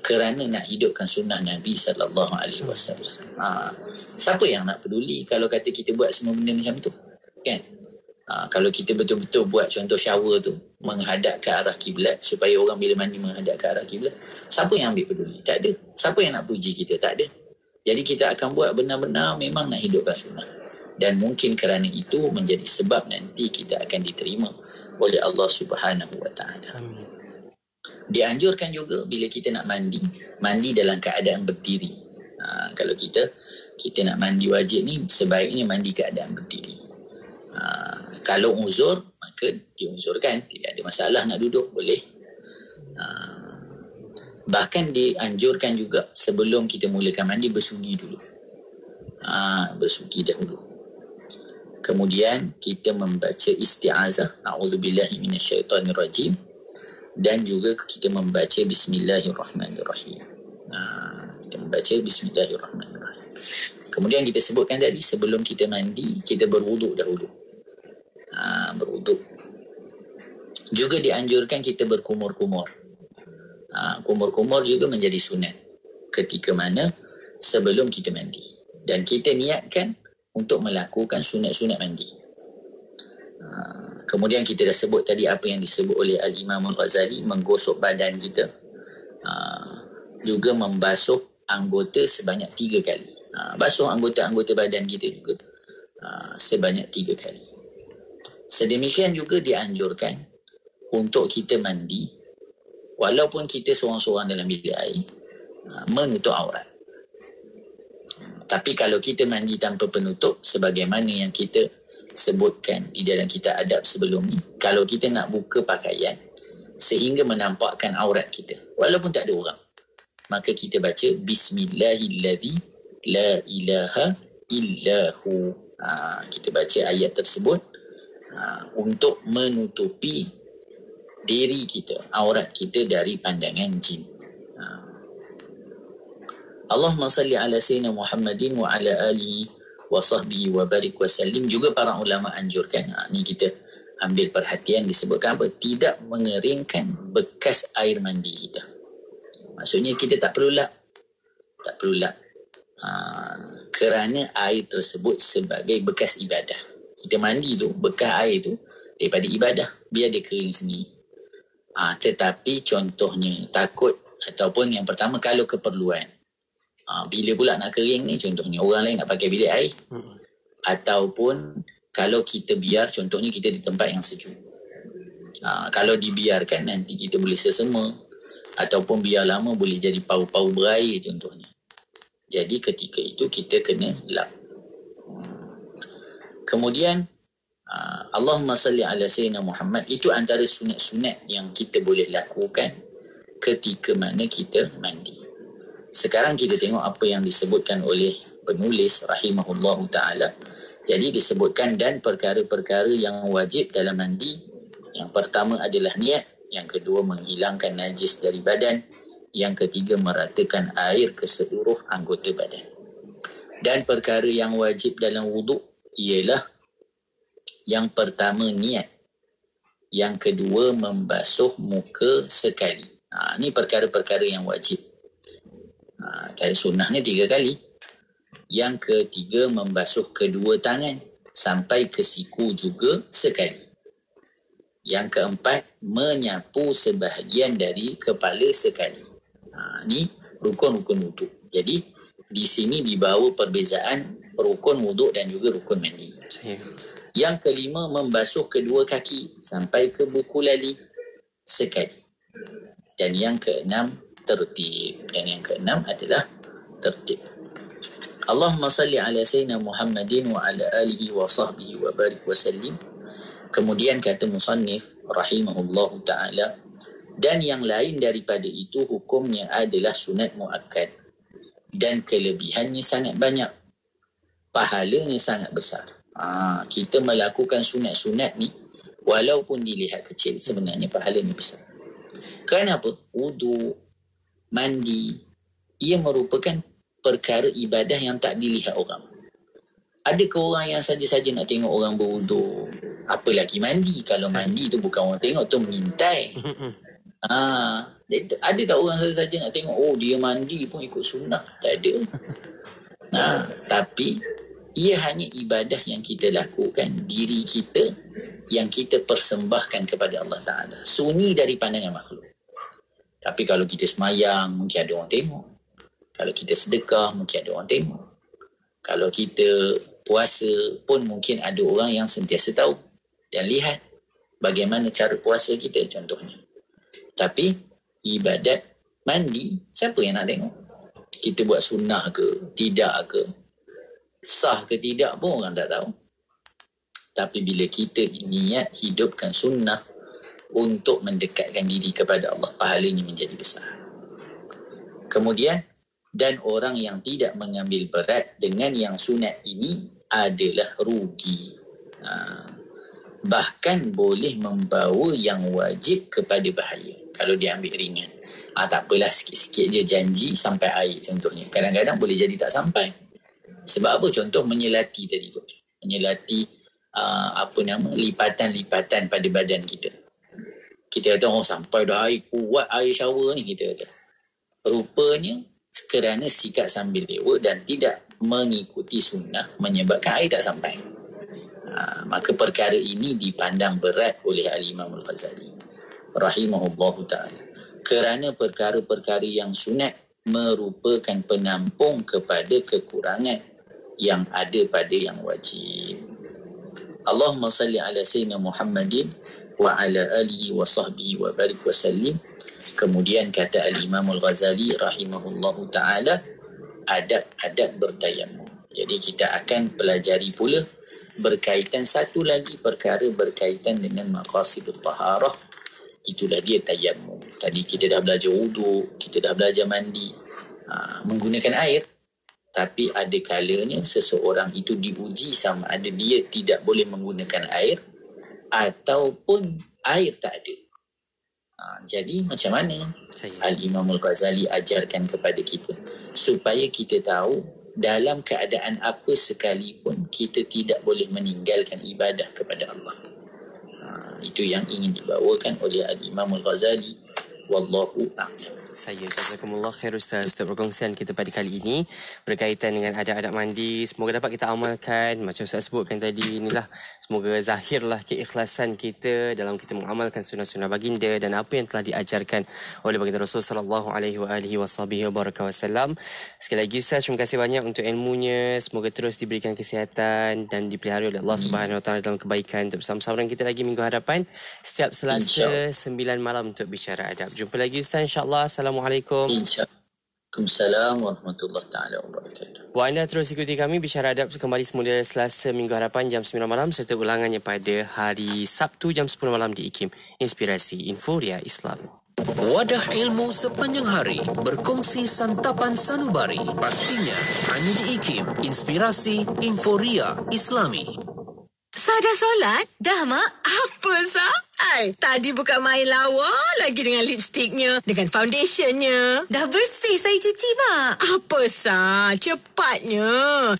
kerana nak hidupkan sunnah Nabi sallallahu alaihi wasallam. Ha, siapa yang nak peduli kalau kata kita buat semua benda macam tu? Kan? Ha, kalau kita betul-betul buat contoh shower tu menghadap ke arah kiblat supaya orang bila mandi menghadap ke arah kiblat, siapa yang ambil peduli? Tak ada. Siapa yang nak puji kita? Tak ada. Jadi kita akan buat benar-benar memang nak hidupkan sunnah. Dan mungkin kerana itu menjadi sebab nanti kita akan diterima oleh Allah Subhanahu wa taala. Dianjurkan juga bila kita nak mandi, mandi dalam keadaan berdiri. Ha, kalau kita kita nak mandi wajib ni sebaiknya mandi keadaan berdiri. Ha, kalau uzur maka diuzurkan, tidak ada masalah nak duduk boleh. Ha, bahkan dianjurkan juga sebelum kita mulakan mandi bersugi dulu. Ha, bersugi dahulu. Kemudian kita membaca isti'azah A'udzubillahi minasyaitanirrajim dan juga kita membaca bismillahirrahmanirrahim. Nah, kita membaca bismillahirrahmanirrahim. Kemudian kita sebutkan tadi sebelum kita mandi kita berwuduk dahulu. Ha, berwuduk. Juga dianjurkan kita berkumur-kumur. Ha, kumur-kumur juga menjadi sunat ketika mana sebelum kita mandi. Dan kita niatkan untuk melakukan sunat-sunat mandi. Ha, kemudian kita dah sebut tadi apa yang disebut oleh Al-Imam Al-Ghazali menggosok badan kita. Ha, juga membasuh anggota sebanyak tiga kali. Ha, basuh anggota-anggota badan kita juga sebanyak tiga kali. Sedemikian juga dianjurkan untuk kita mandi walaupun kita seorang-seorang dalam bilik air menutup aurat. Tapi kalau kita mandi tanpa penutup sebagaimana yang kita sebutkan di dalam kita adab sebelum ni, kalau kita nak buka pakaian sehingga menampakkan aurat kita walaupun tak ada orang, maka kita baca bismillahilladzi la ilaha illahu. Ha, kita baca ayat tersebut ha, untuk menutupi diri kita, aurat kita dari pandangan jin. Allahumma salli ala sayyidina Muhammadin wa ala alihi wa sahbihi wa barik wa sallim. Juga para ulama anjurkan. Ha, ni kita ambil perhatian disebutkan apa? Tidak mengeringkan bekas air mandi kita. Maksudnya kita tak perlu lap tak perlu lap ha, kerana air tersebut sebagai bekas ibadah. Kita mandi tu bekas air tu daripada ibadah biar dia kering sendiri. Ha, tetapi contohnya takut ataupun yang pertama kalau keperluan ha, bila pula nak kering ni contohnya orang lain nak pakai bilik air ataupun kalau kita biar contohnya kita di tempat yang sejuk. Ha, kalau dibiarkan nanti kita boleh sesema ataupun biar lama boleh jadi pau-pau berair contohnya. Jadi ketika itu kita kena lap. Kemudian uh, Allahumma salli ala sayyidina Muhammad itu antara sunat-sunat yang kita boleh lakukan ketika mana kita mandi sekarang kita tengok apa yang disebutkan oleh penulis rahimahullahu taala. Jadi disebutkan dan perkara-perkara yang wajib dalam mandi. Yang pertama adalah niat. Yang kedua menghilangkan najis dari badan. Yang ketiga meratakan air ke seluruh anggota badan. Dan perkara yang wajib dalam wuduk ialah yang pertama niat. Yang kedua membasuh muka sekali. Ha, ini perkara-perkara yang wajib ha, sunnahnya tiga kali yang ketiga membasuh kedua tangan sampai ke siku juga sekali. Yang keempat menyapu sebahagian dari kepala sekali. Ha, ni rukun-rukun wuduk. Jadi di sini dibawa perbezaan rukun wuduk dan juga rukun mandi. Yang kelima membasuh kedua kaki sampai ke buku lali sekali. Dan yang keenam tertib. Dan yang keenam adalah tertib. Allahumma salli ala sayyidina Muhammadin wa ala alihi wa sahbihi wa barik wa sallim. Kemudian kata musannif rahimahullahu taala dan yang lain daripada itu hukumnya adalah sunat muakkad dan kelebihannya sangat banyak. Pahalanya sangat besar. Ha, kita melakukan sunat-sunat ni walaupun dilihat kecil sebenarnya pahalanya besar. Kenapa? Wudu, mandi, ia merupakan perkara ibadah yang tak dilihat orang. Ada ke orang yang saja-saja nak tengok orang berwuduk? Apa lagi mandi? Kalau mandi tu bukan orang tengok, tu mintai. Ha, ada tak orang saja-saja nak tengok, oh dia mandi pun ikut sunnah? Tak ada. Nah, tapi ia hanya ibadah yang kita lakukan diri kita yang kita persembahkan kepada Allah Ta'ala. Sunyi dari pandangan makhluk. Tapi kalau kita semayang, mungkin ada orang tengok. Kalau kita sedekah, mungkin ada orang tengok. Kalau kita puasa pun mungkin ada orang yang sentiasa tahu dan lihat bagaimana cara puasa kita contohnya. Tapi ibadat mandi, siapa yang nak tengok? Kita buat sunnah ke, tidak ke, sah ke tidak pun orang tak tahu. Tapi bila kita niat hidupkan sunnah untuk mendekatkan diri kepada Allah, pahalanya menjadi besar. Kemudian, dan orang yang tidak mengambil berat dengan yang sunat ini adalah rugi. Ha. Bahkan boleh membawa yang wajib kepada bahaya kalau dia ambil ringan. Ha, tak apalah sikit-sikit je janji sampai air contohnya. Kadang-kadang boleh jadi tak sampai. Sebab apa? Contoh menyelati tadi tu. Menyelati uh, apa nama lipatan-lipatan pada badan kita. Kita kata oh sampai dah air kuat air shower ni kita kata. Rupanya kerana sikat sambil lewa dan tidak mengikuti sunnah menyebabkan air tak sampai. Ha, maka perkara ini dipandang berat oleh Al-Imam Al-Ghazali. Rahimahullah ta'ala. Kerana perkara-perkara yang sunat merupakan penampung kepada kekurangan yang ada pada yang wajib. Allahumma salli ala sayyidina Muhammadin wa ala alihi wa sahbihi wa barik wa sallim. Kemudian kata Al-Imam Al-Ghazali rahimahullahu taala adab-adab bertayamum. Jadi kita akan pelajari pula berkaitan satu lagi perkara berkaitan dengan maqasidut taharah. Itulah dia tayamum. Tadi kita dah belajar wudu, kita dah belajar mandi, ha, menggunakan air. Tapi ada kalanya seseorang itu diuji sama ada dia tidak boleh menggunakan air ataupun air tak ada. Ha, jadi macam mana Al-Imam Al-Ghazali ajarkan kepada kita supaya kita tahu dalam keadaan apa sekalipun kita tidak boleh meninggalkan ibadah kepada Allah. Ha, itu yang ingin dibawakan oleh Al-Imam Al-Ghazali. Wallahu a'lam saya. Jazakumullah khair Ustaz. Untuk perkongsian kita pada kali ini berkaitan dengan adab-adab mandi semoga dapat kita amalkan. Macam Ustaz sebutkan tadi inilah semoga zahirlah keikhlasan kita dalam kita mengamalkan sunnah-sunnah baginda dan apa yang telah diajarkan oleh baginda Rasul sallallahu alaihi wa alihi wasallam sekali lagi Ustaz terima kasih banyak untuk ilmunya. Semoga terus diberikan kesihatan dan dipelihara oleh Allah Subhanahu wa taala dalam kebaikan untuk bersama-sama dengan kita lagi minggu hadapan. Setiap Selasa 9 malam untuk bicara adab. Jumpa lagi Ustaz insyaallah Assalamualaikum. Waalaikumsalam warahmatullahi taala wabarakatuh. Buat anda terus ikuti kami Bicara Adab kembali semula Selasa Minggu Harapan jam 9 malam serta ulangannya pada hari Sabtu jam 10 malam di IKIM. Inspirasi Inforia Islam. Wadah ilmu sepanjang hari berkongsi santapan sanubari. Pastinya hanya di IKIM. Inspirasi Inforia Islami. Sah dah solat? Dah, Mak. Apa, Sah? Hai, tadi bukan main lawa lagi dengan lipstiknya, dengan foundationnya. Dah bersih saya cuci, Mak. Apa sah? Cepatnya.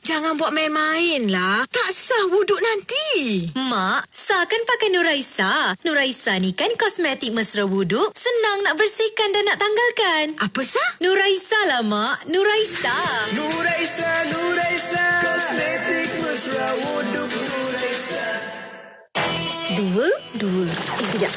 Jangan buat main-main lah. Tak sah wuduk nanti. Mak, sah kan pakai Nuraisa. Nuraisa ni kan kosmetik mesra wuduk. Senang nak bersihkan dan nak tanggalkan. Apa sah? Nuraisa lah, Mak. Nuraisa. Nuraisa, Nuraisa. Kosmetik mesra wuduk Nuraisa. Dua, dua. Eh, kejap.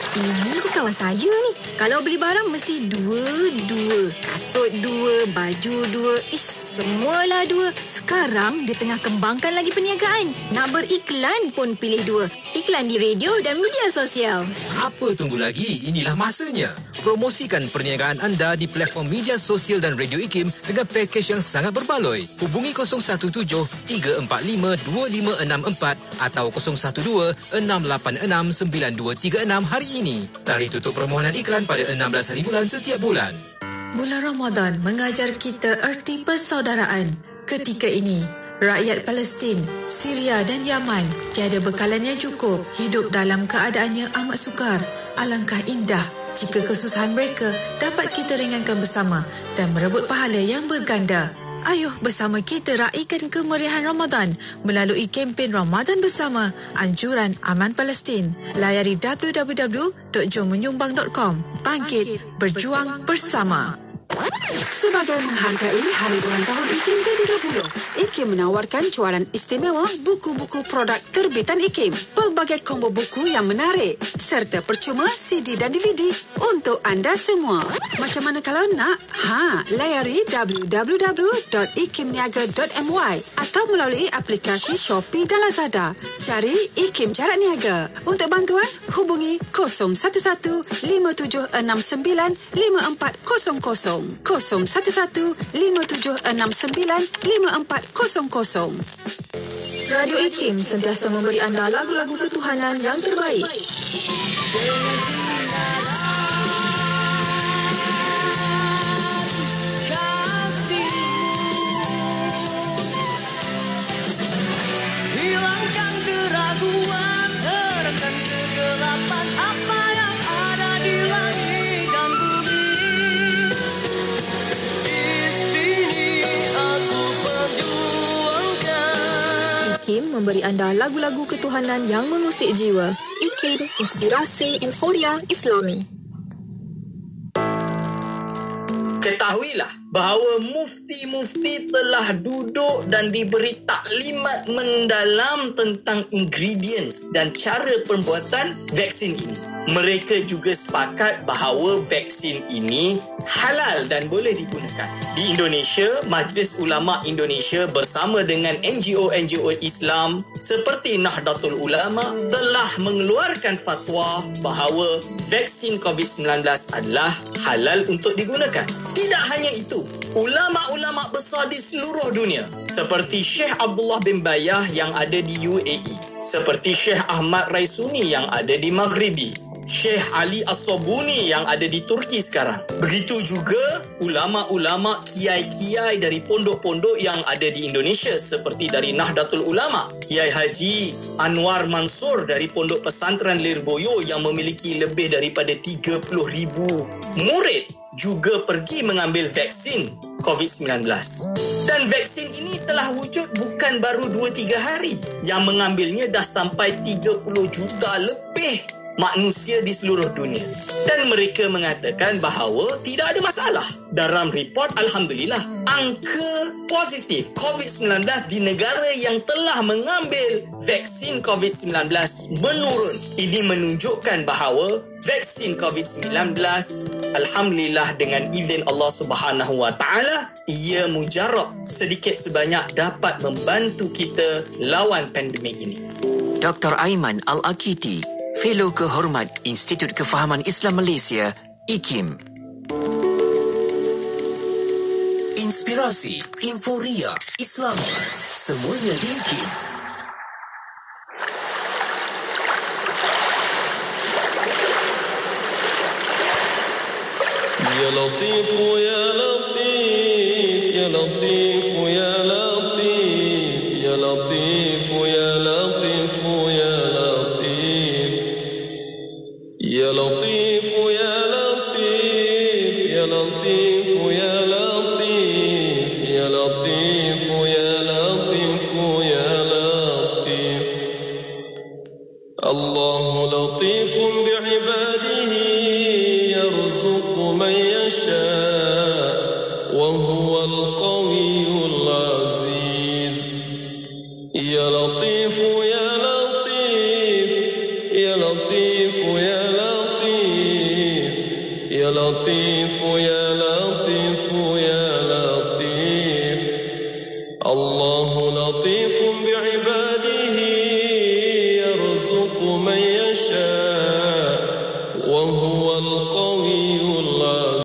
Ini kawan saya ni. Kalau beli barang mesti dua, dua. Kasut dua, baju dua. Ish, semualah dua. Sekarang dia tengah kembangkan lagi perniagaan. Nak beriklan pun pilih dua. Iklan di radio dan media sosial. Apa tunggu lagi? Inilah masanya. Promosikan perniagaan anda di platform media sosial dan radio IKIM dengan pakej yang sangat berbaloi. Hubungi 017-345-2564 atau 012-686-9236 hari ini. Tarikh tutup permohonan iklan pada 16 hari bulan setiap bulan. Bulan Ramadan mengajar kita erti persaudaraan. Ketika ini, rakyat Palestin, Syria dan Yaman tiada bekalan yang cukup hidup dalam keadaan yang amat sukar. Alangkah indah jika kesusahan mereka dapat kita ringankan bersama dan merebut pahala yang berganda. Ayuh bersama kita raikan kemeriahan Ramadan melalui kempen Ramadan Bersama Anjuran Aman Palestin. Layari www.jommenyumbang.com. Bangkit, berjuang bersama. Sebagai menghargai Hari Ulang Tahun IKIM ke-30, IKIM menawarkan jualan istimewa buku-buku produk terbitan IKIM, pelbagai combo buku yang menarik, serta percuma CD dan DVD untuk anda semua. Macam mana kalau nak? Ha, layari www.ikimniaga.my atau melalui aplikasi Shopee dan Lazada. Cari IKIM Jarak Niaga. Untuk bantuan, hubungi 011-5769-5400. 011-5769-5400. Radio IKIM sentiasa memberi anda lagu-lagu ketuhanan yang terbaik. Memberi anda lagu-lagu ketuhanan yang mengusik jiwa. IKIM Inspirasi Inforia Islami. Bahawa mufti-mufti telah duduk dan diberi taklimat mendalam tentang ingredients dan cara pembuatan vaksin ini. Mereka juga sepakat bahawa vaksin ini halal dan boleh digunakan. Di Indonesia, Majlis Ulama Indonesia bersama dengan NGO-NGO Islam seperti Nahdlatul Ulama telah mengeluarkan fatwa bahawa vaksin COVID-19 adalah halal untuk digunakan. Tidak hanya itu, ulama-ulama besar di seluruh dunia seperti Syekh Abdullah bin Bayah yang ada di UAE, seperti Syekh Ahmad Raisuni yang ada di Maghribi, Syekh Ali As-Sobuni yang ada di Turki sekarang. Begitu juga ulama-ulama kiai-kiai dari pondok-pondok yang ada di Indonesia seperti dari Nahdlatul Ulama, Kiai Haji Anwar Mansur dari Pondok Pesantren Lirboyo yang memiliki lebih daripada 30,000 murid juga pergi mengambil vaksin COVID-19. Dan vaksin ini telah wujud bukan baru 2-3 hari. Yang mengambilnya dah sampai 30 juta lebih manusia di seluruh dunia. Dan mereka mengatakan bahawa tidak ada masalah. Dalam report, Alhamdulillah, angka positif COVID-19 di negara yang telah mengambil vaksin COVID-19 menurun. Ini menunjukkan bahawa vaksin COVID-19 Alhamdulillah dengan izin Allah Subhanahu Wa Taala ia mujarab sedikit sebanyak dapat membantu kita lawan pandemik ini. Dr. Aiman Al-Akiti, Fellow Kehormat Institut Kefahaman Islam Malaysia, IKIM. Inspirasi, Inforia, Islam, semuanya di IKIM. Ya Latif, Ya Latif, Ya Latif.